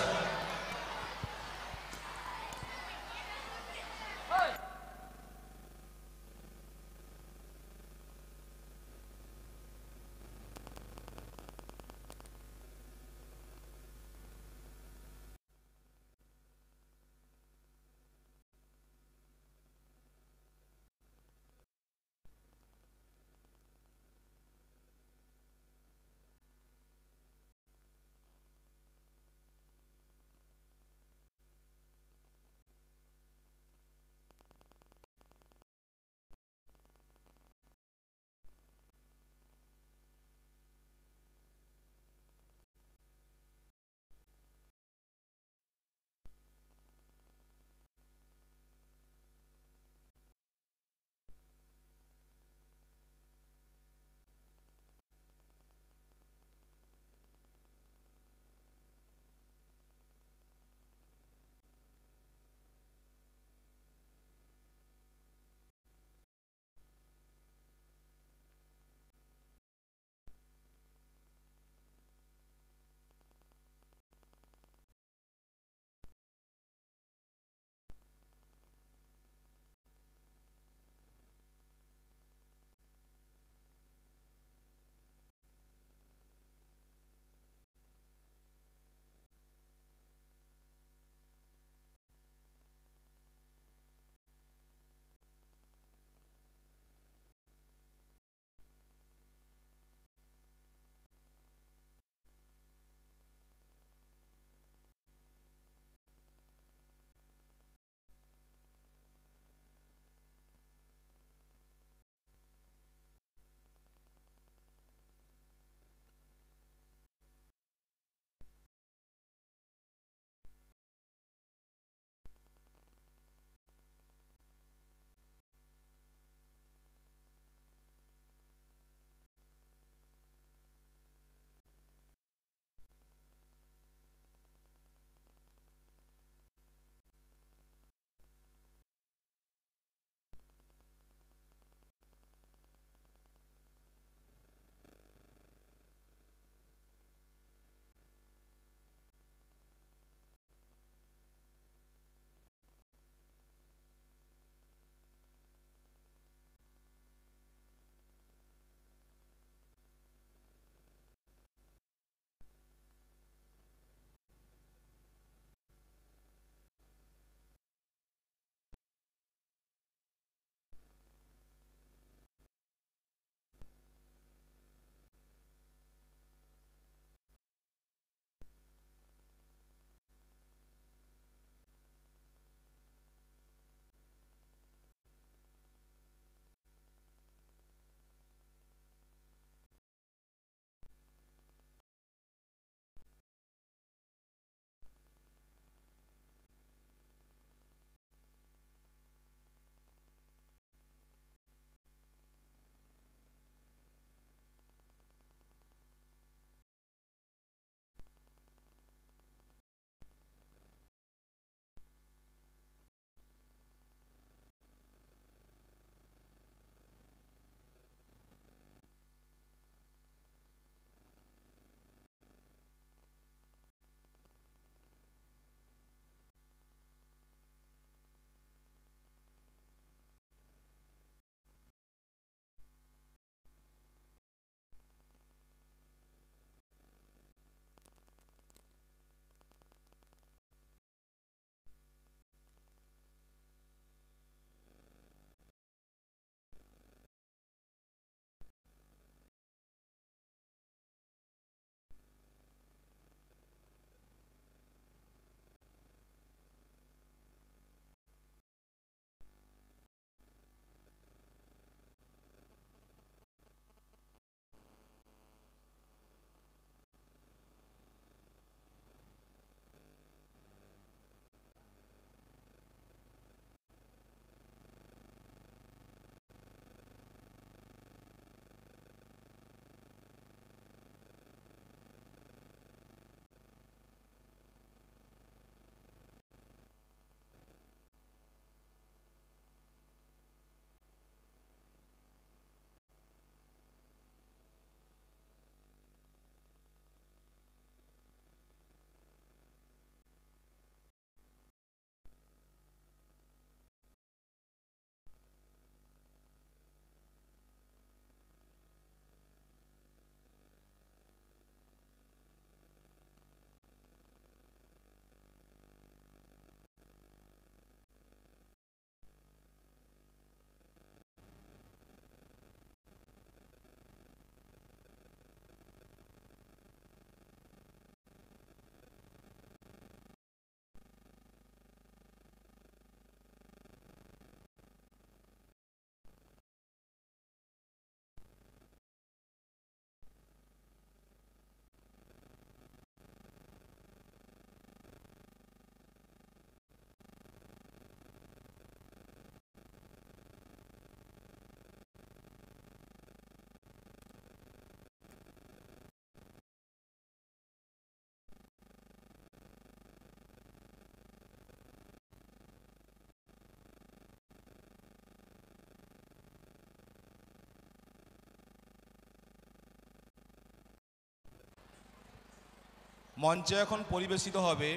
মঞ্চে এখন পরিবেশিত হবে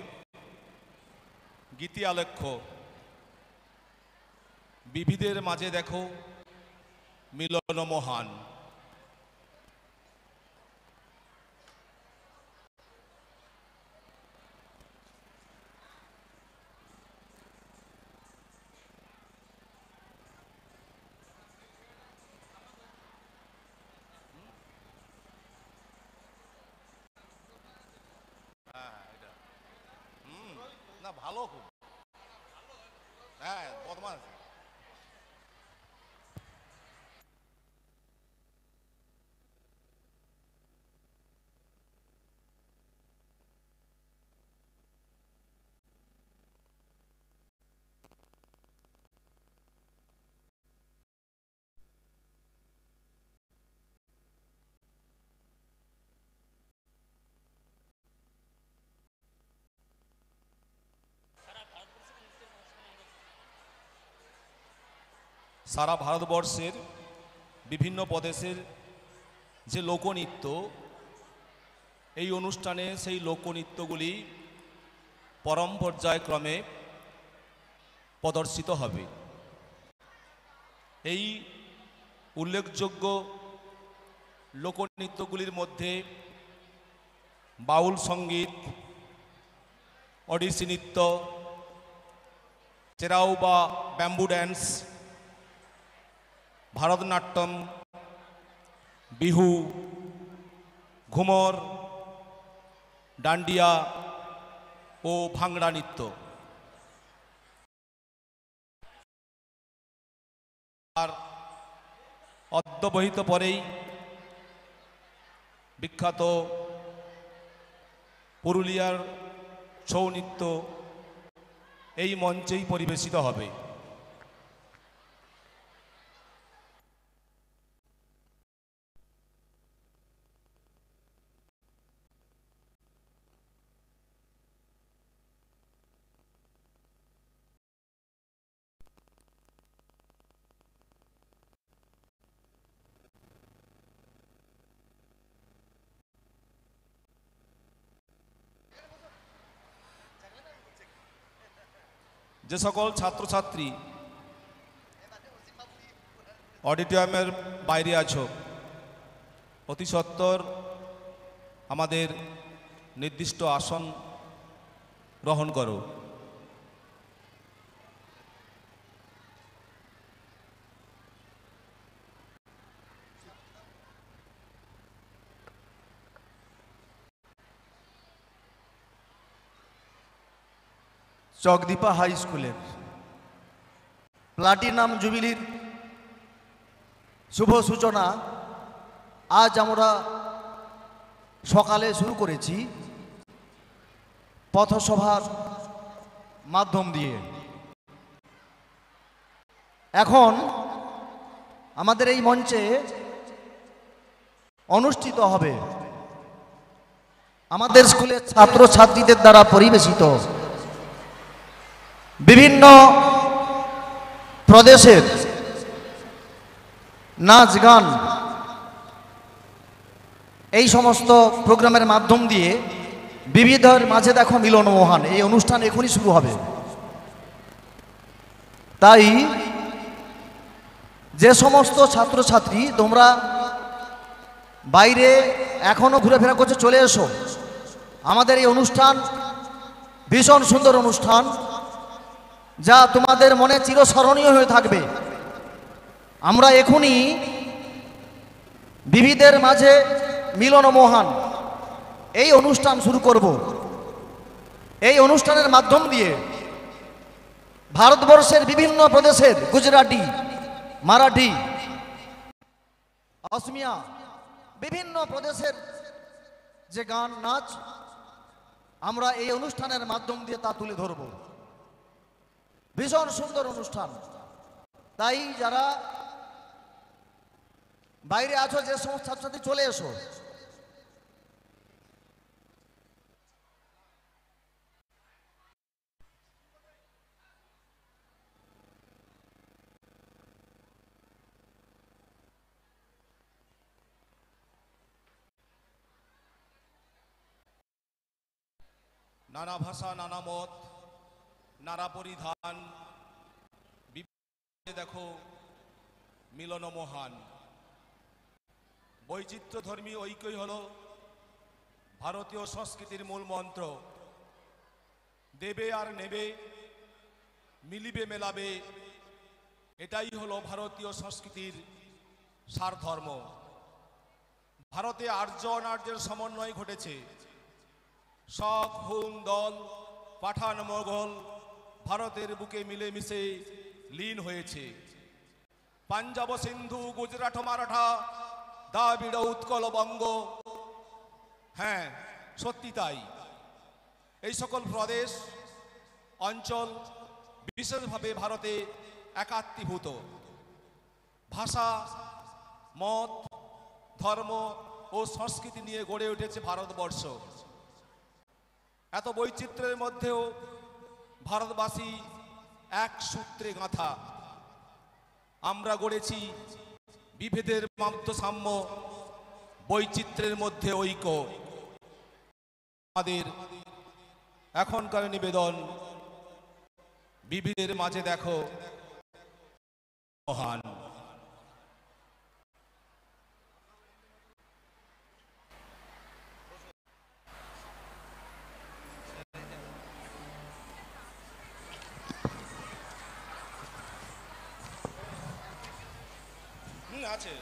গীতি আলেখ্য। বিবিধের মাঝে দেখো মিলন মহান হ্যাঁ এটা হুম না ভালো খুব হ্যাঁ বদমাস সারা ভারতবর্ষের বিভিন্ন প্রদেশের যে লোকনৃত্য, এই অনুষ্ঠানে সেই লোকনৃত্যগুলি পরম পর্যায়ক্রমে প্রদর্শিত হবে। এই উল্লেখযোগ্য লোকনৃত্যগুলির মধ্যে বাউল সংগীত ওডিসি নৃত্য, চেরাও বা ব্যাম্বু ড্যান্স ভারতনাট্যম, বিহু, ঘুমর, ডান্ডিয়া ও ভাংড়া নৃত্য। আর অদ্যবহিত পরেই বিখ্যাত পুরুলিয়ার ছৌ নৃত্য এই মঞ্চেই পরিবেশিত হবে। যে সকল ছাত্রছাত্রী অডিটোরিয়ামের বাইরে আছো অতি সত্বর আমাদের নির্দিষ্ট আসন গ্রহণ করো। চকদীপা হাই স্কুলের। প্লাটিনাম জুবিলির। শুভ সূচনা। আজ আমরা সকালে শুরু করেছি পথসভার মাধ্যম দিয়ে। এখন আমাদের এই মঞ্চে অনুষ্ঠিত হবে আমাদের স্কুলের ছাত্রছাত্রীদের দ্বারা পরিবেশিত বিভিন্ন প্রদেশের নাচ, গান এই সমস্ত প্রোগ্রামের মাধ্যম দিয়ে বিবিধের মাঝে দেখো মিলন মহান, এই অনুষ্ঠান এখনই শুরু হবে। তাই যে সমস্ত ছাত্রছাত্রী, তোমরা বাইরে এখনও ঘুরেফেরা করছে চলে এসো। আমাদের এই অনুষ্ঠান ভীষণ সুন্দর অনুষ্ঠান। যা তোমাদের মনে চিরস্মরণীয় হয়ে থাকবে। আমরা এখনই বিবিধের মাঝে মিলন মহান। এই অনুষ্ঠান শুরু করব। এই অনুষ্ঠানের মাধ্যম দিয়ে ভারতবর্ষের বিভিন্ন প্রদেশের গুজরাটি, মারাঠি, অসমিয়া বিভিন্ন প্রদেশের যে গান, নাচ, আমরা এই অনুষ্ঠানের মাধ্যম দিয়ে তা তুলে ধরব। ভীষণ সুন্দর অনুষ্ঠান। তাই যারা বাইরে আছো, যে সমস্ত ছাত্রছাত্রী চলে এসো। নানা ভাষা, নানা মত নানা পরিধান। দেখো, মিলন মহান। বৈচিত্র্য ধর্মী ঐক্যই হল ভারতীয় সংস্কৃতির মূল মন্ত্র। দেবে আর নেবে, মিলিবে মেলাবে, এটাই হলো ভারতীয় সংস্কৃতির সারধর্ম। ভারতে আর্য অনার্যের সমন্বয় ঘটেছে। শক হুং দল, পাঠান মোগল ভারতের বুকে মিলেমিশে লীন হয়েছে। পাঞ্জাব সিন্ধু, গুজরাট মারাঠা দাবিড় উৎকল বঙ্গ। হ্যাঁ সত্যি তাই। এই সকল প্রদেশ, অঞ্চল বিশেষভাবে ভারতে একাত্মীভূত। ভাষা, মত, ধর্ম ও সংস্কৃতি নিয়ে গড়ে উঠেছে ভারতবর্ষ। এত বৈচিত্র্যের মধ্যেও ভারতবাসী এক সূত্রে গাঁথা। আমরা গড়েছি বিভেদের সাম্য বৈচিত্র্যের মধ্যে ঐক্য। আমাদের এখনকার নিবেদন, বিভেদের মাঝে দেখো, মহান হুম আছে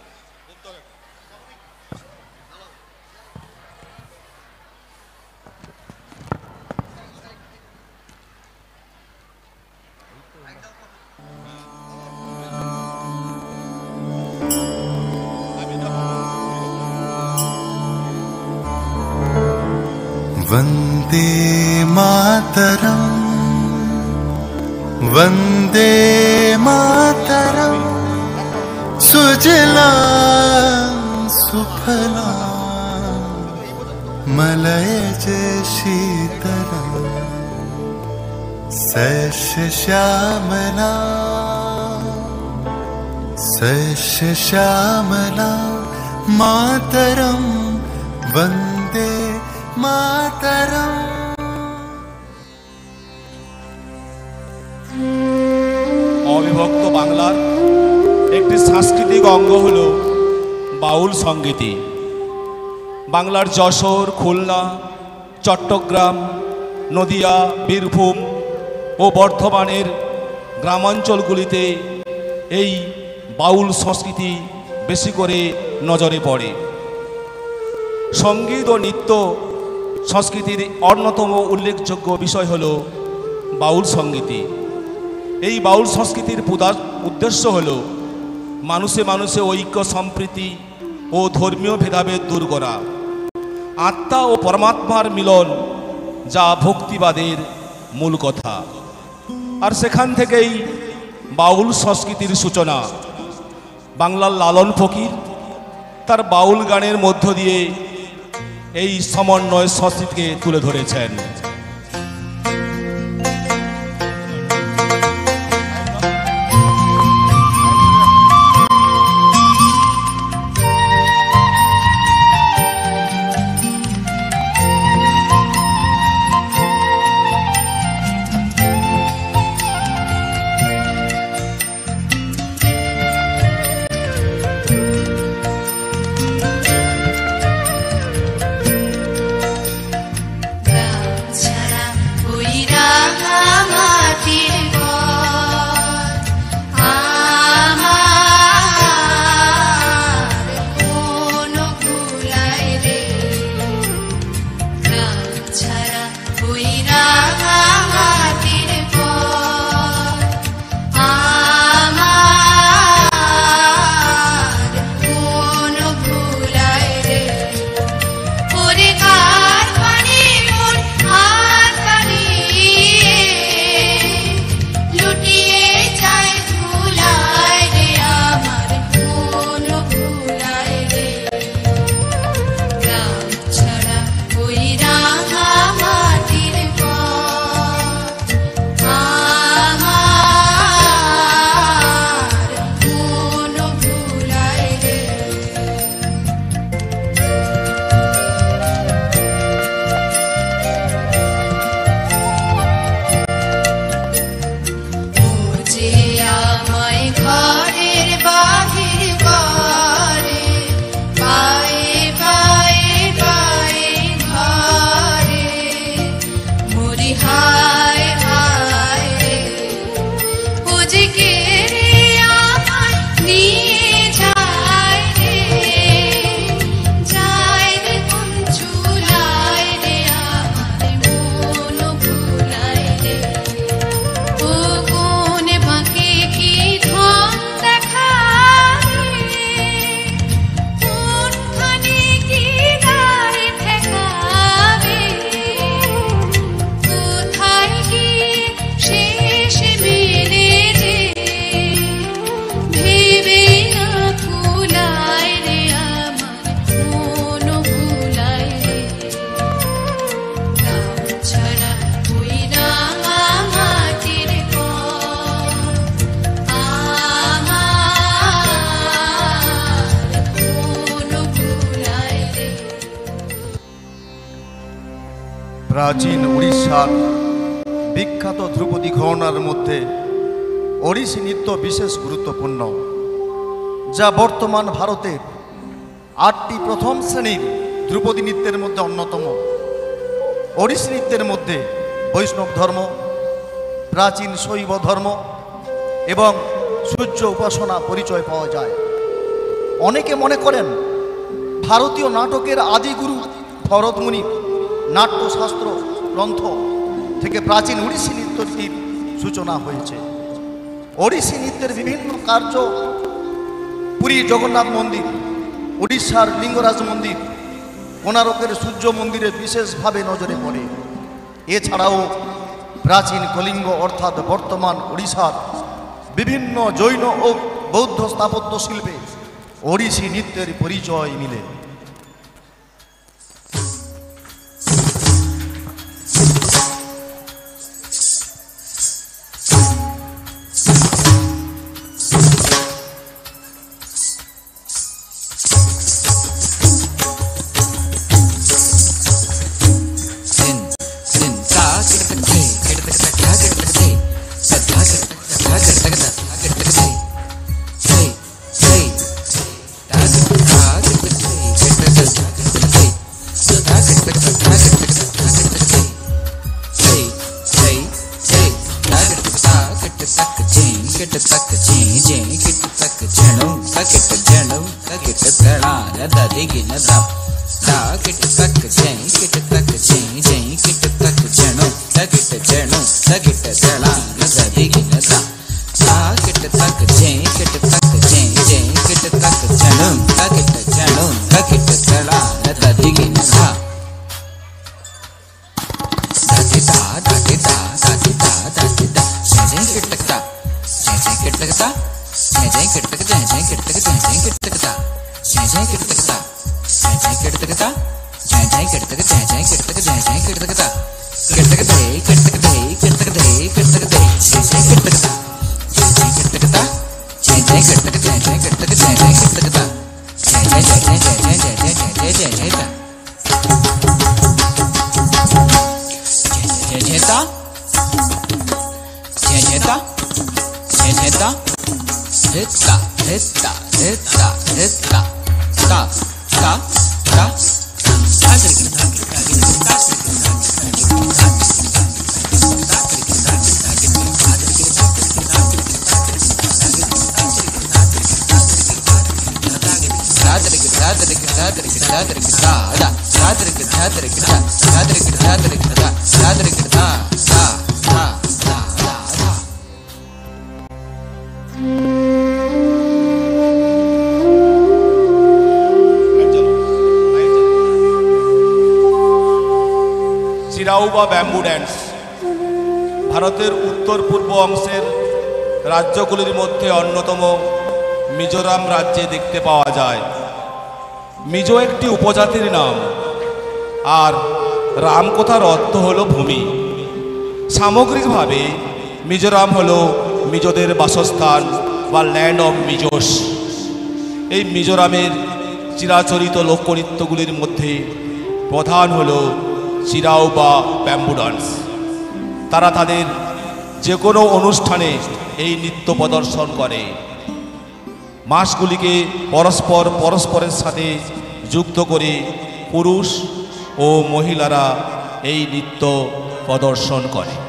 श्यामला सस्य श्यामला मातरं वन्दे मातरम् অবিভক্ত বাংলার একটি সাংস্কৃতিক অঙ্গ হল বাউল সঙ্গীতি বাংলার যশোর খুলনা চট্টগ্রাম নদিয়া বীরভূম ও বর্ধমানের গ্রামাঞ্চলগুলিতে এই বাউল সংস্কৃতি বেশি করে নজরে পড়ে। সংগীত ও নৃত্য সংস্কৃতির অন্যতম উল্লেখযোগ্য বিষয় হল বাউল সঙ্গীতি এই বাউল সংস্কৃতির উদ্দেশ্য হল মানুষে মানুষে ঐক্য, সম্প্রীতি ও ধর্মীয় ভেদাভেদ দূর করা। আত্মা ও পরমাত্মার মিলন যা ভক্তিবাদের মূল কথা। আর সেখান থেকেই বাউল সংস্কৃতির সূচনা। বাংলার লালন ফকির, তার বাউল গানের মধ্য দিয়ে এই সমন্বয় সংস্কৃতিকে তুলে ধরেছেন। বর্তমান ভারতের আটটি প্রথম শ্রেণির ধ্রুপদী নৃত্যের মধ্যে অন্যতম। ওড়িশি নৃত্যের মধ্যে বৈষ্ণব ধর্ম, প্রাচীন শৈব ধর্ম এবং সূর্য উপাসনা পরিচয় পাওয়া যায়। অনেকে মনে করেন ভারতীয় নাটকের আদিগুরু ভরতমুনির নাট্যশাস্ত্র গ্রন্থ থেকে প্রাচীন ওড়িশি নৃত্যটির সূচনা হয়েছে। ওড়িশি নৃত্যের বিভিন্ন কার্য পুরী জগন্নাথ মন্দির, উড়িষ্যার লিঙ্গরাজ মন্দির কোনারকের সূর্য মন্দিরে বিশেষভাবে নজরে পড়ে। এছাড়াও প্রাচীন কলিঙ্গ অর্থাৎ বর্তমান উড়িষ্যার বিভিন্ন জৈন ও বৌদ্ধ স্থাপত্য শিল্পে ওড়িশি নৃত্যের পরিচয় মিলে। ஜெய் கெட்டுக்குதே ஜெய் கெட்டுக்குதே ஜெய் கெட்டுக்குதா ஜெய் ஜெய் கெட்டுக்கு রাজ্যগুলির মধ্যে অন্যতম মিজোরাম রাজ্যে দেখতে পাওয়া যায়। মিজো একটি উপজাতির নাম, আর রামকথার অর্থ হলো ভূমি। সামগ্রিকভাবে, মিজোরাম হলো মিজোদের বাসস্থান বা ল্যান্ড অফ মিজোস এই মিজোরামের চিরাচরিত লোকনৃত্যগুলির মধ্যে প্রধান হল চিরাও বা ব্যাম্বু ডান্স তারা তাদের যে কোনো অনুষ্ঠানে এই নৃত্য প্রদর্শন করে। মাসগুলিকে পরস্পর পরস্পরের সাথে যুক্ত করে পুরুষ ও মহিলারা এই নৃত্য প্রদর্শন করে।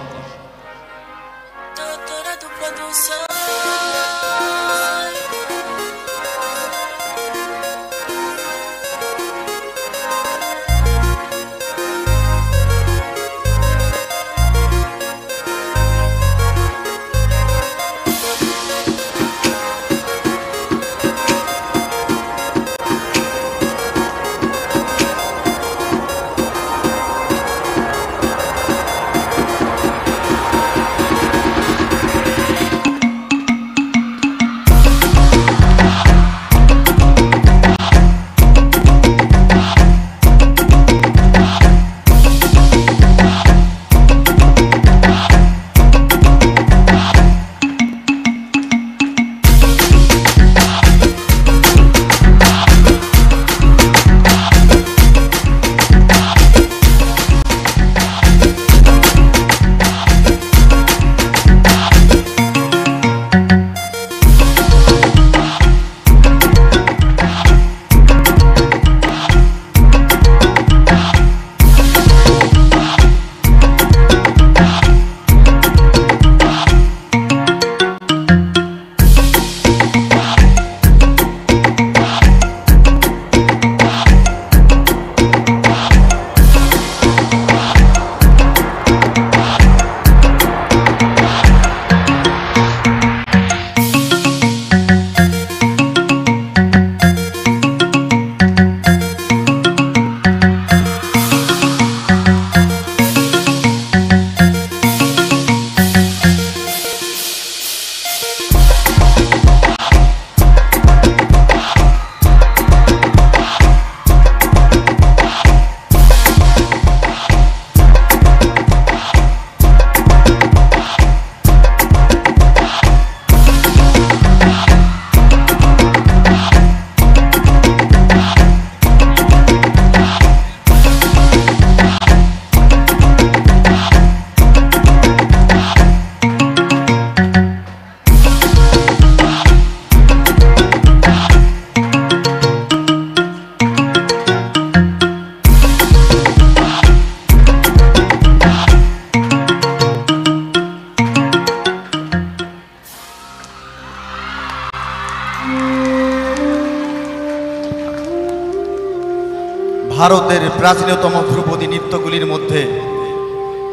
প্রাচীনতম ধ্রুপদী নৃত্যগুলির মধ্যে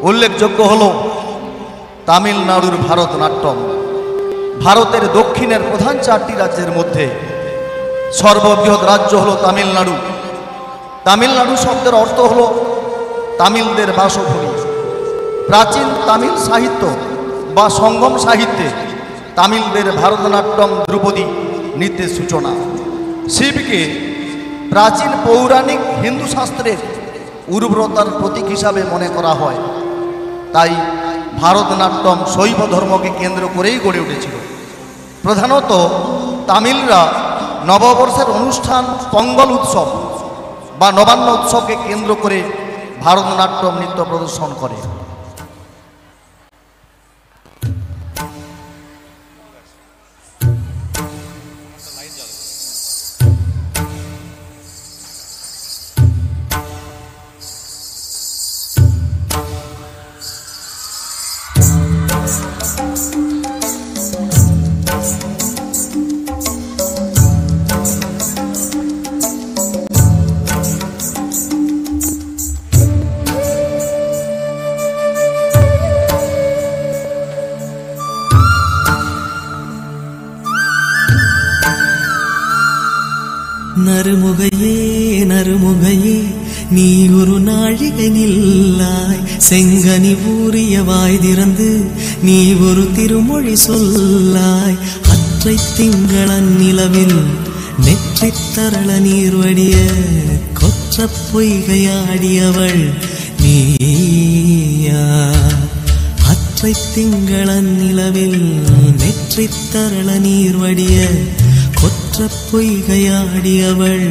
উল্লেখযোগ্য হল তামিলনাড়ুর ভারতনাট্যম। ভারতের দক্ষিণের প্রধান চারটি রাজ্যের মধ্যে সর্ববৃহৎ রাজ্য হল তামিলনাড়ু। তামিলনাড়ু শব্দের অর্থ হল তামিলদের বাসভূমি। প্রাচীন তামিল সাহিত্য বা সঙ্গম সাহিত্যে তামিলদের ভারতনাট্যম ধ্রুপদী নৃত্যের সূচনা। শিবকে প্রাচীন পৌরাণিক হিন্দু শাস্ত্রের উর্বরতার প্রতীক হিসাবে মনে করা হয়। তাই ভারতনাট্যম শৈব ধর্মকে কেন্দ্র করেই গড়ে উঠেছিল। প্রধানত তামিলরা নববর্ষের অনুষ্ঠান পঙ্গল উৎসব বা নবান্ন উৎসবকে কেন্দ্র করে ভারতনাট্যম নৃত্য প্রদর্শন করে। சொல்லாய். அற்றை திங்களன் நிலவில் நெற்றி தரள நீர் வடிய கொற்ற பொய்கையாடியவள் நீயா. அற்றை திங்களன் நிலவில் நெற்றி தரள நீர் வடிய கொற்ற பொய்கையாடியவள்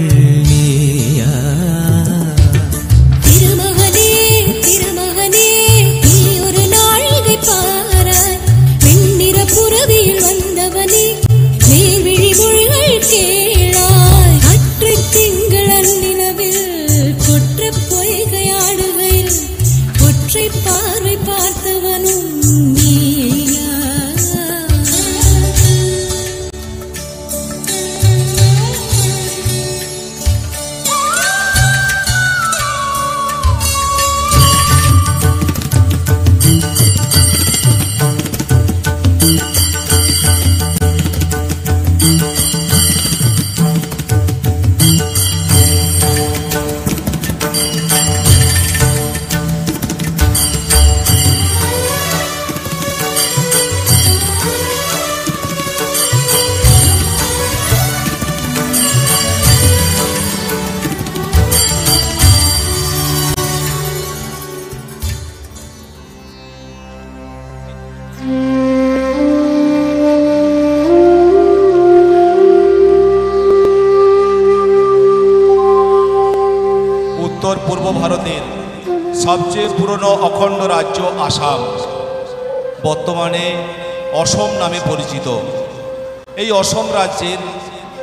রাজ্যের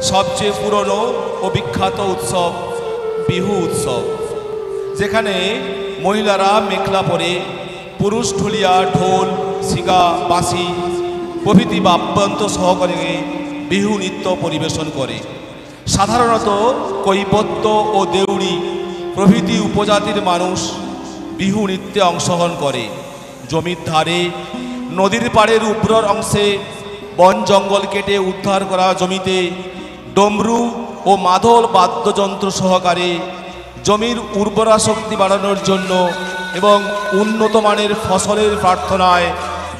সবচেয়ে পুরনো ও বিখ্যাত উৎসব বিহু উৎসব, যেখানে মহিলারা মেখলা পরে পুরুষ ঢুলিয়া ঢোল, সিগা, বাঁশি, প্রভৃতি বাদ্যযন্ত্র সহকারে বিহু নৃত্য পরিবেশন করে। সাধারণত কৈবত্য ও দেউড়ি প্রভৃতি উপজাতির মানুষ বিহু নৃত্যে অংশগ্রহণ করে। জমির ধারে, নদীর পাড়ের উব্রর অংশে বন জঙ্গল কেটে উদ্ধার করা জমিতে ডমরু ও মাদল বাদ্যযন্ত্র সহকারে জমির উর্বরা শক্তি বাড়ানোর জন্য এবং উন্নত মানের ফসলের প্রার্থনায়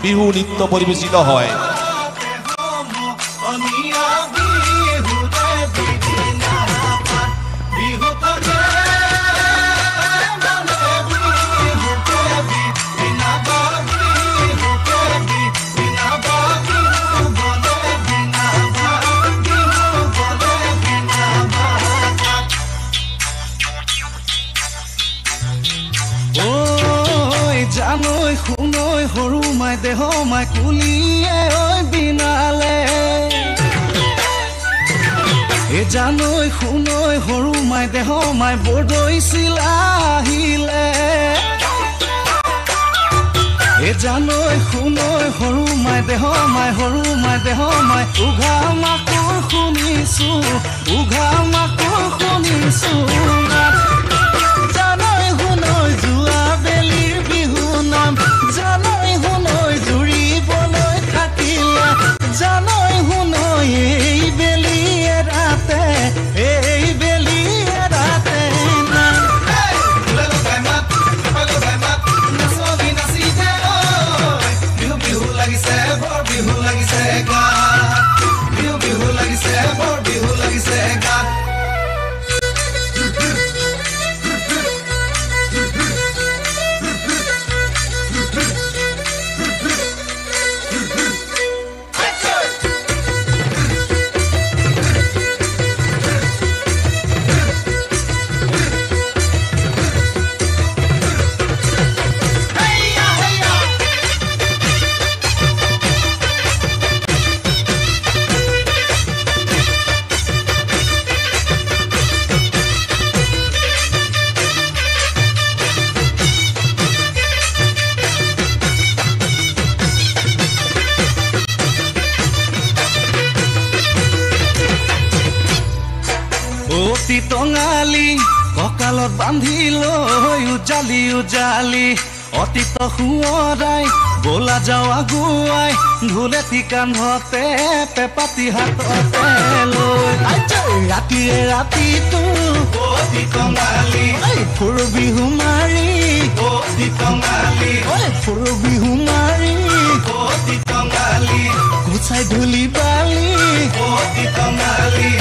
বিহু নৃত্য পরিবেশিত হয়। দেহ মাই কুলিয়ে ঐ বিনালে। এ জানৈ শুনৈ সৰু মাই দেহ মাই বৰদৈছিল আহিলে। এ জানৈ শুনৈ সৰু মাই দেহ মাই সৰু মাই দেহ মাই উঘা মাকৰ শুনিছো উঘা মাকৰ শুনিছো বেলিয়ে রাতে উজালি উজালি অতীত সোঁৱৰাই বলা যাওঁ আগুৱাই ঢোলেটি কান্ধতে পেপাতি হাততে লৈ। ৰাতিৰে ৰাতিটো অতি কঙালী। ফুৰ বিহু মাৰি অতি কঙালী। ফুৰ বিহু মাৰি অতি কঙালী। গুচাই ধূলি বালি অতি কঙালী।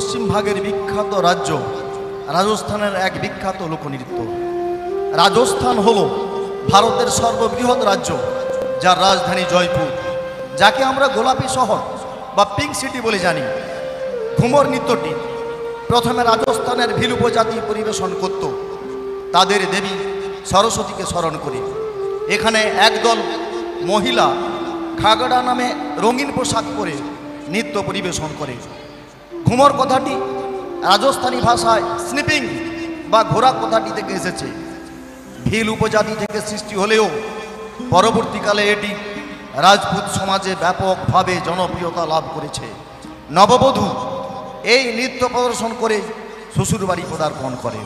পশ্চিম ভাগের বিখ্যাত রাজ্য, রাজস্থানের এক বিখ্যাত লোকনৃত্য। রাজস্থান হল ভারতের সর্ববৃহৎ রাজ্য, যার রাজধানী জয়পুর, যাকে আমরা গোলাপি শহর বা পিঙ্ক সিটি বলে জানি। ঘুমর নৃত্যটি প্রথমে রাজস্থানের ভিল উপজাতি পরিবেশন করত। তাদের দেবী সরস্বতীকে স্মরণ করে। এখানে একদল মহিলা খাগড়া নামে রঙিন পোশাক পরে নৃত্য পরিবেশন করে। ঘুমর কথাটি রাজস্থানী ভাষায় স্নিপিং বা ঘোরা কথাটি থেকে এসেছে। ভিল উপজাতি থেকে সৃষ্টি হলেও পরবর্তীকালে এটি রাজপুত সমাজে ব্যাপকভাবে জনপ্রিয়তা লাভ করেছে। নববধূ এই নৃত্য প্রদর্শন করে শ্বশুরবাড়ি পদার্পণ করে।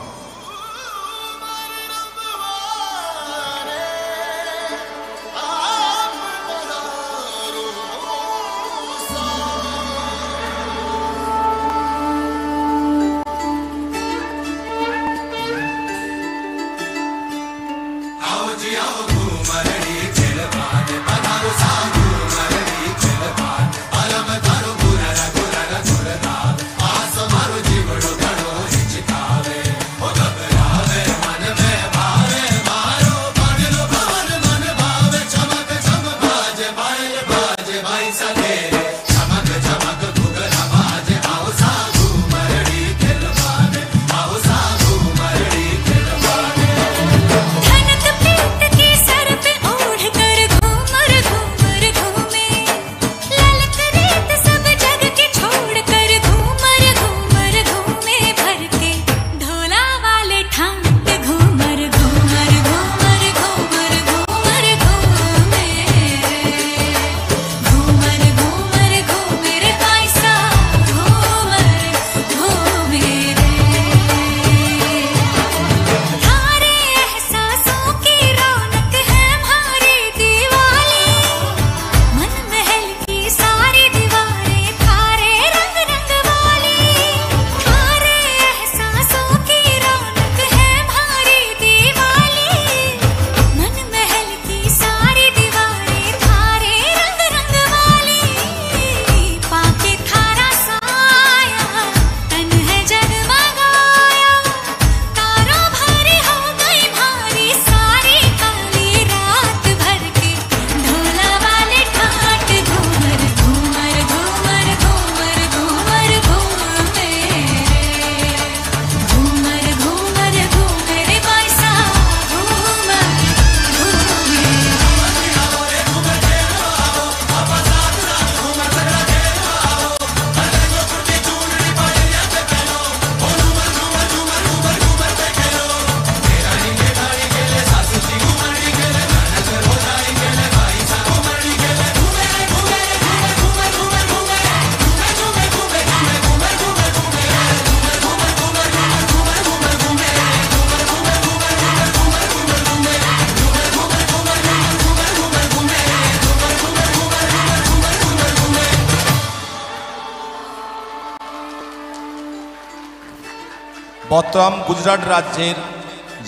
বর্তমান গুজরাট রাজ্যের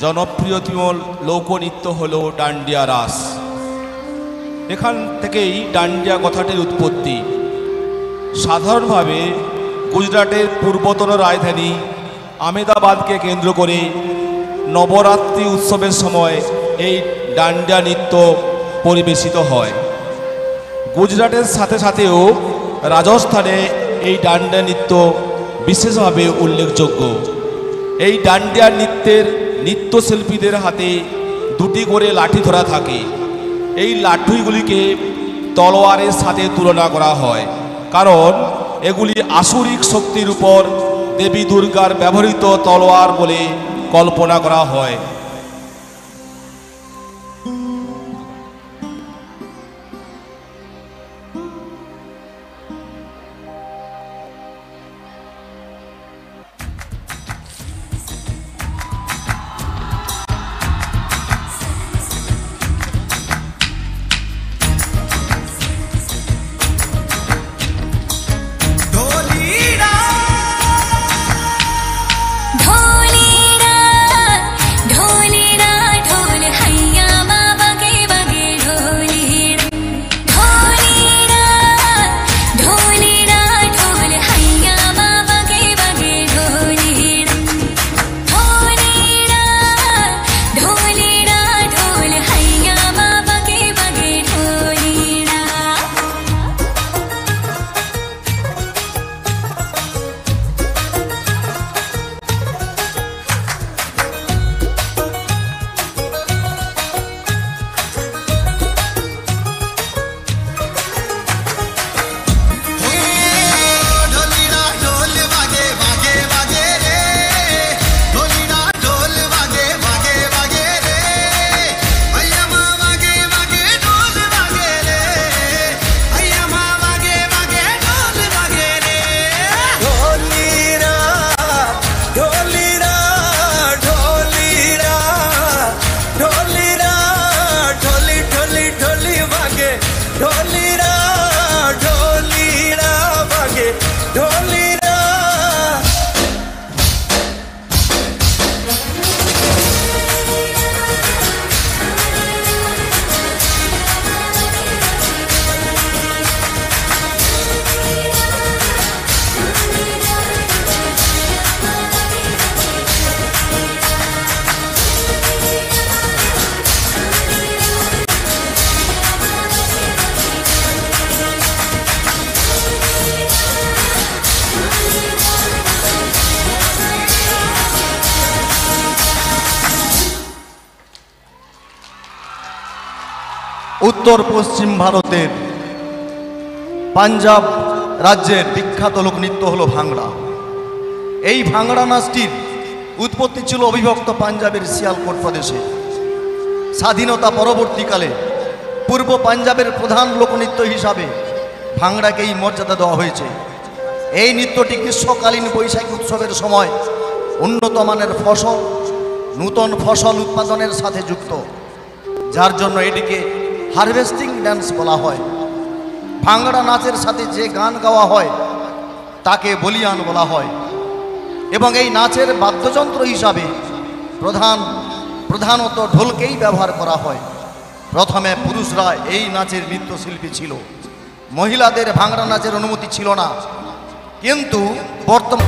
জনপ্রিয়তম লোকনৃত্য হল ডান্ডিয়া রাস। এখান থেকেই ডান্ডিয়া কথাটির উৎপত্তি। সাধারণভাবে গুজরাটের পূর্বতন রাজধানী আমেদাবাদকে কেন্দ্র করে নবরাত্রি উৎসবের সময় এই ডান্ডিয়া নৃত্য পরিবেশিত হয়। গুজরাটের সাথে সাথেও রাজস্থানে এই ডান্ডিয়া নৃত্য বিশেষভাবে উল্লেখযোগ্য। এই ডান্ডিয়া নৃত্যের নৃত্যশিল্পীদের হাতে দুটি করে লাঠি ধরা থাকে। এই লাঠিগুলিকে তলোয়ারের সাথে তুলনা করা হয়। কারণ এগুলি আসুরিক শক্তির উপর দেবী দুর্গার ব্যবহৃত তলোয়ার বলে কল্পনা করা হয়। উত্তর পশ্চিম ভারতের পাঞ্জাব রাজ্যের বিখ্যাত লোকনৃত্য হলো ভাংড়া এই ভাংড়া নাচটির উৎপত্তি ছিল অবিভক্ত পাঞ্জাবের শিয়ালকোট প্রদেশে। স্বাধীনতা পরবর্তীকালে পূর্ব পাঞ্জাবের প্রধান লোকনৃত্য হিসাবে ভাংড়াকেই মর্যাদা দেওয়া হয়েছে। এই নৃত্যটি গ্রীষ্মকালীন বৈশাখী উৎসবের সময় উন্নত মানের ফসল, নূতন ফসল উৎপাদনের সাথে যুক্ত। যার জন্য এটিকে হারভেস্টিং ড্যান্স বলা হয়। ভাংড়া নাচের সাথে যে গান গাওয়া হয়, তাকে বলিয়ান বলা হয়। এবং এই নাচের বাদ্যযন্ত্র হিসাবে প্রধান, প্রধানত ঢোলকেই ব্যবহার করা হয়। প্রথমে পুরুষরা এই নাচের নৃত্যশিল্পী ছিল। মহিলাদের ভাংড়া নাচের অনুমতি ছিল না। কিন্তু বর্তমান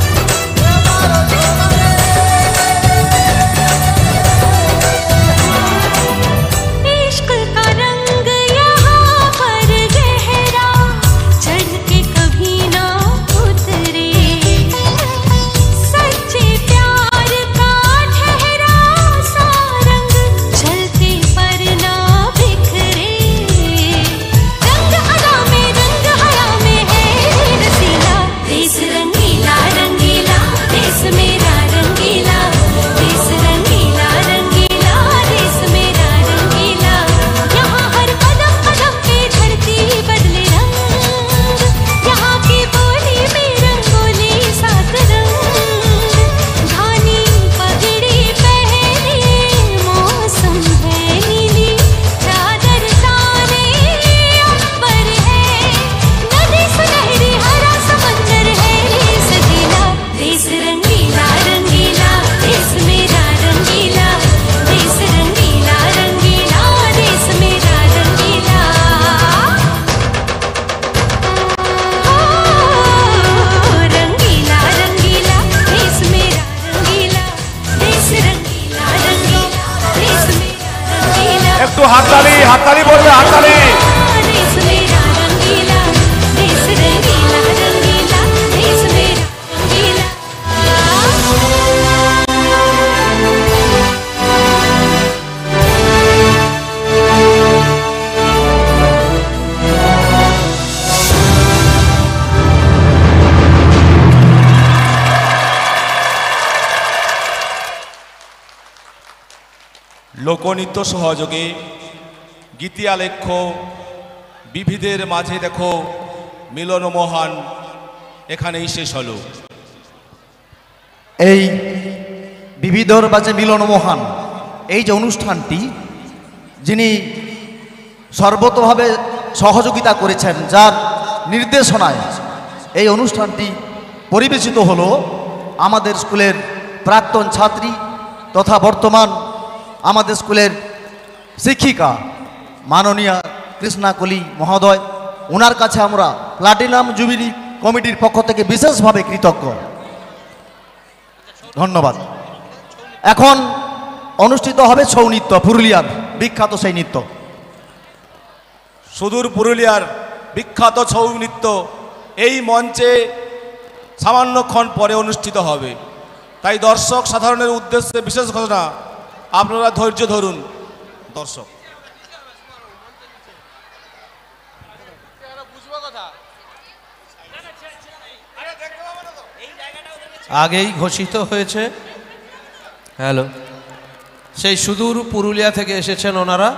লোকনৃত্য সহযোগে গীতিয়া লেখ্য বিবিধের মাঝে দেখো, মিলন মহান, এখানেই শেষ হলো। এই বিবিধর বাজে মিলন মহান, এই যে অনুষ্ঠানটি, যিনি সর্বতভাবে সহযোগিতা করেছেন, যার নির্দেশনায় এই অনুষ্ঠানটি পরিবেশিত হলো, আমাদের স্কুলের প্রাক্তন ছাত্রী তথা বর্তমান আমাদের স্কুলের শিক্ষিকা মাননীয়া কৃষ্ণাকলি মহোদয় ওনার কাছে আমরা প্লাটিনাম জুবিলি কমিটির পক্ষ থেকে বিশেষভাবে কৃতজ্ঞ। ধন্যবাদ। এখন অনুষ্ঠিত হবে ছৌ নৃত্য, পুরুলিয়ার বিখ্যাত সেই নৃত্য। সুদূর পুরুলিয়ার বিখ্যাত ছৌ নৃত্য এই মঞ্চে সামান্যক্ষণ পরে অনুষ্ঠিত হবে। তাই দর্শক সাধারণের উদ্দেশ্যে বিশেষ ঘটনা আপনারা ধৈর্য ধরুন। দর্শক। আগেই ঘোষিত হয়েছে। হ্যালো। সেই সুদূর পুরুলিয়া থেকে এসেছেন ওনারা।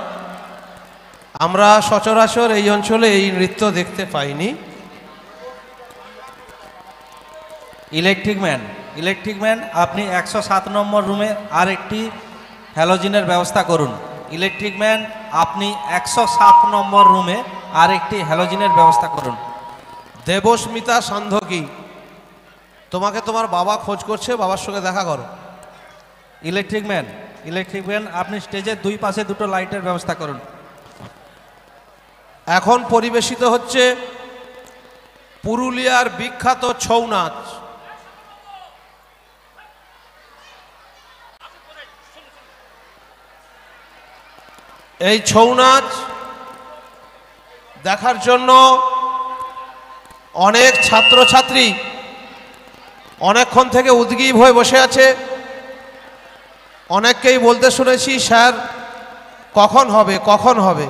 আমরা সচরাচর এই অঞ্চলে এই নৃত্য দেখতে পাইনি। Electric man. ইলেকট্রিক ম্যান, আপনি একশো সাত নম্বর রুমে আর একটি হ্যালোজিনের ব্যবস্থা করুন। ইলেকট্রিক ম্যান আপনি একশো সাত নম্বর রুমে আর একটি হ্যালোজিনের ব্যবস্থা করুন। দেবস্মিতা সান্ধকী তোমাকে তোমার বাবা খোঁজ করছে বাবার সঙ্গে দেখা করো। ইলেকট্রিক ম্যান ইলেকট্রিক ম্যান আপনি স্টেজের দুই পাশে দুটো লাইটের ব্যবস্থা করুন। এখন পরিবেশিত হচ্ছে পুরুলিয়ার বিখ্যাত ছৌ নাচ। এই ছৌ নাচ দেখার জন্য অনেক ছাত্রছাত্রী অনেকক্ষণ থেকে উদ্গীব হয়ে বসে আছে। অনেককেই বলতে শুনেছি, স্যার, কখন হবে? কখন হবে?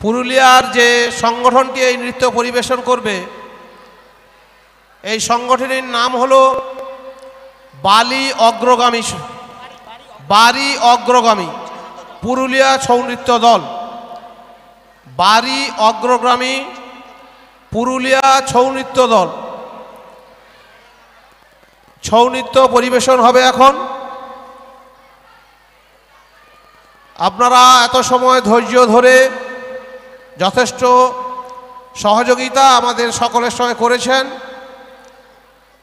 পুরুলিয়ার যে সংগঠনটি এই নৃত্য পরিবেশন করবে এই সংগঠনের নাম হলো বালি অগ্রগামী বাড়ি অগ্রগামী, পুরুলিয়া ছৌ নৃত্য দল। বাড়ি অগ্রগামী, পুরুলিয়া ছৌ নৃত্য দল। ছৌ নৃত্য পরিবেশন হবে এখন। আপনারা এত সময় ধৈর্য ধরে যথেষ্ট সহযোগিতা আমাদের সকলের সঙ্গে করেছেন।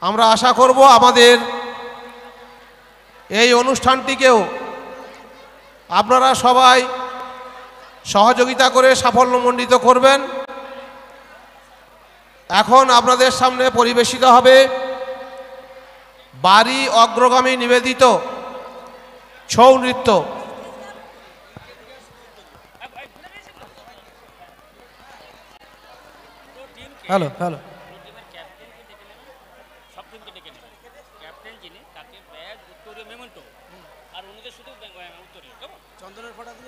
আমরা আশা করব আমাদের এই অনুষ্ঠানটিকেও আপনারা সবাই সহযোগিতা করে সাফল্যমণ্ডিত করবেন। এখন আপনাদের সামনে পরিবেশিত হবে বাড়ি অগ্রগামী নিবেদিত ছৌ নৃত্য। Hello hello.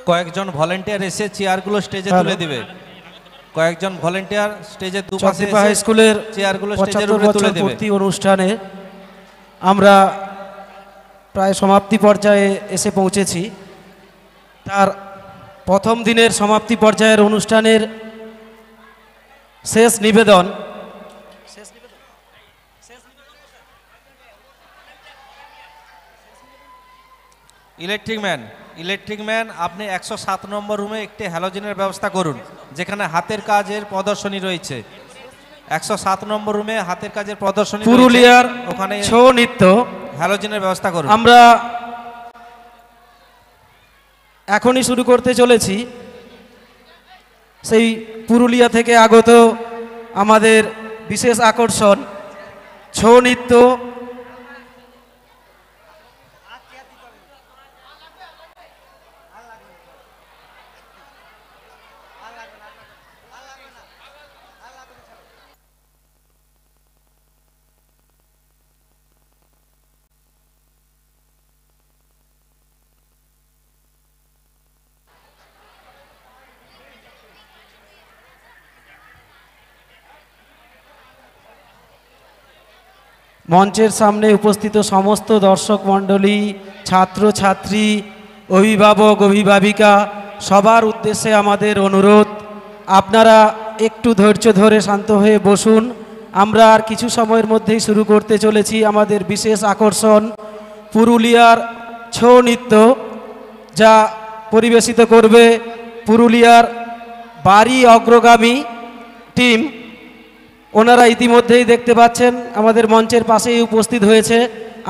কয়েকজন ভলেন্টিয়ার এসে চেয়ারগুলো স্টেজে তুলে দিবে। কয়েকজন ভলেন্টিয়ার স্টেজের দুপাশে হাই স্কুলের চেয়ারগুলো স্টেজের উপরে তুলে দেবে। পূর্তি অনুষ্ঠানে আমরা প্রায় সমাপ্তি পর্যায়ে এসে পৌঁছেছি। তার প্রথম দিনের সমাপ্তি পর্যায়ের অনুষ্ঠানের শেষ নিবেদন ইলেকট্রিক ম্যান ইলেকট্রিক ম্যান আপনি একশো সাত নম্বর রুমে একটি হ্যালোজেনের ব্যবস্থা করুন যেখানে হাতের কাজের প্রদর্শনী রয়েছে। একশো সাত নম্বর রুমে হাতের কাজের প্রদর্শনী পুরুলিয়ার ওখানে ছৌ নৃত্য। হ্যালোজেনের ব্যবস্থা করুন। আমরা এখনই শুরু করতে চলেছি। সেই পুরুলিয়া থেকে আগত আমাদের বিশেষ আকর্ষণ ছৌ নৃত্য। মঞ্চের সামনে উপস্থিত সমস্ত দর্শক মণ্ডলী, ছাত্র, ছাত্রী, অভিভাবক, অভিভাবিকা, সবার উদ্দেশ্যে আমাদের অনুরোধ, আপনারা একটু ধৈর্য ধরে শান্ত হয়ে বসুন। আমরা আর কিছু সময়ের মধ্যেই শুরু করতে চলেছি আমাদের বিশেষ আকর্ষণ, পুরুলিয়ার ছৌ নৃত্য, যা পরিবেশিত করবে পুরুলিয়ার বাড়ি অগ্রগামী টিম। ওনারা ইতিমধ্যেই দেখতে পাচ্ছেন, আমাদের মঞ্চের পাশেই উপস্থিত হয়েছে।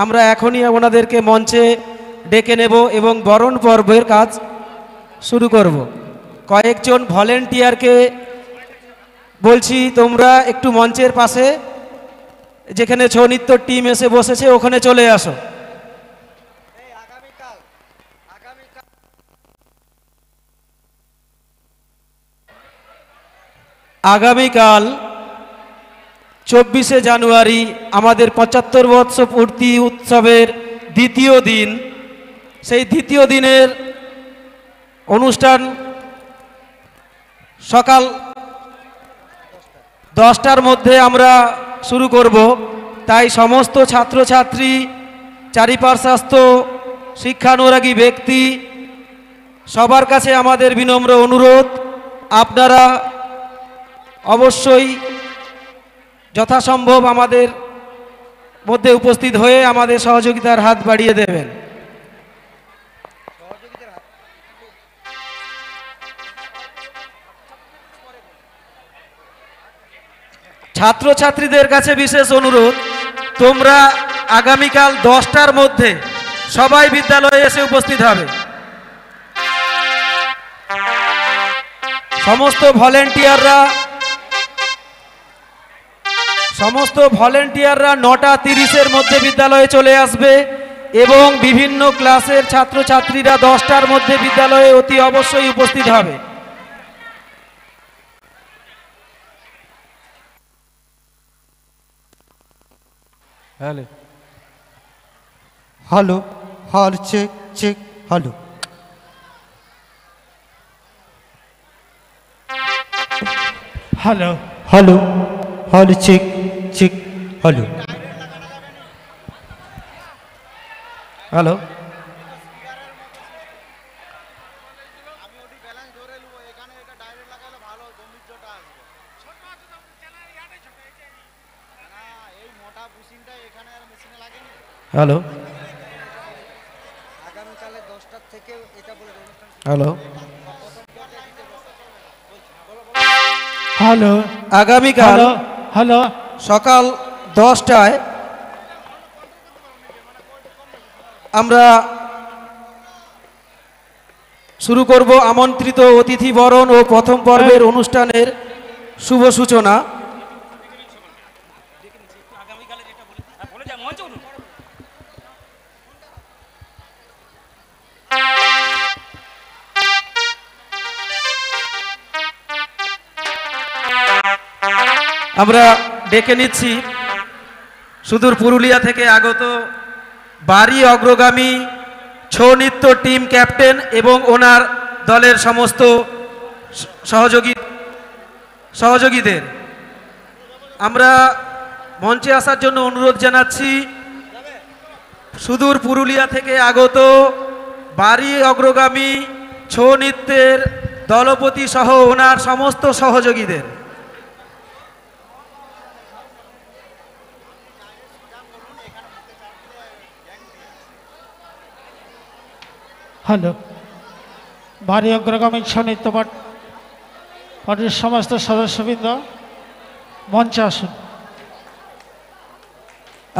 আমরা এখনই ওনাদেরকে মঞ্চে ডেকে নেব এবং বরণ পর্বের কাজ শুরু করব। কয়েকজন ভলেন্টিয়ারকে বলছি, তোমরা একটু মঞ্চের পাশে, যেখানে ছৌ নৃত্য টিম এসে বসেছে, ওখানে চলে আসো। আগামীকাল চব্বিশে জানুয়ারি আমাদের পঁচাত্তর বৎস পূর্তি উৎসবের দ্বিতীয় দিন। সেই দ্বিতীয় দিনের অনুষ্ঠান সকাল দশটার মধ্যে আমরা শুরু করব। তাই সমস্ত ছাত্রছাত্রী, চারিপার্শ্বাস্থ, শিক্ষানুরাগী ব্যক্তি, সবার কাছে আমাদের বিনম্র অনুরোধ। আপনারা অবশ্যই যথাসম্ভব আমাদের মধ্যে উপস্থিত হয়ে আমাদের সহযোগিতার হাত বাড়িয়ে দেবেন। ছাত্রছাত্রীদের কাছে বিশেষ অনুরোধ, তোমরা আগামীকাল দশটার মধ্যে সবাই বিদ্যালয়ে এসে উপস্থিত হবে। সমস্ত ভলেন্টিয়াররা সমস্ত ভলেন্টিয়াররা নটা তিরিশের মধ্যে বিদ্যালয়ে চলে আসবে এবং বিভিন্ন ক্লাসের ছাত্রছাত্রীরা দশটার মধ্যে বিদ্যালয়ে অতি অবশ্যই উপস্থিত হবে। হ্যালো। হ্যালো হল check check hello. Hello. Hello. হল check check hello hello? Hello? Hello? Hello আগামীকাল হ্যালো সকাল দশটায় আমরা শুরু করব আমন্ত্রিত অতিথি বরণ ও প্রথম পর্বের অনুষ্ঠানের শুভ সূচনা। আমরা ডেকে নিচ্ছি সুদূর পুরুলিয়া থেকে আগত বাড়ি অগ্রগামী ছৌ নৃত্য টিম ক্যাপ্টেন এবং ওনার দলের সমস্ত সহযোগী সহযোগীদের। আমরা মঞ্চে আসার জন্য অনুরোধ জানাচ্ছি, সুদূর পুরুলিয়া থেকে আগত বাড়ি অগ্রগামী ছৌ নৃত্যের দলপতি সহ ওনার সমস্ত সহযোগীদের। হ্যালো। ভারী অগ্রগামী সনিত্য পাঠ পার্টির সমস্ত সদস্যবৃন্দ, মঞ্চে আসুন।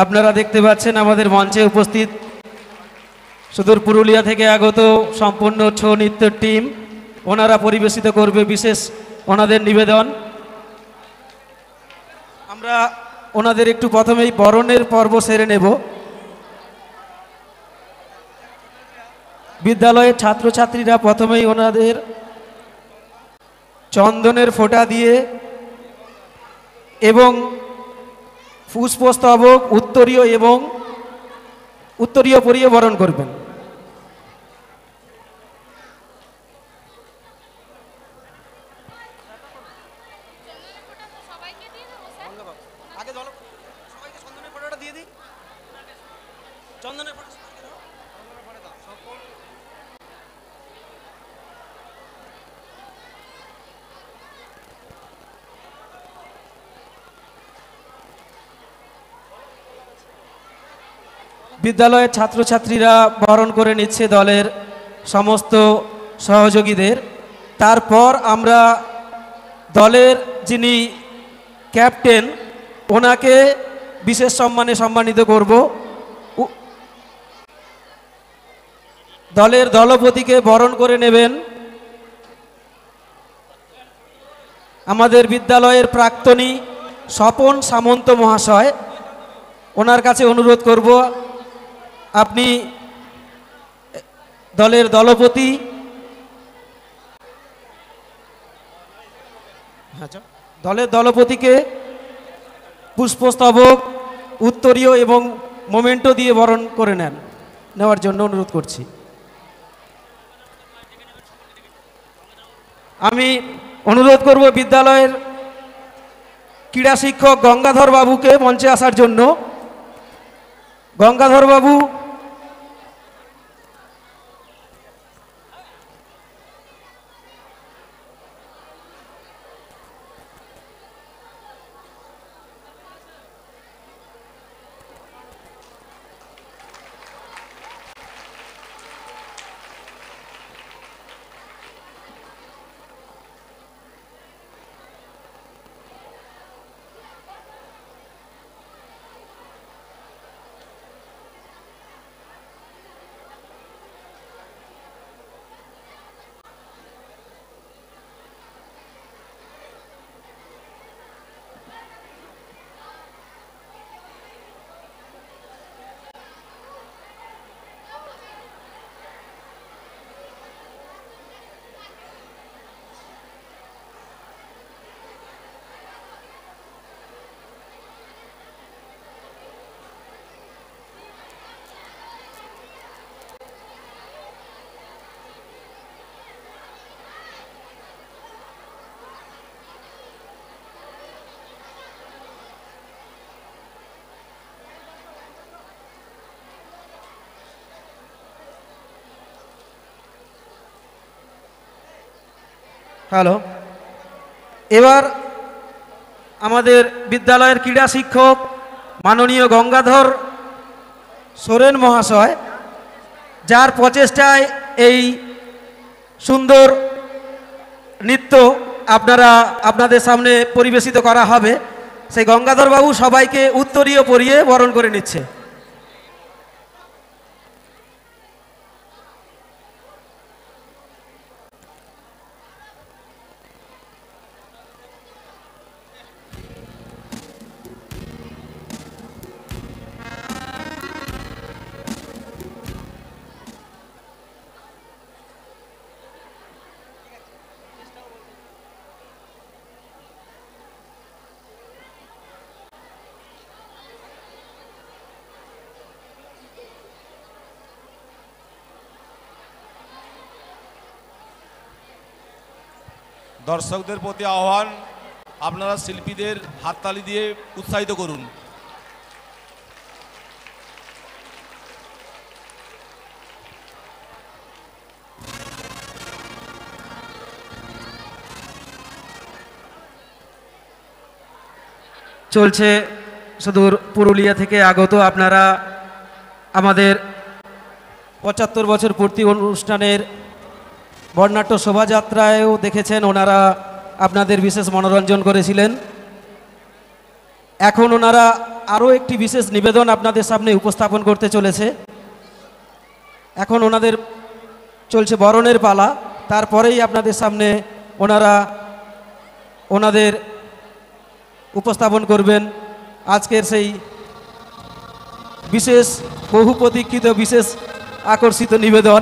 আপনারা দেখতে পাচ্ছেন আমাদের মঞ্চে উপস্থিত সুদূর পুরুলিয়া থেকে আগত সম্পূর্ণ ছৌ নৃত্য টিম। ওনারা পরিবেশিত করবে বিশেষ ওনাদের নিবেদন। আমরা ওনাদের একটু প্রথমেই বরণের পর্ব সেরে নেব। বিদ্যালয়ের ছাত্রছাত্রীরা প্রথমেই ওনাদের চন্দনের ফোঁটা দিয়ে এবং পুষ্পস্তবক উত্তরীয় এবং উত্তরীয় পরিয়ে বরণ করবেন চন্দনের। সকল বিদ্যালয়ের ছাত্রছাত্রীরা বরণ করে নিচ্ছে দলের সমস্ত সহযোগীদের। তারপর আমরা দলের যিনি ক্যাপ্টেন, ওনাকে বিশেষ সম্মানে সম্মানিত করব। দলের দলপতিকে বরণ করে নেবেন আমাদের বিদ্যালয়ের প্রাক্তনী স্বপন সামন্ত মহাশয়। ওনার কাছে অনুরোধ করব আপনি দলের দলপতি? দলের দলপতিকে পুষ্পস্তবক, উত্তরীয় এবং মোমেন্টো দিয়ে বরণ করে নেন, নেওয়ার জন্য অনুরোধ করছি। আমি অনুরোধ করব বিদ্যালয়ের ক্রীড়া শিক্ষক গঙ্গাধর বাবুকে মঞ্চে আসার জন্য। গঙ্গাধর বাবু হ্যালো। এবার আমাদের বিদ্যালয়ের ক্রীড়া শিক্ষক মাননীয় গঙ্গাধর সোরেন মহাশয়, যার প্রচেষ্টায় এই সুন্দর নৃত্য আপনারা আপনাদের সামনে পরিবেশিত করা হবে। সেই গঙ্গাধর বাবু সবাইকে উত্তরীয় পরিয়ে বরণ করে নিচ্ছে। দর্শকদের প্রতি আহ্বান, আপনারা শিল্পীদের হাততালি দিয়ে উৎসাহিত করুন। চলছে সুদূর পুরুলিয়া থেকে আগত আপনারা আমাদের পঁচাত্তর বছর পূর্তি অনুষ্ঠানের বর্ণাঢ্য শোভাযাত্রায়ও দেখেছেন ওনারা, আপনাদের বিশেষ মনোরঞ্জন করেছিলেন। এখন ওনারা আরও একটি বিশেষ নিবেদন আপনাদের সামনে উপস্থাপন করতে চলেছে। এখন ওনাদের চলছে বরণের পালা, তারপরেই আপনাদের সামনে ওনারা ওনাদের উপস্থাপন করবেন আজকের সেই বিশেষ, বহু প্রতীক্ষিত, বিশেষ আকর্ষিত নিবেদন।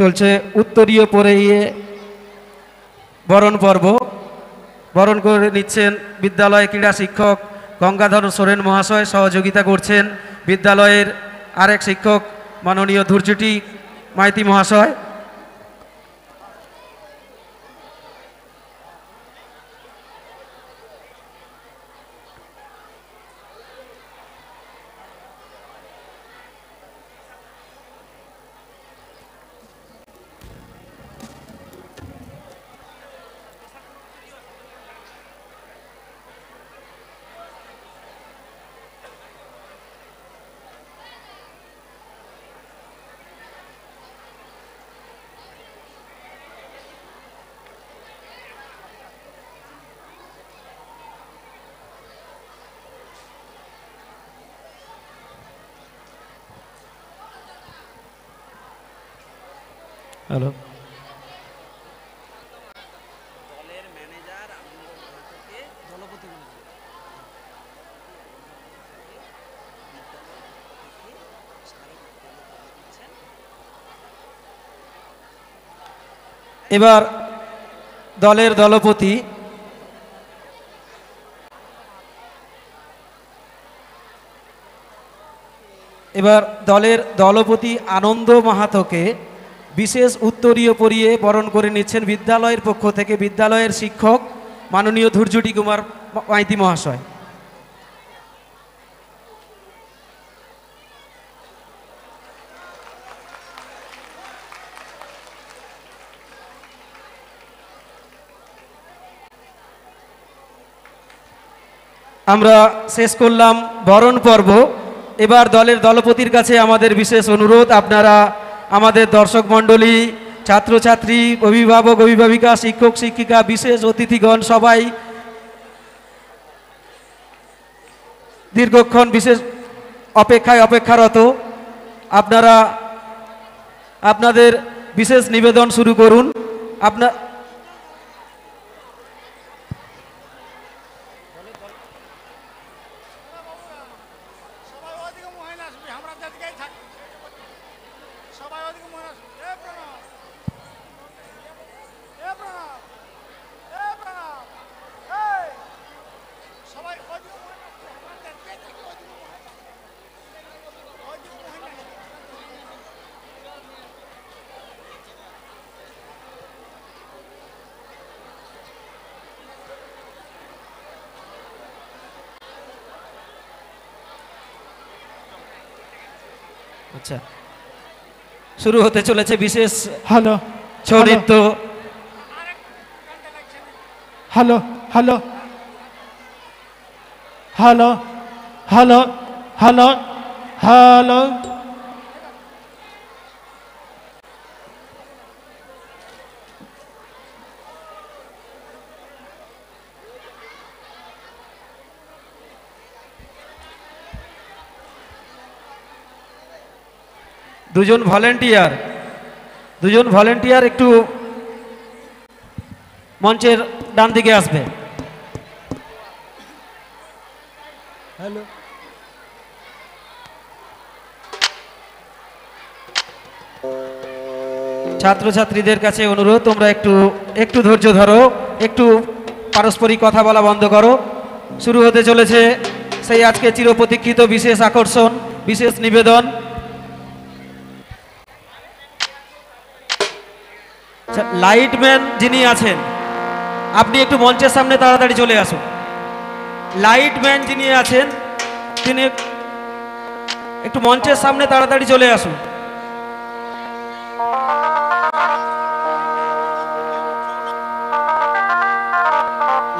চলছে উত্তরীয় পরে গিয়ে বরণ পর্ব। বরণ করে নিচ্ছেন বিদ্যালয় ক্রীড়া শিক্ষক গঙ্গাধর সোরেন মহাশয়, সহযোগিতা করছেন বিদ্যালয়ের আরেক শিক্ষক মাননীয় ধৈর্যটি মাইতি মহাশয়। এবার দলের দলপতি এবার দলের দলপতি আনন্দ মাহাতোকে বিশেষ উত্তরীয় পরিয়ে বরণ করে নিচ্ছেন বিদ্যালয়ের পক্ষ থেকে বিদ্যালয়ের শিক্ষক মাননীয় ধৈর্যটি কুমার মাইতি মহাশয়। আমরা শেষ করলাম বরণ পর্ব। এবার দলের দলপতির কাছে আমাদের বিশেষ অনুরোধ, আপনারা আমাদের দর্শক মণ্ডলী, ছাত্রছাত্রী, অভিভাবক, অভিভাবিকা, শিক্ষক, শিক্ষিকা, বিশেষ অতিথিগণ, সবাই দীর্ঘক্ষণ বিশেষ অপেক্ষায় অপেক্ষারত। আপনারা, আপনাদের বিশেষ নিবেদন শুরু করুন। আপনার আচ্ছা শুরু হতে চলেছে বিশেষ হ্যালো ছৌ নৃত্য hello hello. Hello hello hello. Hello. দুজন ভলেন্টিয়ার দুজন ভলেন্টিয়ার একটু মঞ্চের ডান দিকে আসবে। হ্যালো ছাত্রছাত্রীদের কাছে অনুরোধ তোমরা একটু একটু ধৈর্য ধরো একটু পারস্পরিক কথা বলা বন্ধ করো। শুরু হতে চলেছে সেই আজকে চিরপ্রতীক্ষিত বিশেষ আকর্ষণ বিশেষ নিবেদন। লাইটম্যান যিনি আছেন, আপনি একটু মঞ্চের সামনে তাড়াতাড়ি চলে আসুন। লাইটম্যান যিনি আছেন, তিনি একটু মঞ্চের সামনে তাড়াতাড়ি চলে আসুন।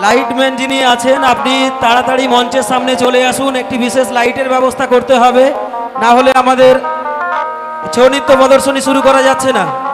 লাইটম্যান যিনি আছেন, আপনি তাড়াতাড়ি মঞ্চের সামনে চলে আসুন। একটি বিশেষ লাইটের ব্যবস্থা করতে হবে। না হলে আমাদের ছৌ নৃত্য প্রদর্শনী শুরু করা যাচ্ছে না।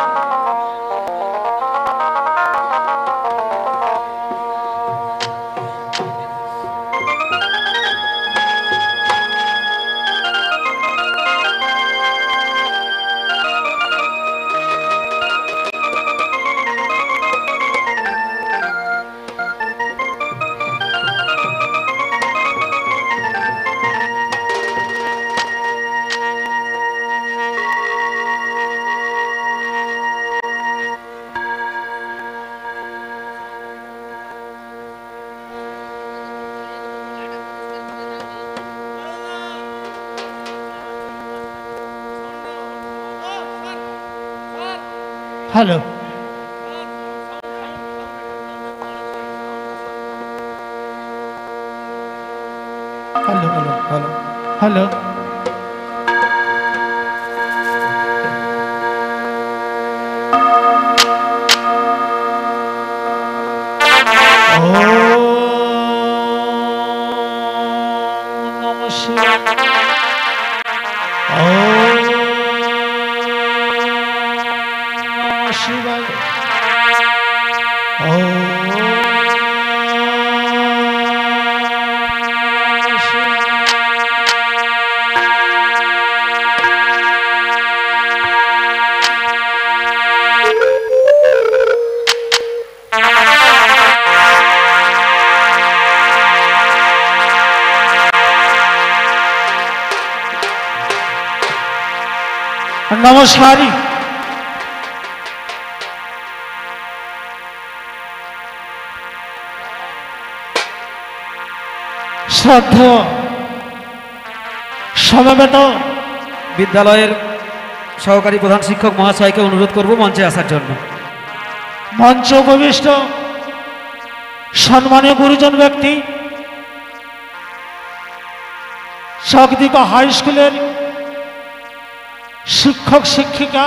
Hello hello hello hello hello নমস্কারী। শ্রদ্ধেয় সমবেত বিদ্যালয়ের সহকারী প্রধান শিক্ষক মহাশয়কে অনুরোধ করব মঞ্চে আসার জন্য। মঞ্চ উপবিষ্ট সম্মানীয় গুরুজন ব্যক্তি শকদীপা হাই স্কুলের শিক্ষক, শিক্ষিকা,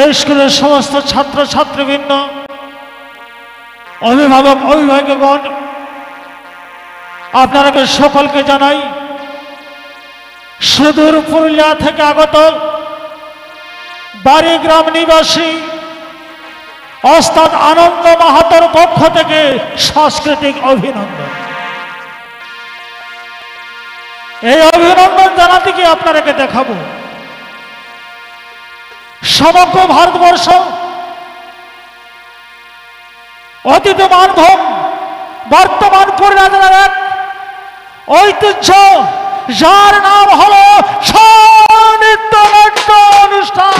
এই স্কুলের সমস্ত ছাত্র, ছাত্রবৃন্দ, অভিভাবক, অভিভাবকগণ, আপনারাকে সকলকে জানাই, সুদূর পুরুলিয়া থেকে আগত বাড়ি গ্রাম নিবাসী অস্তাদ আনন্দ মাহাতর পক্ষ থেকে সাংস্কৃতিক অভিনন্দন। এই অভিনন্দন জানাতে গিয়ে আপনারাকে দেখাবো। সমগ্র ভারতবর্ষ অতীত মানভোগ বর্তমান পরিরাজনের এক ঐতিহ্য, যার নাম হলো নৃত্য নাট্য অনুষ্ঠান।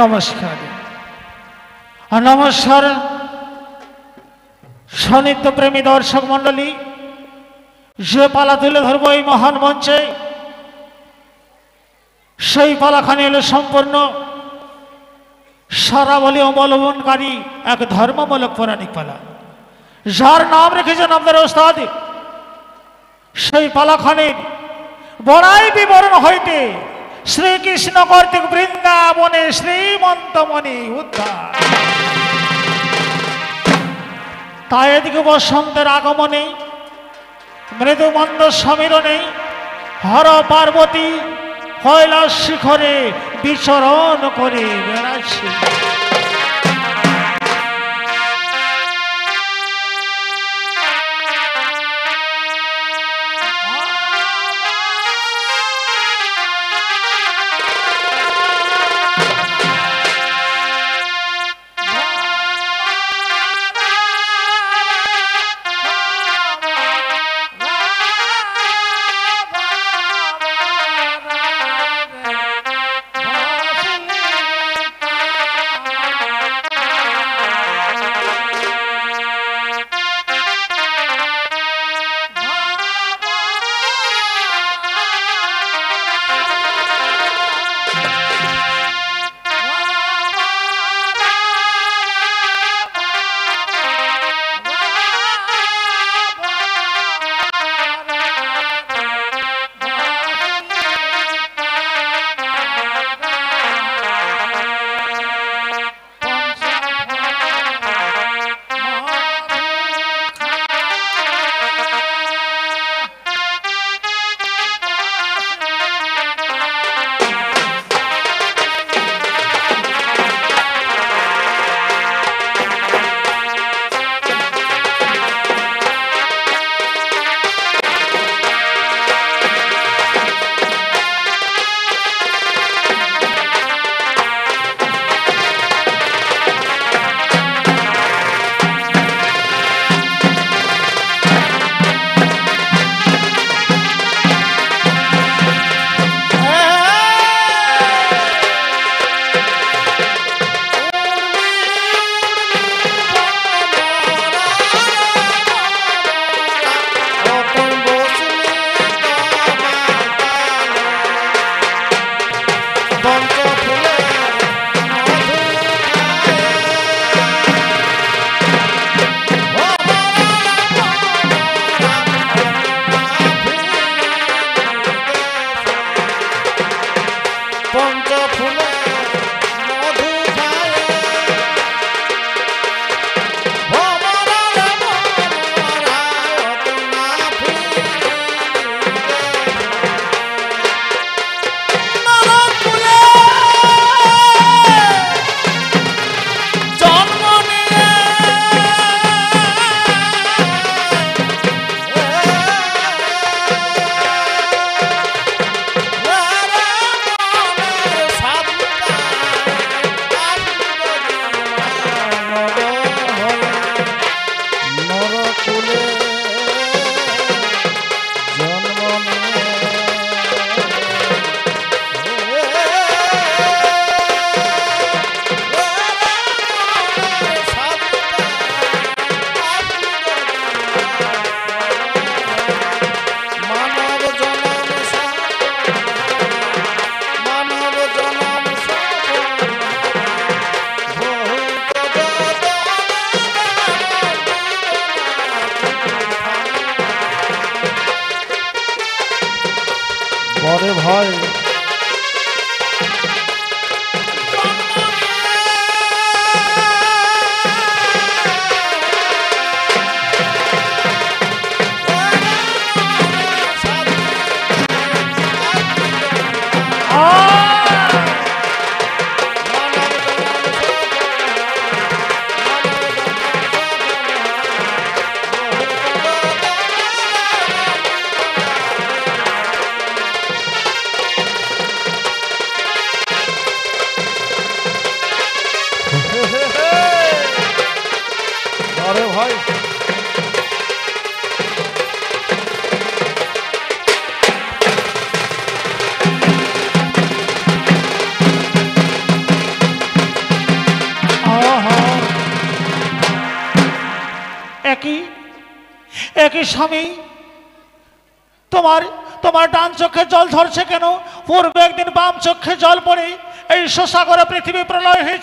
নমস্কার। নমস্কার সান্নিধ্য প্রেমী দর্শক মণ্ডলী, যে পালা তুলে ধরবো এই মহান মঞ্চে, সেই পালাখানি হলো সম্পূর্ণ সারা বলে অবলম্বনকারী এক ধর্মমূলক পৌরাণিক পালা। যার নাম রেখেছেন আপনার ওস্তাদ সেই পালাখানির বড়াই বিবরণ হইতে শ্রীকৃষ্ণ কর্তৃক বৃন্দাবনে শ্রীমন্তমণি উদ্ধার। তাই এদিকে বসন্তের আগমনে মৃদুমন্দ সমীরণে হর পার্বতী, কৈলাস শিখরে বিচরণ করে বেড়াচ্ছে।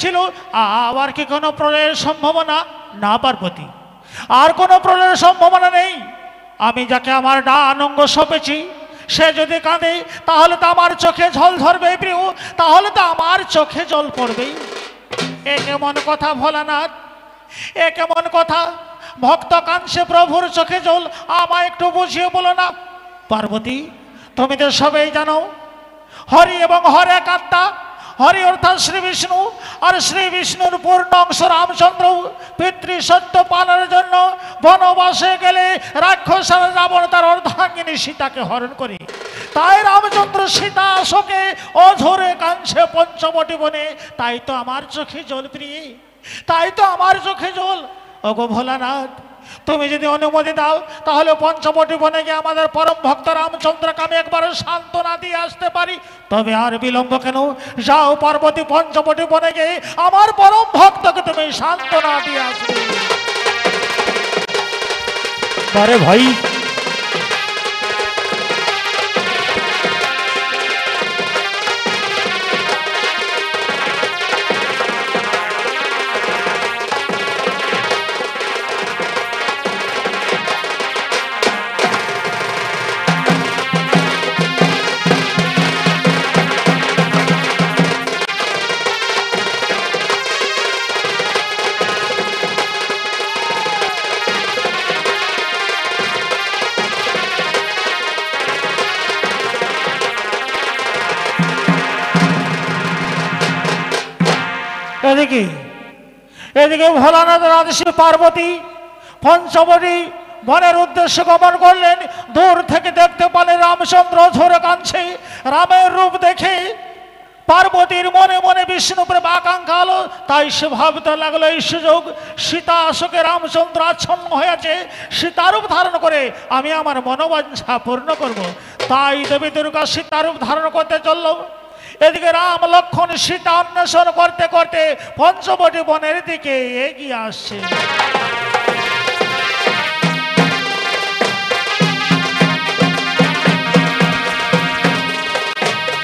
হয়েছিল আবার কি কোনো প্রলয়ের সম্ভাবনা? না, পার্বতী। আর কোনো প্রলয়ের সম্ভাবনা নেই। আমি যাকে আমার ডান অঙ্গ সপেছি, সে যদি কাঁদে, তাহলে তো আমার চোখে জল ধরবে, প্রিয়। তাহলে তো আমার চোখে জল পড়বেই। এ কেমন কথা, ভোলানাথ? এ কেমন কথা? ভক্ত কাংসে প্রভুর চোখে জল। আমায় একটু বুঝিয়ে বলো না। পার্বতী, তুমি তো সবাই জানো, হরি এবং হর এক আত্মা। হরি অর্থাৎ শ্রী বিষ্ণু। আর শ্রী বিষ্ণুর পূর্ণ অংশ রামচন্দ্র পিতৃ সত্য পালনের জন্য বনবাসে গেলে রাক্ষস রাবণ তার অর্ধাঙ্গিনী সীতাকে হরণ করে। তাই রামচন্দ্র সীতা শোকে অঝরে কাঞ্ছে পঞ্চবটি বনে। তাই তো আমার চোখে জল প্রিয়ে, তাই তো আমার চোখে জল। অগো ভোলানাথ তুমি যদি অনুমতি দাও, তাহলে পঞ্চবটি বনে গিয়ে আমাদের পরম ভক্ত রামচন্দ্রকে আমি একবারে সান্ত্বনা দিয়ে আসতে পারি। তবে আর বিলম্ব কেন? যাও পার্বতী পঞ্চবটি বনে গিয়ে আমার পরম ভক্তকে তুমি সান্ত্বনা দিয়ে আসবে। আরে ভাই ভোলানাথ আদেশে পার্বতী, পঞ্চবটি বনের উদ্দেশ্যে গমন করলেন। দূর থেকে দেখতে পেলেন রামচন্দ্র ঝরে কাঁদছে রামের রূপ দেখে পার্বতীর মনে মনে বিষ্ণু প্রেম আকাঙ্ক্ষা হলো তাই সে ভাবতে লাগল, এই সুযোগ সীতা অশোকে রামচন্দ্র আচ্ছন্ন হয়েছে। সীতারূপ ধারণ করে আমি আমার মনোবাঞ্ছা পূর্ণ করব। তাই দেবী দুর্গা সীতারূপ ধারণ করতে চলল। এদিকে রাম লক্ষণ সীতা অন্বেষণ করতে করতে পঞ্চবটি বনের দিকে এগিয়ে আসছে।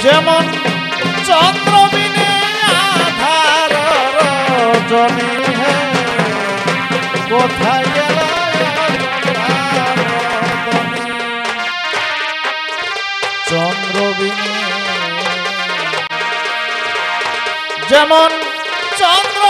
যেমন চন্দ্রবিনে আধার রজনী কোথায় যেমন চন্দ্রবিনে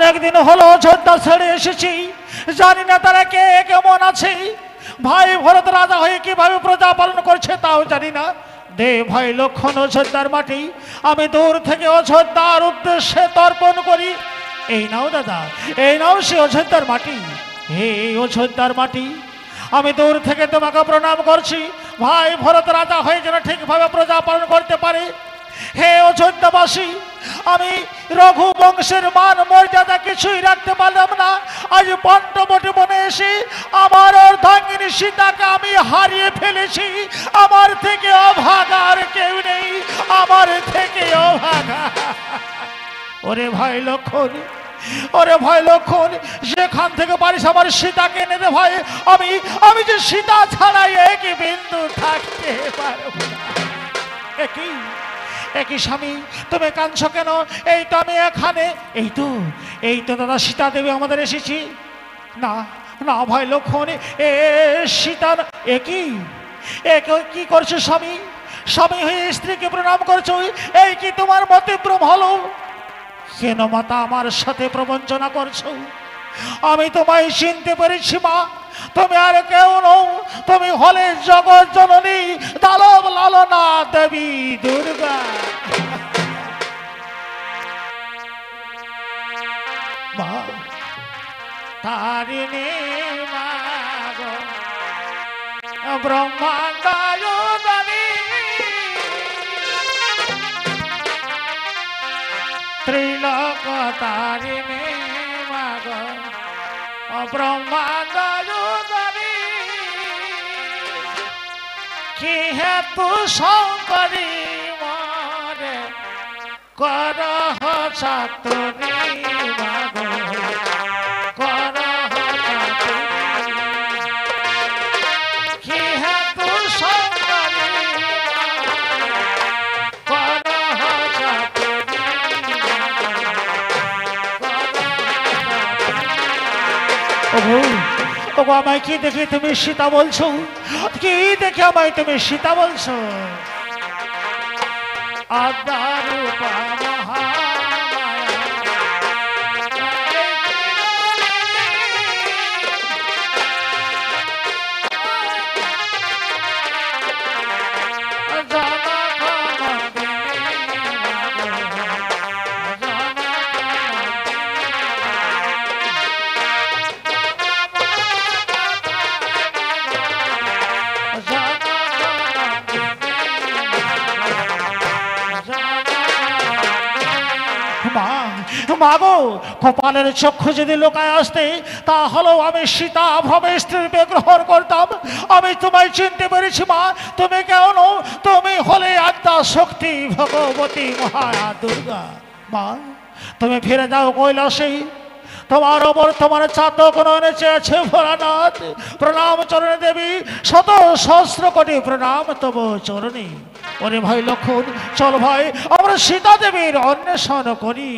অনেকদিন হলো অযোধ্যা ছেড়ে এসেছি। জানি না তারা কে, কেমন আছে। ভাই ভরত রাজা হয়ে কীভাবে প্রজা পালন করছে তাও জানি না। দে ভাই লক্ষণ অযোধ্যার মাটি, আমি দূর থেকে অযোধ্যার উদ্দেশ্যে তর্পণ করি। এই নাও দাদা, এই নাও সে অযোধ্যার মাটি। হে অযোধ্যার মাটি, আমি দূর থেকে তোমাকে প্রণাম করছি। ভাই ভরত রাজা হয়ে যেন ঠিকভাবে প্রজা পালন করতে পারে। হে অযোধ্যাবাসী আমি রঘু বংশের মান মর্যাদা কিছুই রাখতে পারলাম না। আজ পণ্টবটি বনে এসে আমার অর্ধাঙ্গিনী সীতাকে আমি হারিয়ে ফেলেছি। আমার থেকে অভাগা আর কেউ নেই। আমার থেকে অভাগা। ওরে ভাই লক্ষণ, ওরে ভাই লক্ষণ, যেখান থেকে পারিস আমার সীতাকে এনে দে ভাই। আমি আমি যে সীতা ছাড়াই এক বিন্দু থাকতে পারব একই একই স্বামী তুমি কাঁদছ কেন? এই তো আমি এখানে। এই তো এই তো দাদা সীতা দেবী আমাদের এসেছি। না না ভাই লক্ষণ, এ সীতা একই এ কে- করছ স্বামী? স্বামী হয়ে স্ত্রীকে প্রণাম করছ? এই কি তোমার মতে ভ্রম হলো? কেন মাতা আমার সাথে প্রবঞ্চনা করছ? আমি তোমায় চিনতে পেরেছি, মা। তুমি আর কেউ নও তুমি হলে জগৎ জননী দালব লালনা দেবী দুর্গা। মা তারিণী মা গো, ব্রহ্মাণ্ডায়ুধানী ত্রিলোক তারিণী মা গো, কি হেতু শঙ্করী মরে করহ ছাত্রী মাগো করহ ছাত্রী কি হেতু শঙ্করী করহ ছাত্রী ওগো ওগো আমায় কি দেখে তুমি সীতা বলছো? কি দেখে আমায় তুমি সীতা বলছো আদারূপা মা মা গো কপালের চক্ষু যদি লোকায় আসতে, তাহলেও আমি সীতা ভাবে স্ত্রীর গ্রহণ করতাম। আমি তোমায় চিনতে পেরেছি, মা। তুমি কেন তুমি হলে আত্মা শক্তি, ভগবতী মহায়া দুর্গা। মা, তুমি ফিরে যাও কৈলাসে। তোমার ওপর তোমার চাতক নয়নে চেয়েছে ভোলানাথ। প্রণাম চরণে দেবী, শত সহস্র কোটি প্রণাম তব চরণে। ওরে ভাই লক্ষণ, চল ভাই, আমরা সীতা দেবীর অন্বেষণ করি।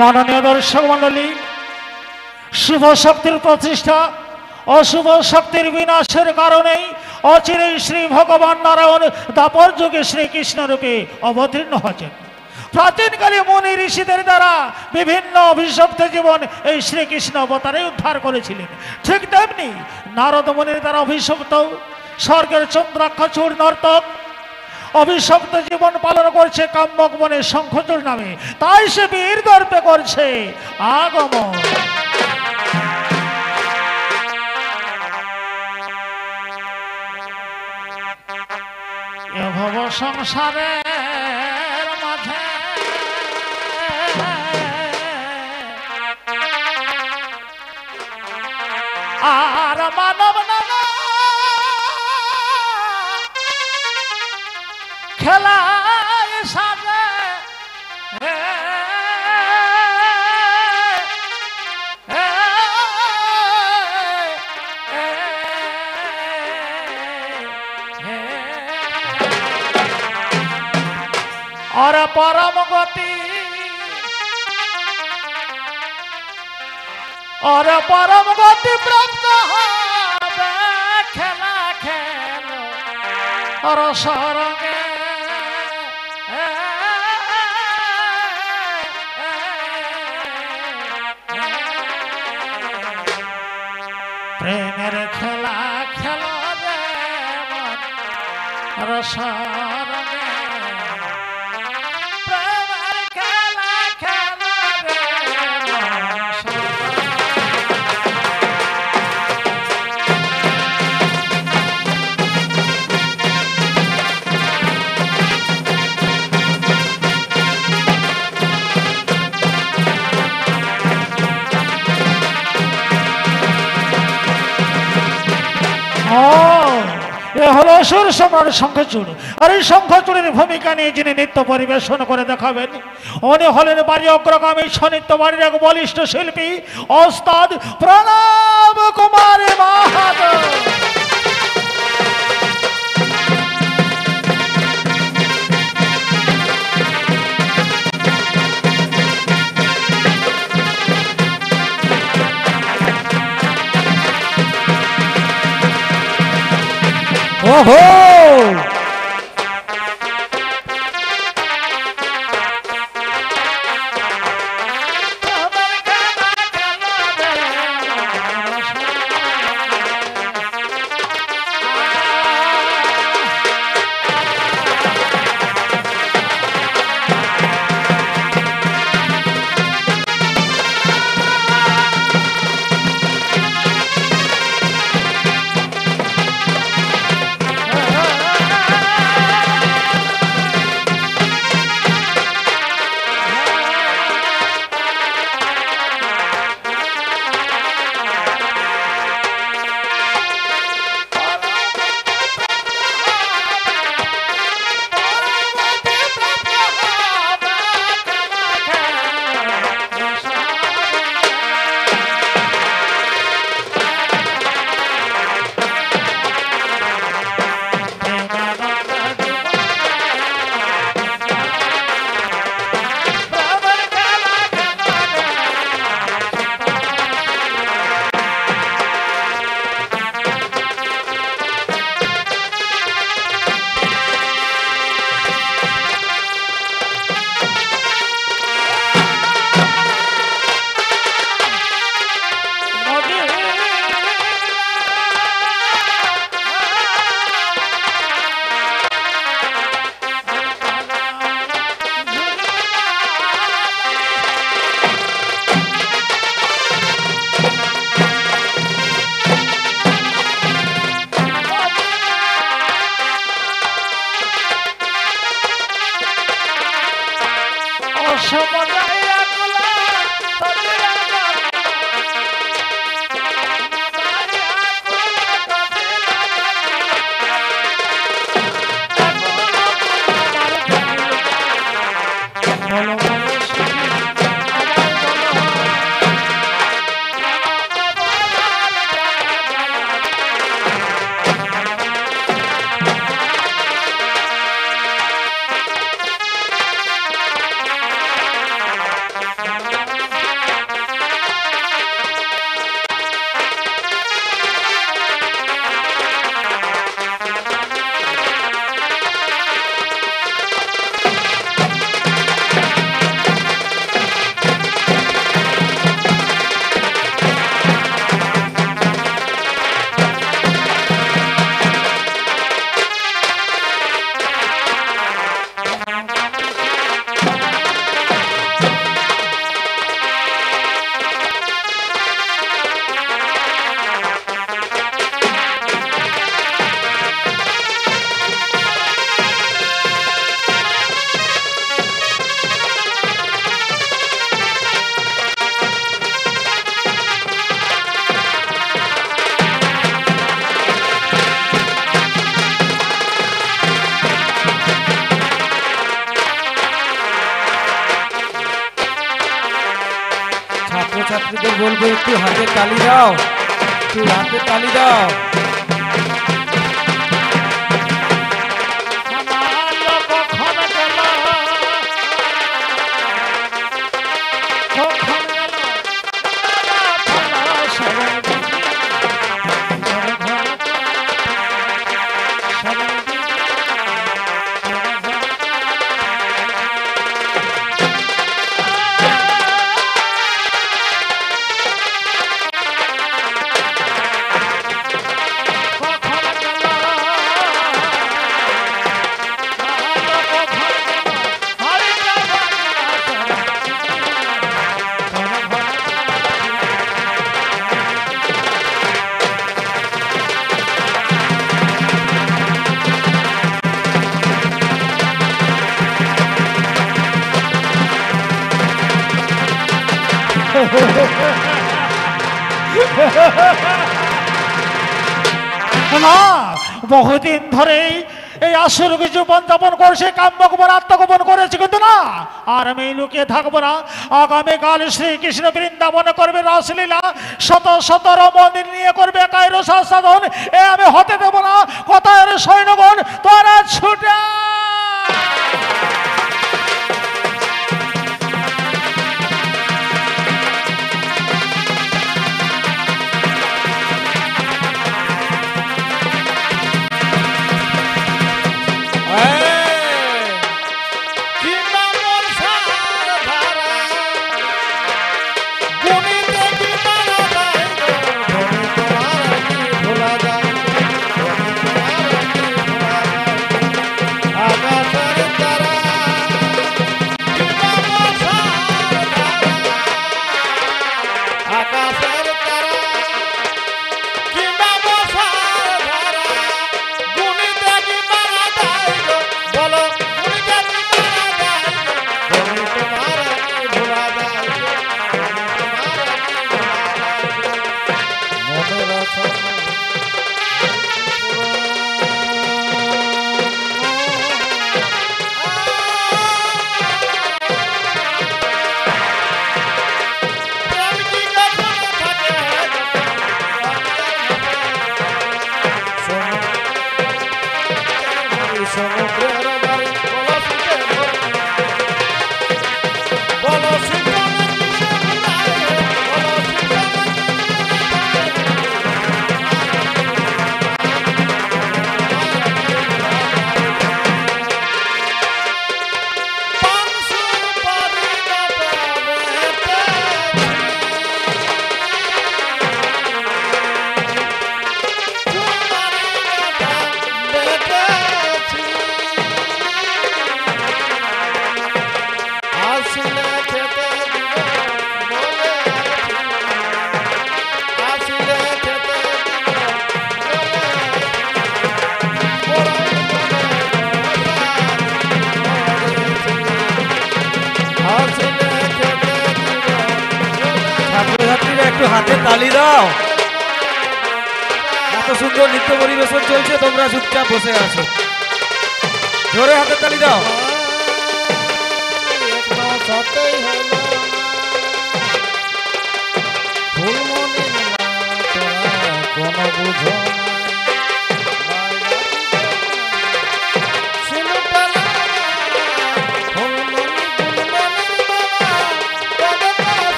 মাননীয় দর্শক মণ্ডলী, শুভ শক্তির প্রতিষ্ঠা অশুভ শক্তির বিনাশের কারণেই অচিরেই শ্রী ভগবান নারায়ণ দাপর যুগে শ্রীকৃষ্ণ রূপে অবতীর্ণ হয়েছেন। প্রাচীনকালে মুনি ঋষিদের দ্বারা বিভিন্ন অভিশপ্ত জীবন এই শ্রীকৃষ্ণ অবতারে উদ্ধার করেছিলেন। ঠিক তেমনি নারদ মুনির দ্বারা অভিশপ্ত স্বর্গের চন্দ্রাক্ষচূড় নর্তক অভিশপ্ত জীবন পালন করছে কাম্যক বনে শঙ্খচূড় নামে। তাই সে বীর দর্পে করছে আগমন। সংসারে পরম গতি প্রাপ্ত হবে। খেলা খেল। আর সরঙ্গে প্রেমের খেলা খেল রে মন এ হলো সুর সম্রাট শঙ্খচূড় আর এই শঙ্খচূড়ের ভূমিকা নিয়ে যিনি নৃত্য পরিবেশন করে দেখাবেন, উনি হলেন বাড়ি অগ্রগামী সনিত্য বাড়ির এক বলিষ্ঠ শিল্পী, ওস্তাদ প্রণব কুমার মাহাতো। ওহো জীবন সে কাম্যগোপন আত্মগোপন করেছে কিন্তু না। আর আমি লুকিয়ে থাকব না। আগামীকাল শ্রীকৃষ্ণ বৃন্দাবন করবে রাসলীলা। শত শত মন্দির নিয়ে করবে কায়রো সাধন। এ আমি হতে দেবো না। কোথায় সৈন্যগণ? তোরা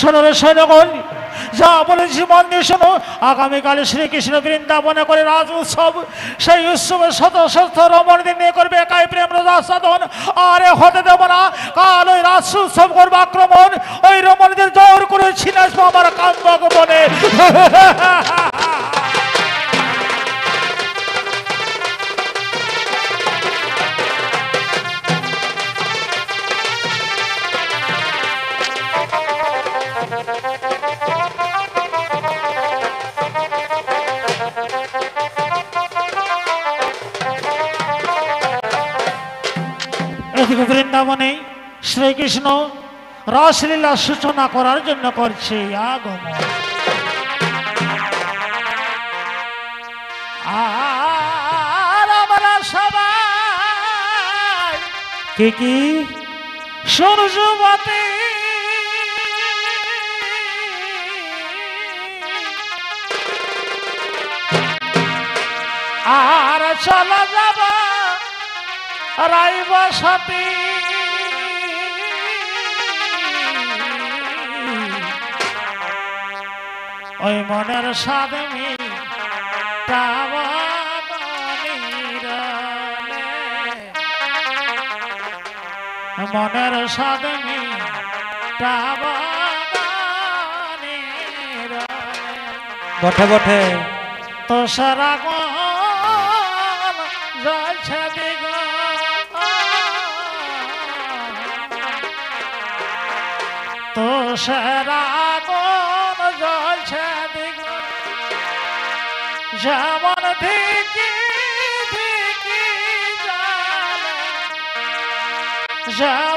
শোনো রে সৈন্যগণ যা বলেছি মন দিয়ে শোনো। আগামীকালে শ্রীকৃষ্ণ বৃন্দাবনে করে রাজ উৎসব, সেই উৎসবে শত শত দিন নিয়ে করবে একাই প্রেম রাজা সাধন। আরে হতে দেব না, কাল ওই রাজ উৎসব করবে আক্রমণ। ওই রমণীদের জোর করে আসব আমার কাম্যক বনে বৃন্দাবনে শ্রীকৃষ্ণ রসলীলা সূচনা করার জন্য করছে আগমন। আর আমরা সবাই কি আর চলা যাব রাইব ওই মনের সাদমি মনের সাদমি বটে বটে। তো সারা জ্বলছে দিগ তো সারা যেমন ধিকি ধিকি জ্বলে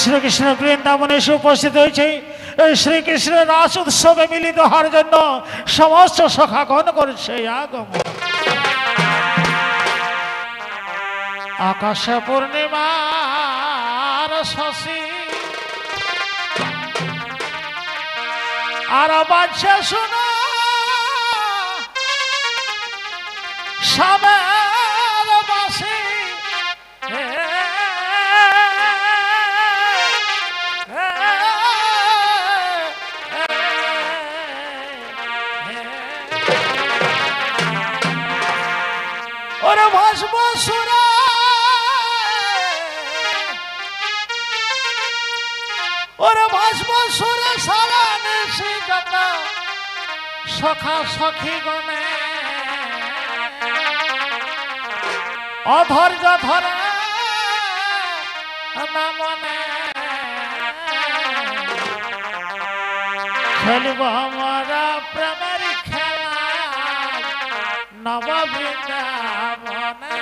শ্রীকৃষ্ণ বৃন্দাবনে এসে উপস্থিত হয়েছে। এই শ্রীকৃষ্ণের রাস উৎসবে মিলিত হওয়ার জন্য সমস্ত সখাগণ করছে আগমন। আকাশে পূর্ণিমার শশী। আর বাচ্চা শোনা সখা সখী গনে অধৈর্য ধরে না মনে। খেলব আমার প্রেমের খেলা নব বৃন্দাবনে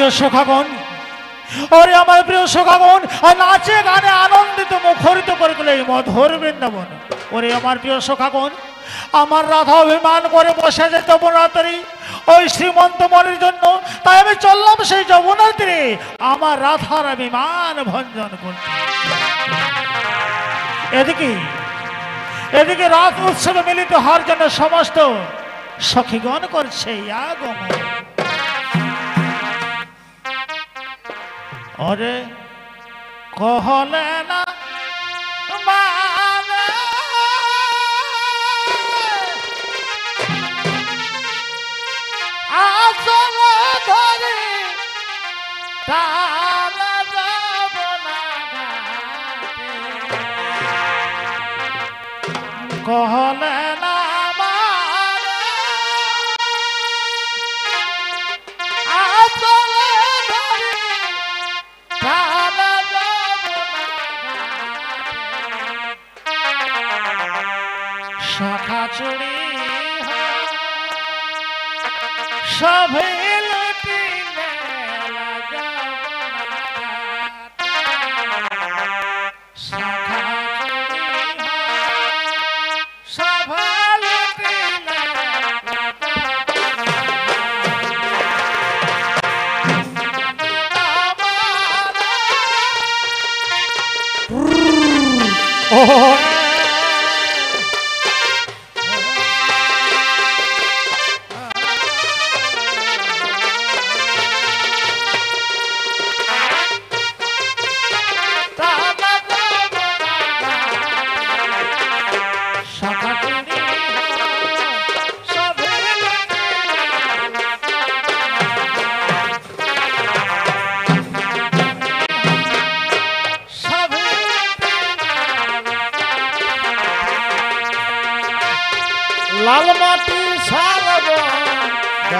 প্রিয় সখাগণ, ওরে আমার প্রিয় সখাগণ নাচে গানে আনন্দিত, মুখরিত করে দিল এই মধুর বৃন্দাবন। ওরে আমার প্রিয় সখাগণ, আমার রাধা অভিমান করে বসে যে যমুনাতরী, ওই শ্রীমন্ত মনের জন্য, তাই আমি চললাম সেই যমুনার তীরে আমার রাধার অভিমান ভঞ্জন করতে। এদিকে এদিকে রাত উৎসবে মিলিত হওয়ার জন্য সমস্ত সখীগণ করছে আগমন। অরে কহলে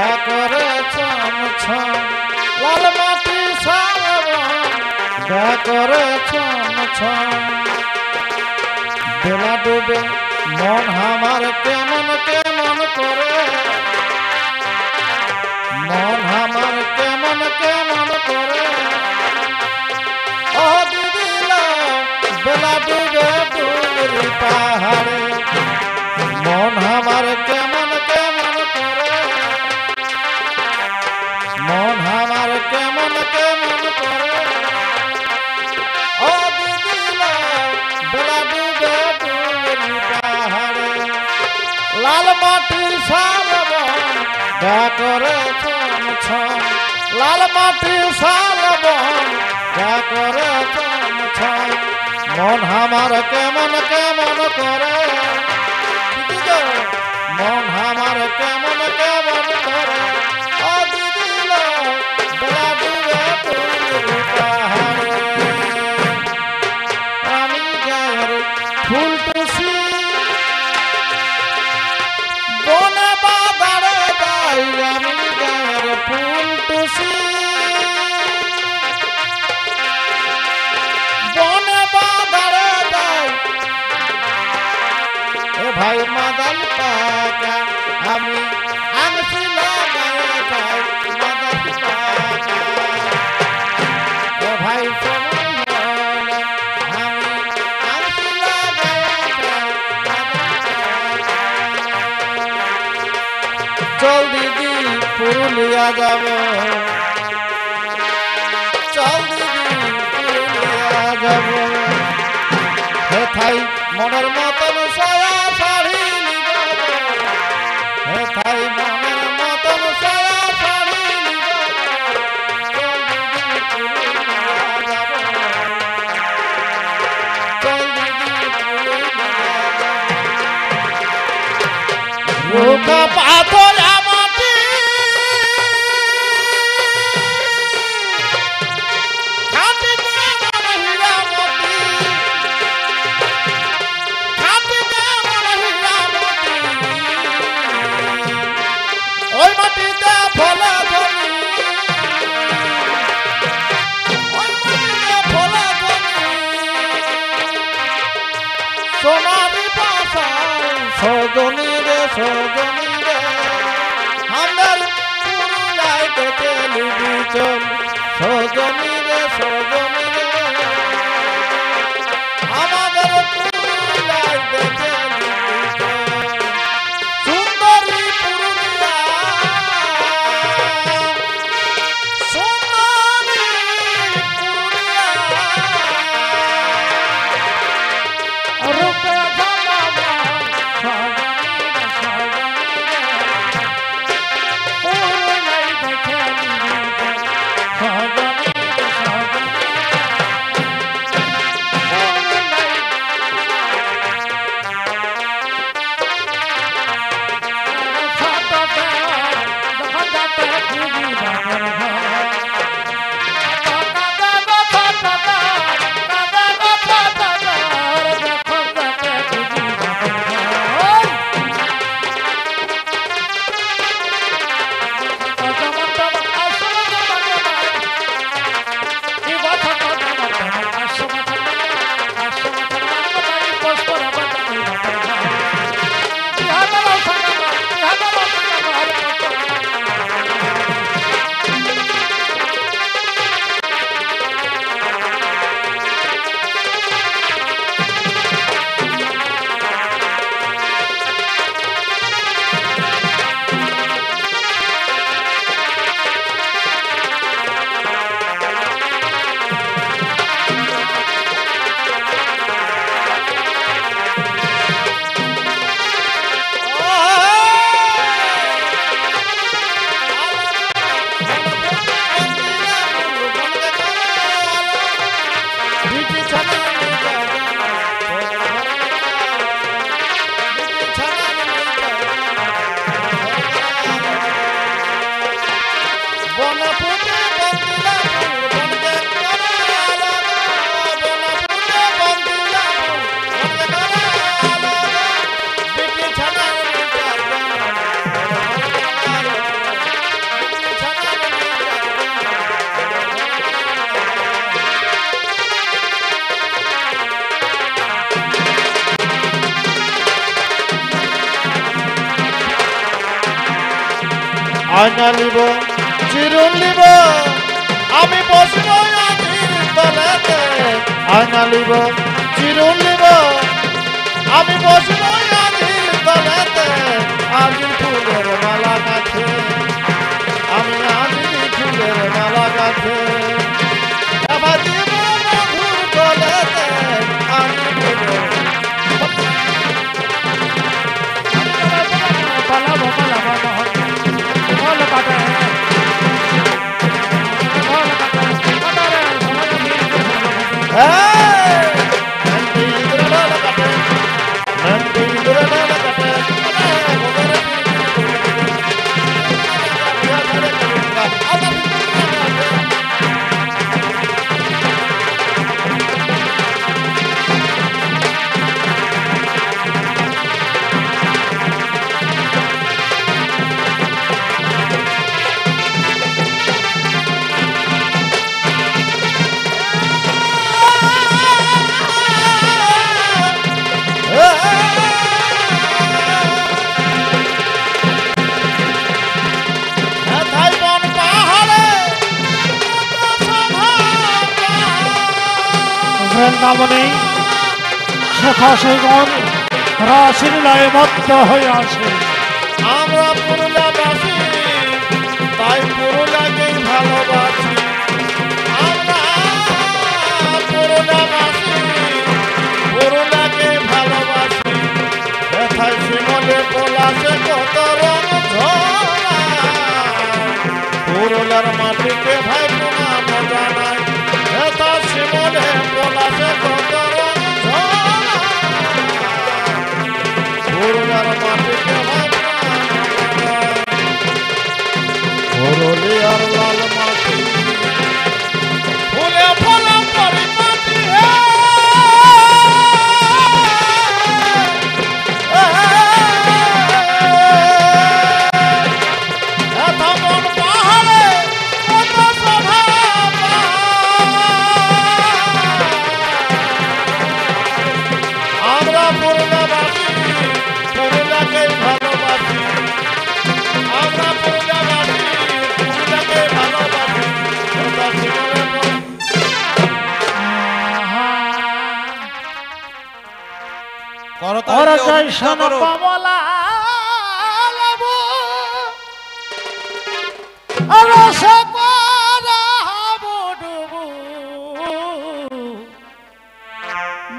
দয়া করে চমছম লাল মাটি সারবাম দয়া করে চমছম বেলা ডুবে মন আমার কেমন কেমন করে? মন আমার কেমন কেমন করে? ও দিদি বেলা ডুবে ডুবরি পাহাড়ে। মন আমার কেমন করে কোন ছয় লাল মাটি শাল বন করে কোন ছয় মন আমার কেমন কেমন করে? মন আমার কেমন কেমন করে? হয় মাদাল পাকা আমি আমি ছিলাম ভাই চল দিদি, পুরুলিয়া যাব। চল দিদি, পুরুলিয়া মনের মতো 他把。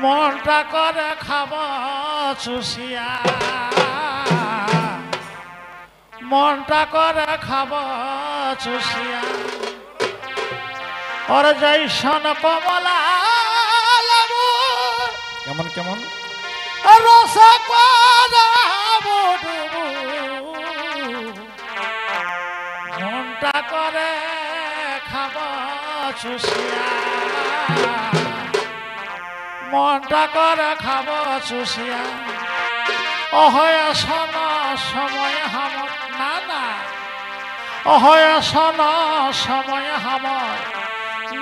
মনটা করে খাব চুষিয়া। মনটা করে খাব চুষিয়া। ওরা যাই শোন কমলা কেমন কেমন? রস ঘণ্টা করে খাব চুষিয়া। মনটা করে খাব চুষিয়া অহয় সন সময় হামর না না। অহয় সন সময় হামর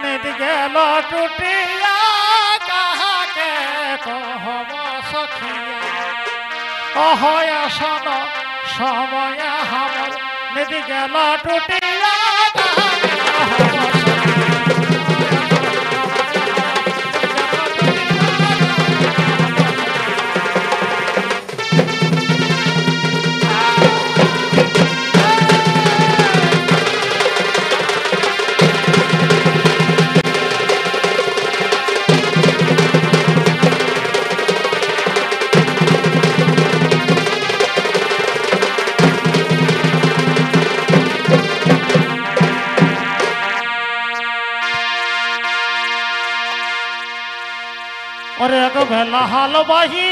নিদ গেল কাহাকে কহব সখিয়া। অহয় সন সময় হামর নিদ গেল টুটিয়া ওরে এক বেলা হালবাহি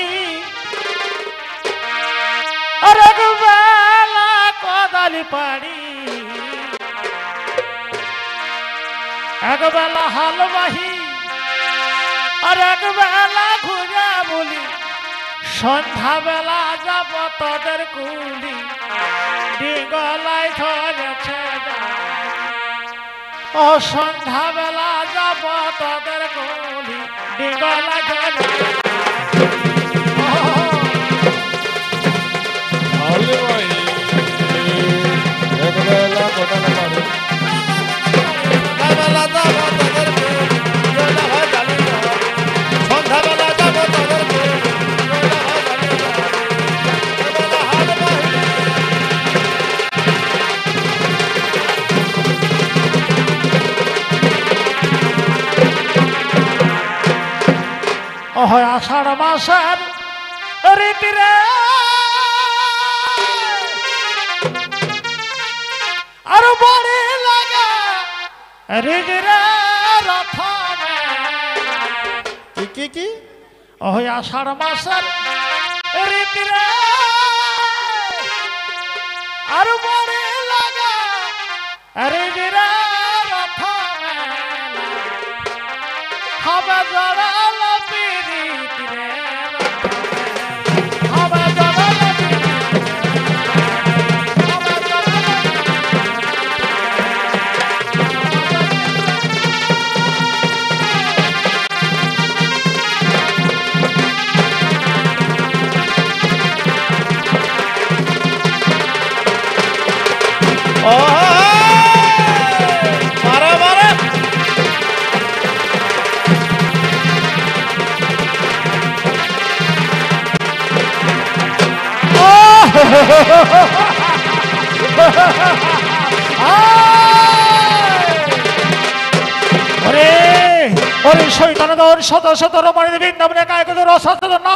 ওরে এক বেলা হালবাহি আর এক বেলা সন্ধ্যাবেলা যাব তোদের কুলি ডিগলায় ধরেছে ও সন্ধ্যাবেলা যাব তাদের গলি ডিঙ্গলা গেল একবেলা কথা না হ্যাঁ। পারে বেলা যাব ওহ আষাঢ় মাসের রীতি রে। আর বড়ি লাগে রীতি রে রথ কি কি কি? ওহ আষাঢ় মাসের রীতি রে। আর বড়ি লাগে রীতি ওরে না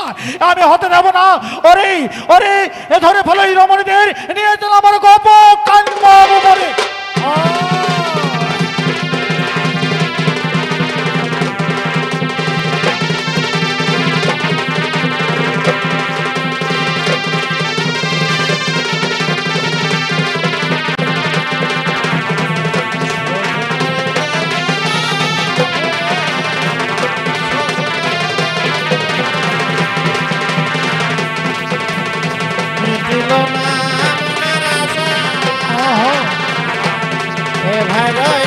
আমি হতে দেব না। ওরে ওরে, এ ধরে ফেলো রমণীদের, নিয়ে আমার গপ দিল এ ভাই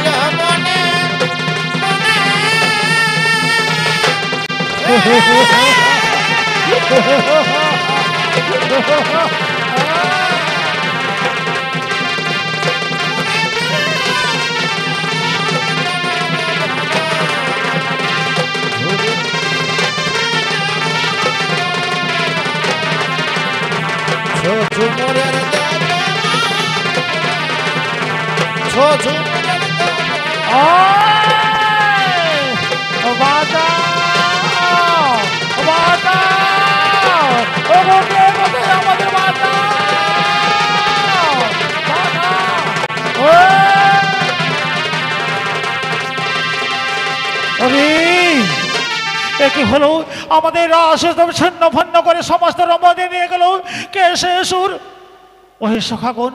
বাজা একই হলো আমাদের রাসদম ছিন্ন ভন্ন করে সমস্ত রমদে নিয়ে গেল। কে সে সুর ওহে সখাগণ,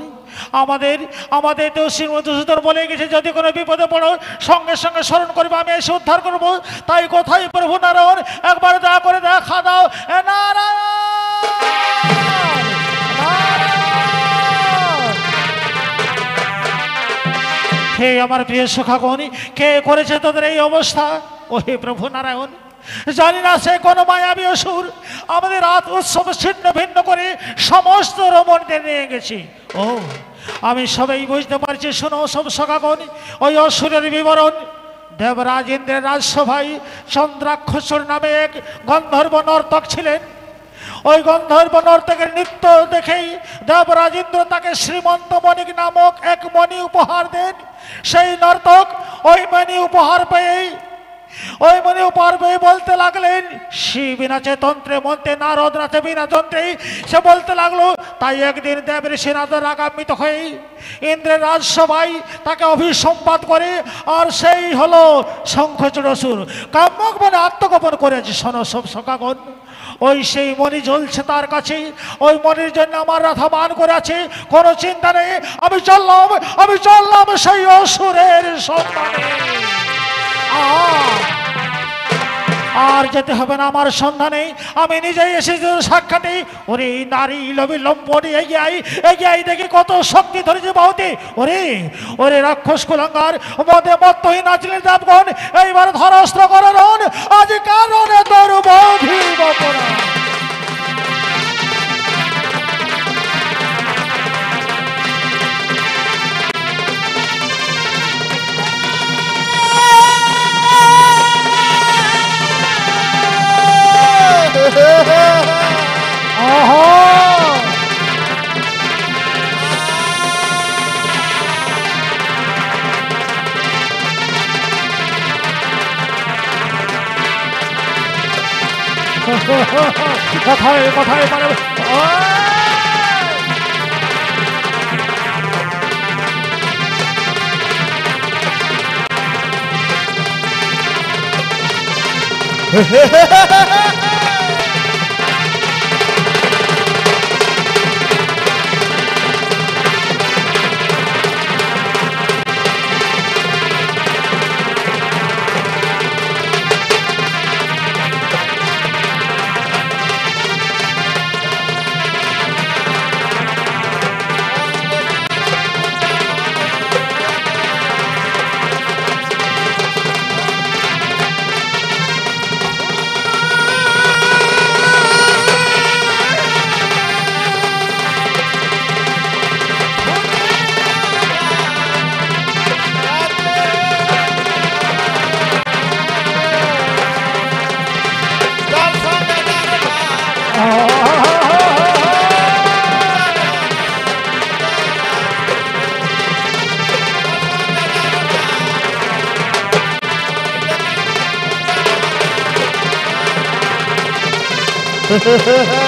আমাদের আমাদের তো শ্রীমধুসূদন বলে গেছে, যদি কোনো বিপদে পড়ো, সঙ্গে সঙ্গে স্মরণ করবে, আমি এসে উদ্ধার করব। তাই কোথায় প্রভু নারায়ণ, একবার দয়া করে দেখা দাও। হে আমার প্রিয় সখাগণ, কে করেছে তোদের এই অবস্থা? ও হে প্রভু নারায়ণ, জানি না সে কোনো মায়াবী অসুর। আমাদের রাত উৎসব ছিন্ন ভিন্ন করে সমস্ত রমণদের নিয়ে গেছি। ও আমি সবাই বুঝতে পারছি, শোনো সব সখাগণ, ওই অসুরের বিবরণ। দেবরাজ ইন্দ্রের রাজসভায় চন্দ্রাক্ষসুর নামে এক গন্ধর্ব নর্তক ছিলেন। ওই গন্ধর্ব নর্তকের নৃত্য দেখেই দেবরাজ ইন্দ্র তাকে শ্রীমন্ত মণিক নামক এক মণি উপহার দেন। সেই নর্তক ওই মণি উপহার পেয়েই ওই মনে পারবে বলতে লাগলেন শিব নাচে তন্ত্রে মন্ত্রে নারদ নাচে বিনা তন্ত্রে সে বলতে লাগল, তাই একদিন দেব ঋষি ঋষিনাথ রাগান্বিত হয়ে ইন্দ্রের রাজসভায় তাকে অভিসম্পাদ করে, আর সেই হলো শঙ্খচূড়সুর। কাম্যক মনে আত্মগোপন করেছে, শোনো সব সকাগণ ওই সেই মনি জ্বলছে তার কাছে। ওই মনির জন্য আমার রাধা বান করে আছে। কোনো চিন্তা নেই। আমি চললাম আমি চললাম সেই অসুরের সন্ধানে। আর যেতে হবে না, আমার সন্ধানে। আমি নিজেই তোর সাক্ষাতে। ওরে নারী লবি লম্বনে এগিয়ে আই এগিয়ে আই দেখি কত শক্তি ধরেছে বাহুতে। ওরে ওরে রাক্ষস কুলঙ্গার, মদে মত্তহীন নাচলেন দেবগণ এইবার ধরাস্ত্র করার আজ কারণে তোর বধির বপরা 好好，哈哈，发财发财发财！哎，嘿嘿嘿嘿嘿！Ha ha ha!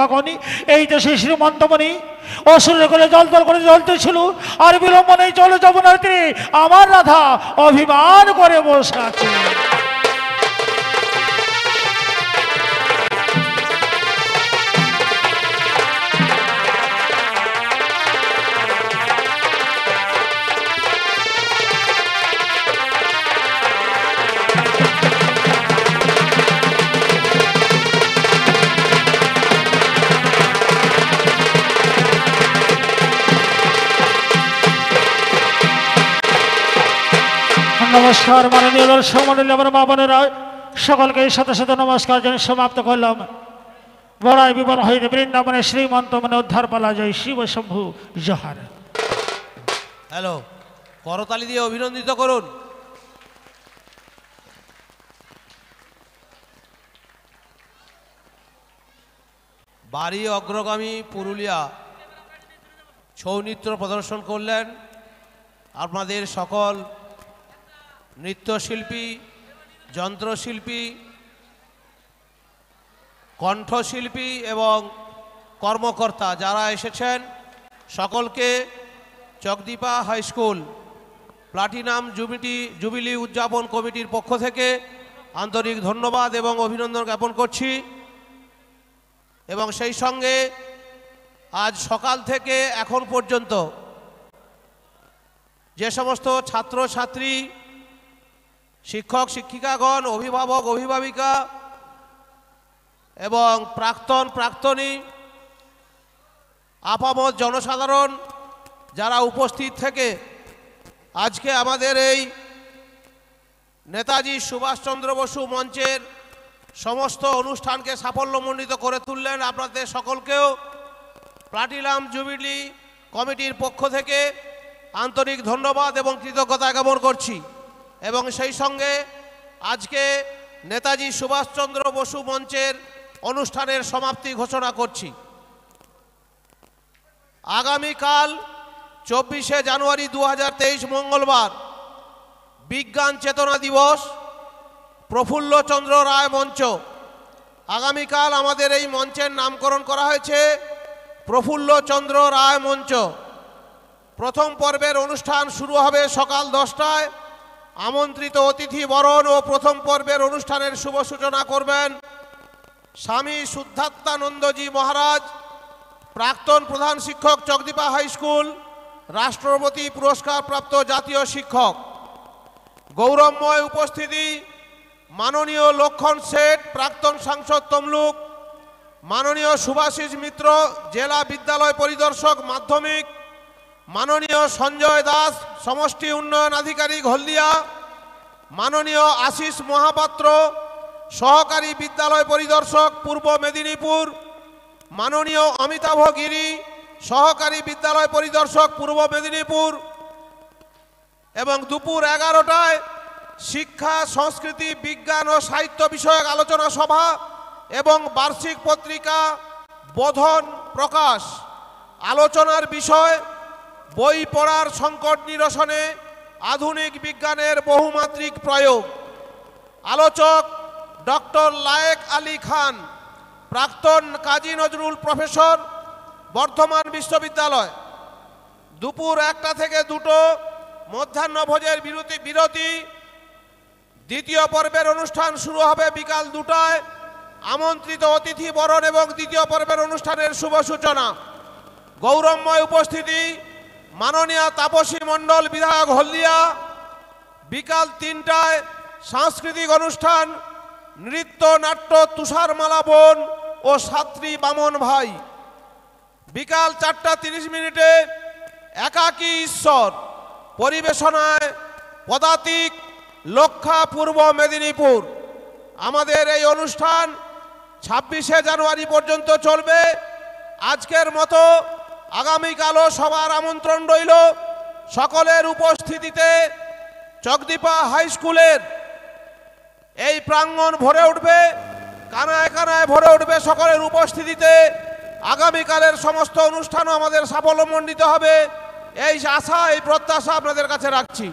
কাকনি এই তো সেই শ্রীমন্তমণি। অসুরের করে জল জল করে জ্বলতেছিল আর বিলম্বনে চলে যাব না তিনি আমার রাধা অভিমান করে বসে আছে। নমস্কার, মাননীয় মন্ডলী আমার মা বোনেরা, সকলকে সাথে সাথে নমস্কার জানিয়ে সমাপ্ত করলাম। বড়াই বিবর হইতে বৃন্দাবনে শ্রীমন্ত মানে উদ্ধার পালা জয় শিব শম্ভু, জহার। হ্যালো, করতালি দিয়ে অভিনন্দিত করুন। বাড়ি অগ্রগামী পুরুলিয়া, ছৌ নৃত্য প্রদর্শন করলেন। আপনাদের সকল নৃত্যশিল্পী, যন্ত্রশিল্পী, কণ্ঠশিল্পী এবং কর্মকর্তা যারা এসেছেন, সকলকে Chakdipa high school, platinum jubilee, jubilee উদযাপন কমিটির পক্ষ থেকে আন্তরিক ধন্যবাদ এবং অভিনন্দন জ্ঞাপন করছি। এবং সেই সঙ্গে আজ সকাল থেকে এখন পর্যন্ত যে সমস্ত ছাত্র ছাত্রী শিক্ষক, শিক্ষিকাগণ, অভিভাবক, অভিভাবিকা এবং প্রাক্তন, প্রাক্তনী আপামত জনসাধারণ যারা উপস্থিত থেকে আজকে আমাদের এই নেতাজি সুভাষচন্দ্র বসু মঞ্চের সমস্ত অনুষ্ঠানকে সাফল্যমণ্ডিত করে তুললেন আপনাদের সকলকেও। প্লাটিলাম জুবিলি কমিটির পক্ষ থেকে আন্তরিক ধন্যবাদ এবং কৃতজ্ঞতা জ্ঞাপন করছি। এবং সেই সঙ্গে আজকে নেতাজি সুভাষচন্দ্র বসু মঞ্চের অনুষ্ঠানের সমাপ্তি ঘোষণা করছি। আগামীকাল চব্বিশে জানুয়ারি দু হাজার তেইশ মঙ্গলবার বিজ্ঞান চেতনা দিবস, প্রফুল্লচন্দ্র রায় মঞ্চ। আগামীকাল আমাদের এই মঞ্চের নামকরণ করা হয়েছে প্রফুল্লচন্দ্র রায় মঞ্চ। প্রথম পর্বের অনুষ্ঠান শুরু হবে সকাল দশটায়। আমন্ত্রিত অতিথি বরণ ও প্রথম পর্বের অনুষ্ঠানের শুভ সূচনা করবেন স্বামী শুদ্ধাত্মানন্দজি মহারাজ, প্রাক্তন প্রধান শিক্ষক চকদীপা হাই স্কুল, রাষ্ট্রপতি পুরস্কারপ্রাপ্ত জাতীয় শিক্ষক, গৌরবময় উপস্থিতি, মাননীয় লক্ষণ শেঠ, প্রাক্তন সাংসদ তমলুক, মাননীয় সুভাষিস মিত্র, জেলা বিদ্যালয় পরিদর্শক মাধ্যমিক মাননীয় সঞ্জয় দাস, সমষ্টি উন্নয়ন আধিকারিক হলদিয়া, মাননীয় আশিস মহাপাত্র, সহকারী বিদ্যালয় পরিদর্শক পূর্ব মেদিনীপুর, মাননীয় অমিতাভ গিরি, সহকারী বিদ্যালয় পরিদর্শক পূর্ব মেদিনীপুর এবং দুপুর এগারোটায় শিক্ষা, সংস্কৃতি, বিজ্ঞান ও সাহিত্য বিষয়ক আলোচনা সভা এবং বার্ষিক পত্রিকা বোধন প্রকাশ। আলোচনার বিষয় বই পড়ার সংকট নিরসনে আধুনিক বিজ্ঞানের বহুমাত্রিক প্রয়োগ। আলোচক ডক্টর লায়েক আলী খান, প্রাক্তন কাজী নজরুল প্রফেসর, বর্ধমান বিশ্ববিদ্যালয়। দুপুর একটা থেকে দুটো মধ্যাহ্নভোজের বিরতি বিরতি। দ্বিতীয় পর্বের অনুষ্ঠান শুরু হবে বিকাল দুটায়। আমন্ত্রিত অতিথি বরণ এবং দ্বিতীয় পর্বের অনুষ্ঠানের শুভ সূচনা। গৌরবময় উপস্থিতি। মাননীয় তাপসী মণ্ডল বিধায়ক হলদিয়া, বিকাল তিনটায় সাংস্কৃতিক অনুষ্ঠান, নৃত্য, নাট্য, তুষারমালা বোন ও সাত্রী বামন ভাই। বিকাল চারটা তিরিশ মিনিটে একাকী ঈশ্বর পরিবেশনায় পদাতিক লক্ষা পূর্ব মেদিনীপুর। আমাদের এই অনুষ্ঠান ছাব্বিশে জানুয়ারি পর্যন্ত চলবে। আজকের মতো আগামীকালও সবার আমন্ত্রণ রইল। সকলের উপস্থিতিতে চকদীপা হাই স্কুলের এই প্রাঙ্গণ ভরে উঠবে, কানায় কানায় ভরে উঠবে সকলের উপস্থিতিতে। আগামীকালের সমস্ত অনুষ্ঠানও আমাদের সাফল্যমণ্ডিত হবে। এই আশা, এই প্রত্যাশা আপনাদের কাছে রাখছি।